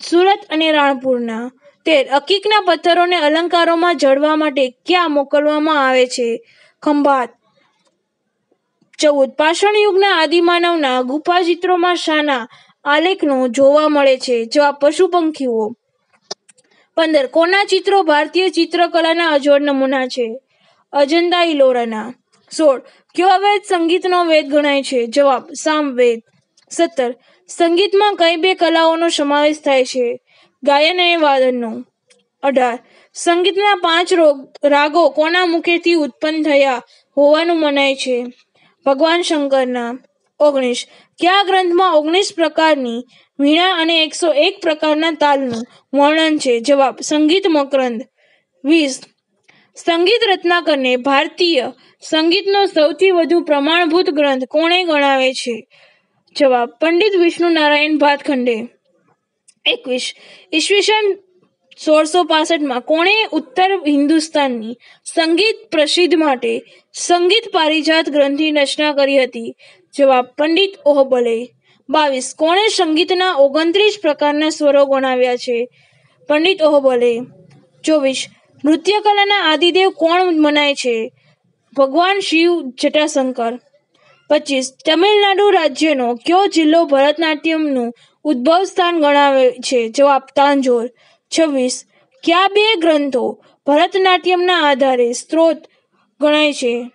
સુરત અને રાણપુરના. તેર અકીકના પથ્થરોને અલંકારોમાં જડવા માટે ક્યાં મોકલવામાં આવે છે? ખંભાત. ચૌદ. પાષાણ યુગના આદિમાનવના ગુફા ચિત્રોમાં શાના આલેખનો જોવા મળે છે જવાબ પશુ પંખીઓ પંદર. કોના ચિત્રો ભારતીય ચિત્રકલાના અજોડ નમૂના છે? અજંતા ઇલોરાના. સોળ. કયો વેદ સંગીતનો વેદ ગણાય છે? જવાબ, સામવેદ. સત્તર. સંગીતમાં કઈ બે કલાઓનો સમાવેશ થાય છે? ગાયન અને વાદનનો અઢાર. સંગીતના પાંચ રોગ, રાગો કોના મુખેથી ઉત્પન્ન થયા હોવાનું મનાય છે. ભગવાન શંકરના. ઓગણીસ. કયા ગ્રંથમાં ઓગણીસ પ્રકારની વીણા અને એકસો એક પ્રકારના તાલનું વર્ણન છે? જવાબ, સંગીત મકરંદ. વીસ. સંગીત રત્નાકરને ભારતીય સંગીતનો સૌથી વધુ પ્રમાણભૂત ગ્રંથ કોણે ગણાવે છે? જવાબ, પંડિત વિષ્ણુ નારાયણ ભાતખંડે એકવીસ. ઈસવીસન સોળસો પાસઠમાં કોણે ઉત્તર હિન્દુસ્તાનની સંગીત પ્રસિદ્ધ માટે સંગીત પારિજાત ગ્રંથની રચના કરી હતી? જવાબ, પંડિત ઓહબલે. બાવીસ. કોણે સંગીતના ઓગણત્રીસ પ્રકારના સ્વરો ગણાવ્યા છે? પંડિત ઓહબલે. ચોવીસ. નૃત્યકલાના આદિદેવ કોણ મનાય છે? ભગવાન શિવ જટાશંકર. પચીસ. તમિલનાડુ રાજ્યનો કયો જિલ્લો ભરતનાટ્યમનું ઉદ્ભવ સ્થાન ગણાવે છે. જવાબ, તાંજોર. છવ્વીસ, કયા બે ગ્રંથો ભરતનાટ્યમના આધારે સ્ત્રોત ગણાય છે?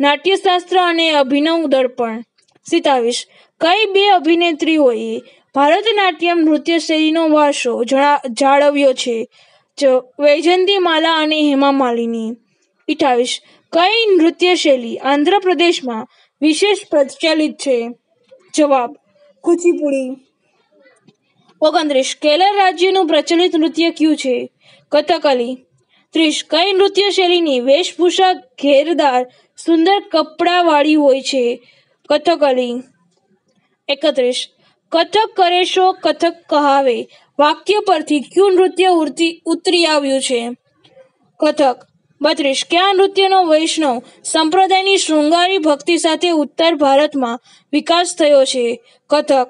નાટ્યશાસ્ત્ર અને અભિનવ દર્પણ. સિતાવીસ, કઈ બે અભિનેત્રીઓએ ભરતનાટ્યમ નૃત્ય શૈલીનો વારસો જાળવ્યો છે? વૈજયંતી માલા અને હેમા માલિની. ઇઠાવીસ કઈ નૃત્ય શૈલી આંધ્રપ્રદેશમાં વિશેષ પ્રચલિત છે? જવાબ, કુચીપુડી. ઓગણત્રીસ કેરળ રાજ્યનું પ્રચલિત નૃત્ય કયું છે? કથકલી. ત્રીસ, કઈ નૃત્ય શૈલીની વેશભૂષા ઘેરદાર, સુંદર કપડાવાળી હોય છે? કથકલી. એકત્રીસ, કથક કરે શો કથક કહાવે? વાક્ય પરથી કયું નૃત્ય ઉતરી આવ્યું છે? કથક. બત્રીસ, કયા નૃત્યનો વૈષ્ણવ સંપ્રદાયની શૃંગારી ભક્તિ સાથે ઉત્તર ભારતમાં વિકાસ થયો છે? કથક.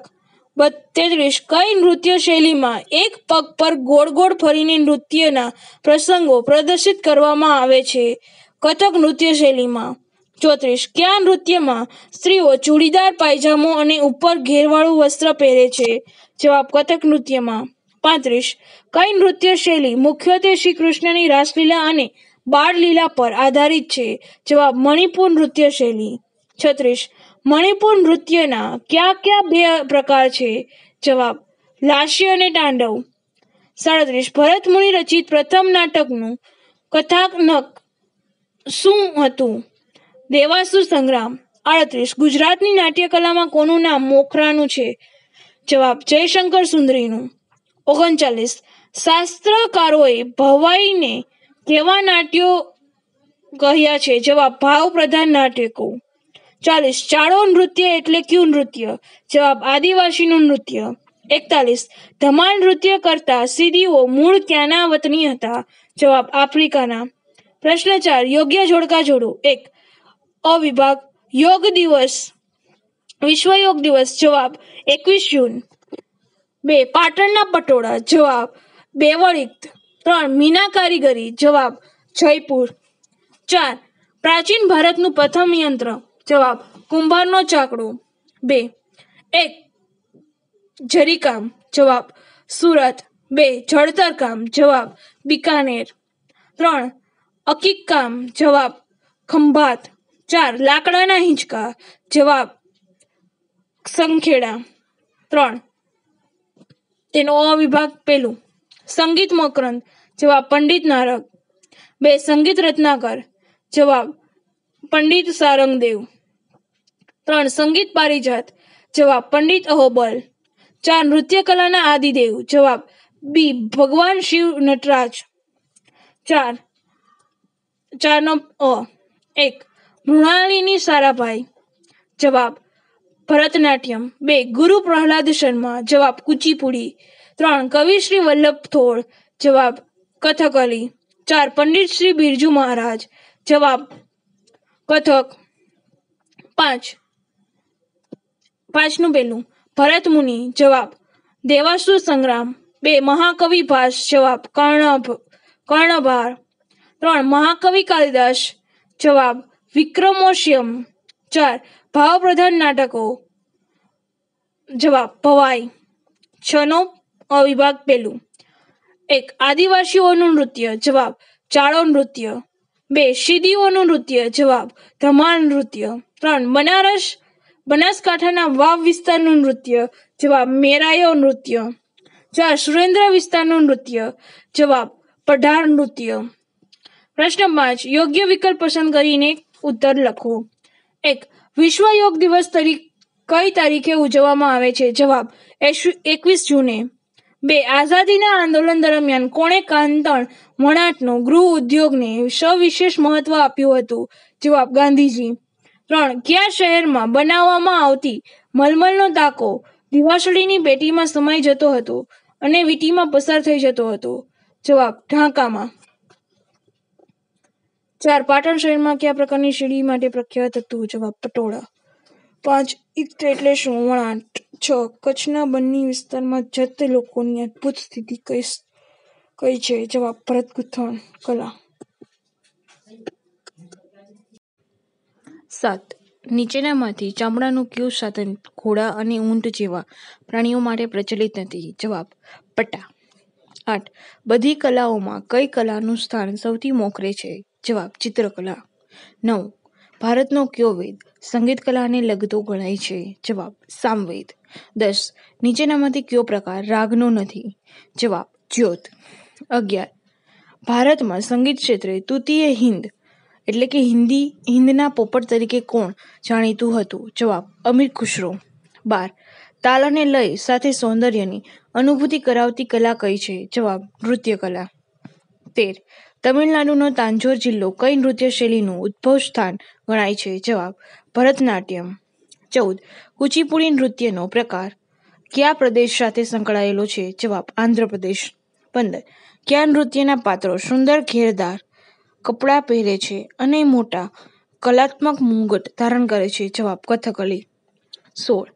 તેત્રીસ કઈ નૃત્ય શૈલીમાં એક પગ પર ગોળ ગોળ ફરીને નૃત્યના પ્રસંગો પ્રદર્શિત કરવામાં આવે છે? કથક નૃત્ય શૈલીમાં. ચોત્રીસ. કયા નૃત્યમાં સ્ત્રીઓ ચૂડીદાર પાયજામો અને ઉપર ઘેરવાળું વસ્ત્ર પહેરે છે? જવાબ, કથક નૃત્યમાં. પાંત્રીસ. કઈ નૃત્ય શૈલી મુખ્યત્વે શ્રી કૃષ્ણની રાસલીલા અને બાળલીલા પર આધારિત છે? જવાબ, મણિપુર નૃત્ય શૈલી. છત્રીસ. મણિપુર નૃત્યના કયા કયા બે પ્રકાર છે? જવાબ લાસ્ય અને તાંડવ. સાડત્રીસ, ભરત મુનિ રચિત પ્રથમ નાટકનું કથાનક શું હતું? દેવાસુર સંગ્રામ. આડત્રીસ, ગુજરાતની નાટ્યકલામાં કોનું નામ મોખરાનું છે? જવાબ, જયશંકર સુંદરીનું. ઓગણચાલીસ, શાસ્ત્રકારોએ ભવાઈને કેવા નાટ્યો કહ્યા છે? જવાબ ભાવ પ્રધાન નાટકો. ચાલીસ. ચાળો નૃત્ય એટલે કયું નૃત્ય? જવાબ, આદિવાસીનું નૃત્ય. એકતાલીસ. ધમાલ નૃત્ય કરતા સીધીઓ મૂળ ક્યાંના વતની હતા? જવાબ, આફ્રિકાના. પ્રશ્ન ચાર, યોગ્ય જોડકા જોડો. એક, અવિભાગ યોગ દિવસ. વિશ્વ યોગ દિવસ. જવાબ, એકવીસ જૂન. બે, પાટણના પટોળા. જવાબ બેવળિત ત્રણ, મીના કારીગરી. જવાબ, જયપુર. ચાર, પ્રાચીન ભારતનું પ્રથમ યંત્ર. જવાબ, કુંભારનો ચાકડો. બે, એક, જરીકામ. જવાબ, સુરત. બે જળતર કામ જવાબ, બિકાનેર. ત્રણ અકીક કામ જવાબ, ખંભાત. ચાર, લાકડાના હિંચકા. જવાબ, સંખેડા. ત્રણ, તેનો અવિભાગ પેલું. સંગીત મકરંદ. જવાબ, પંડિત નારક બે, સંગીત રત્નાકર. જવાબ, પંડિત સારંગદેવ. ત્રણ સંગીત પારિજાત જવાબ, પંડિત અહોબલ. ચાર, નૃત્ય કલાના આદિદેવ. જવાબ, બી, ભગવાન શિવ નટરાજ. ચાર, ચારનો અ. એક, મૃણાલિની સારાભાઈ. જવાબ, ભરતનાટ્યમ. બે, ગુરુ પ્રહલાદ શર્મા. જવાબ, કુચીપુડી. ત્રણ, કવિ શ્રી વલ્લભ થોળ. જવાબ કથકલી ચાર, પંડિત શ્રી બિરજુ મહારાજ. જવાબ, કથક. પાંચ પાંચનું પહેલું, ભરત મુનિ, જવાબ દેવાસુર સંગ્રામ. બે, મહાકવિ ભાસ, જવાબ કર્ણ કર્ણભાર. ત્રણ, મહાકવિ કાલિદાસ, જવાબ, વિક્રમોશિયમ. ચાર, ભાવપ્રધાન નાટકો, જવાબ, ભવાઈ. છનો અવિભાગ પેલું એક, આદિવાસીઓનું નૃત્ય, જવાબ, ચાળો નૃત્ય. બે સિદ્ધિઓનું નૃત્ય, જવાબ, ધમાલ નૃત્ય. ત્રણ, બનારસ બનાસકાંઠાના વાવ વિસ્તારનું નૃત્ય, જવાબ મેરાયો નૃત્ય ચાર સુરેન્દ્ર વિસ્તારનું નૃત્ય, જવાબ પઢાર નૃત્ય. પ્રશ્ન પાંચ, યોગ્ય વિકલ્પ પસંદ કરીને ઉત્તર લખો. એક, વિશ્વ યોગ દિવસ તરીકે કઈ તારીખે ઉજવવામાં આવે છે? જવાબ એકવીસ જૂને. બે, આઝાદીના આંદોલન દરમિયાન કોણે કાંતણ વણાટનો ગૃહ ઉદ્યોગને સવિશેષ મહત્વ આપ્યું હતું? જવાબ, ગાંધીજી. ત્રણ કયા શહેરમાં બનાવવામાં આવતી મલમલનો તાકો દિવાસળીની પેટીમાં સમાઈ જતો હતો અને વીટીમાં પસાર થઈ જતો હતો. જવાબ, ઢાંકામાં. ચાર, પાટણ શહેરમાં કયા પ્રકારની શીડી માટે પ્રખ્યાત હતું? જવાબ, પટોળા. પાંચ ઇક્ત એટલે શું? વણાટ. છ, કચ્છના બન્ની વિસ્તારમાં જત લોકોની અદ્ભુત સ્થિતિ કઈ કઈ છે? જવાબ ભરત ગૂંથણ કલા. સાત. નીચેનામાંથી ચામડાનું કયું સાધન ઘોડા અને ઊંટ જેવા પ્રાણીઓ માટે પ્રચલિત નથી. જવાબ, પટ્ટા. આઠ. બધી કલાઓમાં કઈ કલાનું સ્થાન સૌથી મોખરે છે? જવાબ, ચિત્રકલા. નવ. ભારતનો કયો વેદ સંગીત કલાને લગતો ગણાય છે? જવાબ, સામવેદ. દસ. નીચેનામાંથી કયો પ્રકાર રાગનો નથી? જવાબ, જ્યોત. અગિયાર. ભારતમાં સંગીત ક્ષેત્રે તૃતીય હિન્દ એટલે કે હિન્દી, હિન્દના પોપટ તરીકે કોણ જાણીતું હતું? જવાબ, અમીર ખુશરો બાર તાલ અને લય સાથે સૌંદર્યની અનુભૂતિ કરાવતી કલા કઈ છે? જવાબ નૃત્ય કલા તેર, તમિલનાડુનો તાંજોર જિલ્લો કઈ નૃત્ય શૈલીનું ઉદ્ભવ સ્થાન ગણાય છે? જવાબ, ભરતનાટ્યમ. ચૌદ, કુચીપુડી નૃત્યનો પ્રકાર કયા પ્રદેશ સાથે સંકળાયેલો છે? જવાબ, આંધ્રપ્રદેશ. પંદર, કયા નૃત્યના પાત્રો સુંદર ઘેરદાર કપડાં પહેરે છે અને મોટા કલાત્મક મુગટ ધારણ કરે છે. જવાબ કથકલી સોળ.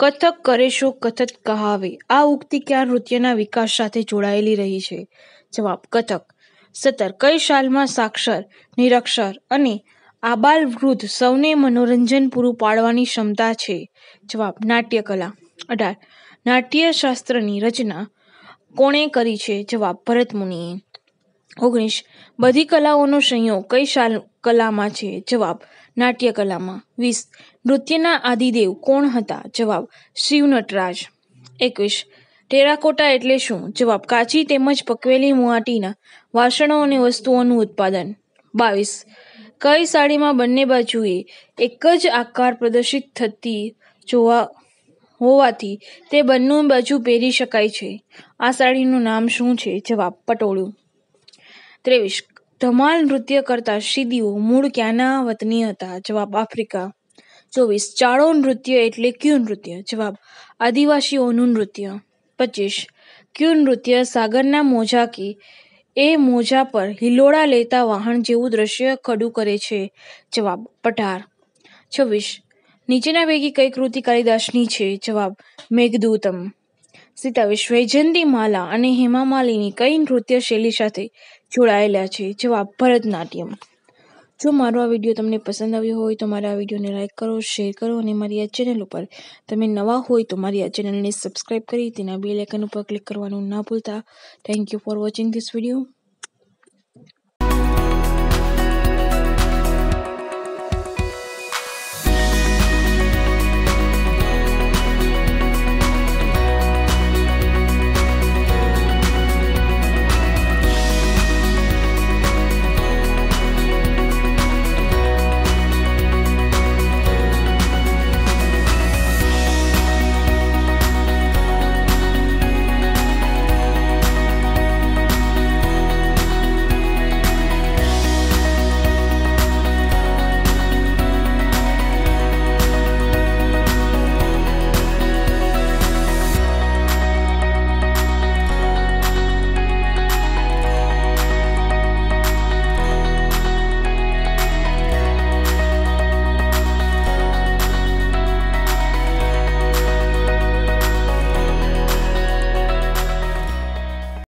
કથક કરે શો કથક કહાવે. આ ઉક્તિ કયા નૃત્યના વિકાસ સાથે જોડાયેલી રહી છે? જવાબ, કથક. સત્તર. કઈ શાલમાં સાક્ષર, નિરક્ષર અને આબાલ વૃદ્ધ સૌને મનોરંજન પૂરું પાડવાની ક્ષમતા છે? જવાબ, નાટ્યકલા. અઢાર. નાટ્યશાસ્ત્રની રચના કોણે કરી છે? જવાબ, ભરત મુનિએ. ઓગણીસ. બધી કલાઓનો સંયોગ કઈ શાલ, કલામાં છે? જવાબ, નાટ્ય કલામાં. વીસ. નૃત્યના આદિદેવ કોણ હતા? જવાબ શિવ નટરાજ એકવીસ. ટેરાકોટા એટલે શું? જવાબ, કાચી તેમજ પકવેલી મુવાટીના વાસણો અને વસ્તુઓનું ઉત્પાદન. બાવીસ. કઈ સાડીમાં બંને બાજુએ એક જ આકાર પ્રદર્શિત થતી જોવા, હોવાથી તે બંને બાજુ પહેરી શકાય છે. આ સાડીનું નામ શું છે? જવાબ, પટોળું. ત્રેવીસ. ધમાલ નૃત્ય કરતા શીદીઓ મૂળ ક્યાંના વતની હતા? જવાબ આફ્રિકા. ચોવીસ. ચાળો નૃત્ય એટલે ક્યુ નૃત્ય? જવાબ આદિવાસીઓનું નૃત્ય. પચીસ. ક્યુ નૃત્ય સાગરના મોજા એ મોજા પર હિલોડા લેતા વાહન જેવું દ્રશ્ય ખડું કરે છે. જવાબ પઠાર. છવ્વીસ. નીચેના પૈકી કઈ કૃતિ કાલિદાસની છે? જવાબ મેઘદૂતમ. સિતાવીસ વૈજયંતી માલા અને હેમામાલીની કઈ નૃત્ય શૈલી સાથે જોડાયેલા છે જેવા ભરતનાટ્યમ. જો મારો આ વીડિયો તમને પસંદ આવ્યો હોય તો મારા આ વિડીયોને લાઇક કરો, શેર કરો અને મારી આ ચેનલ ઉપર તમે નવા હોય તો મારી આ ચેનલને સબસ્ક્રાઈબ કરી તેના બે લેકન ઉપર ક્લિક કરવાનું ના ભૂલતા. Thank you for watching this video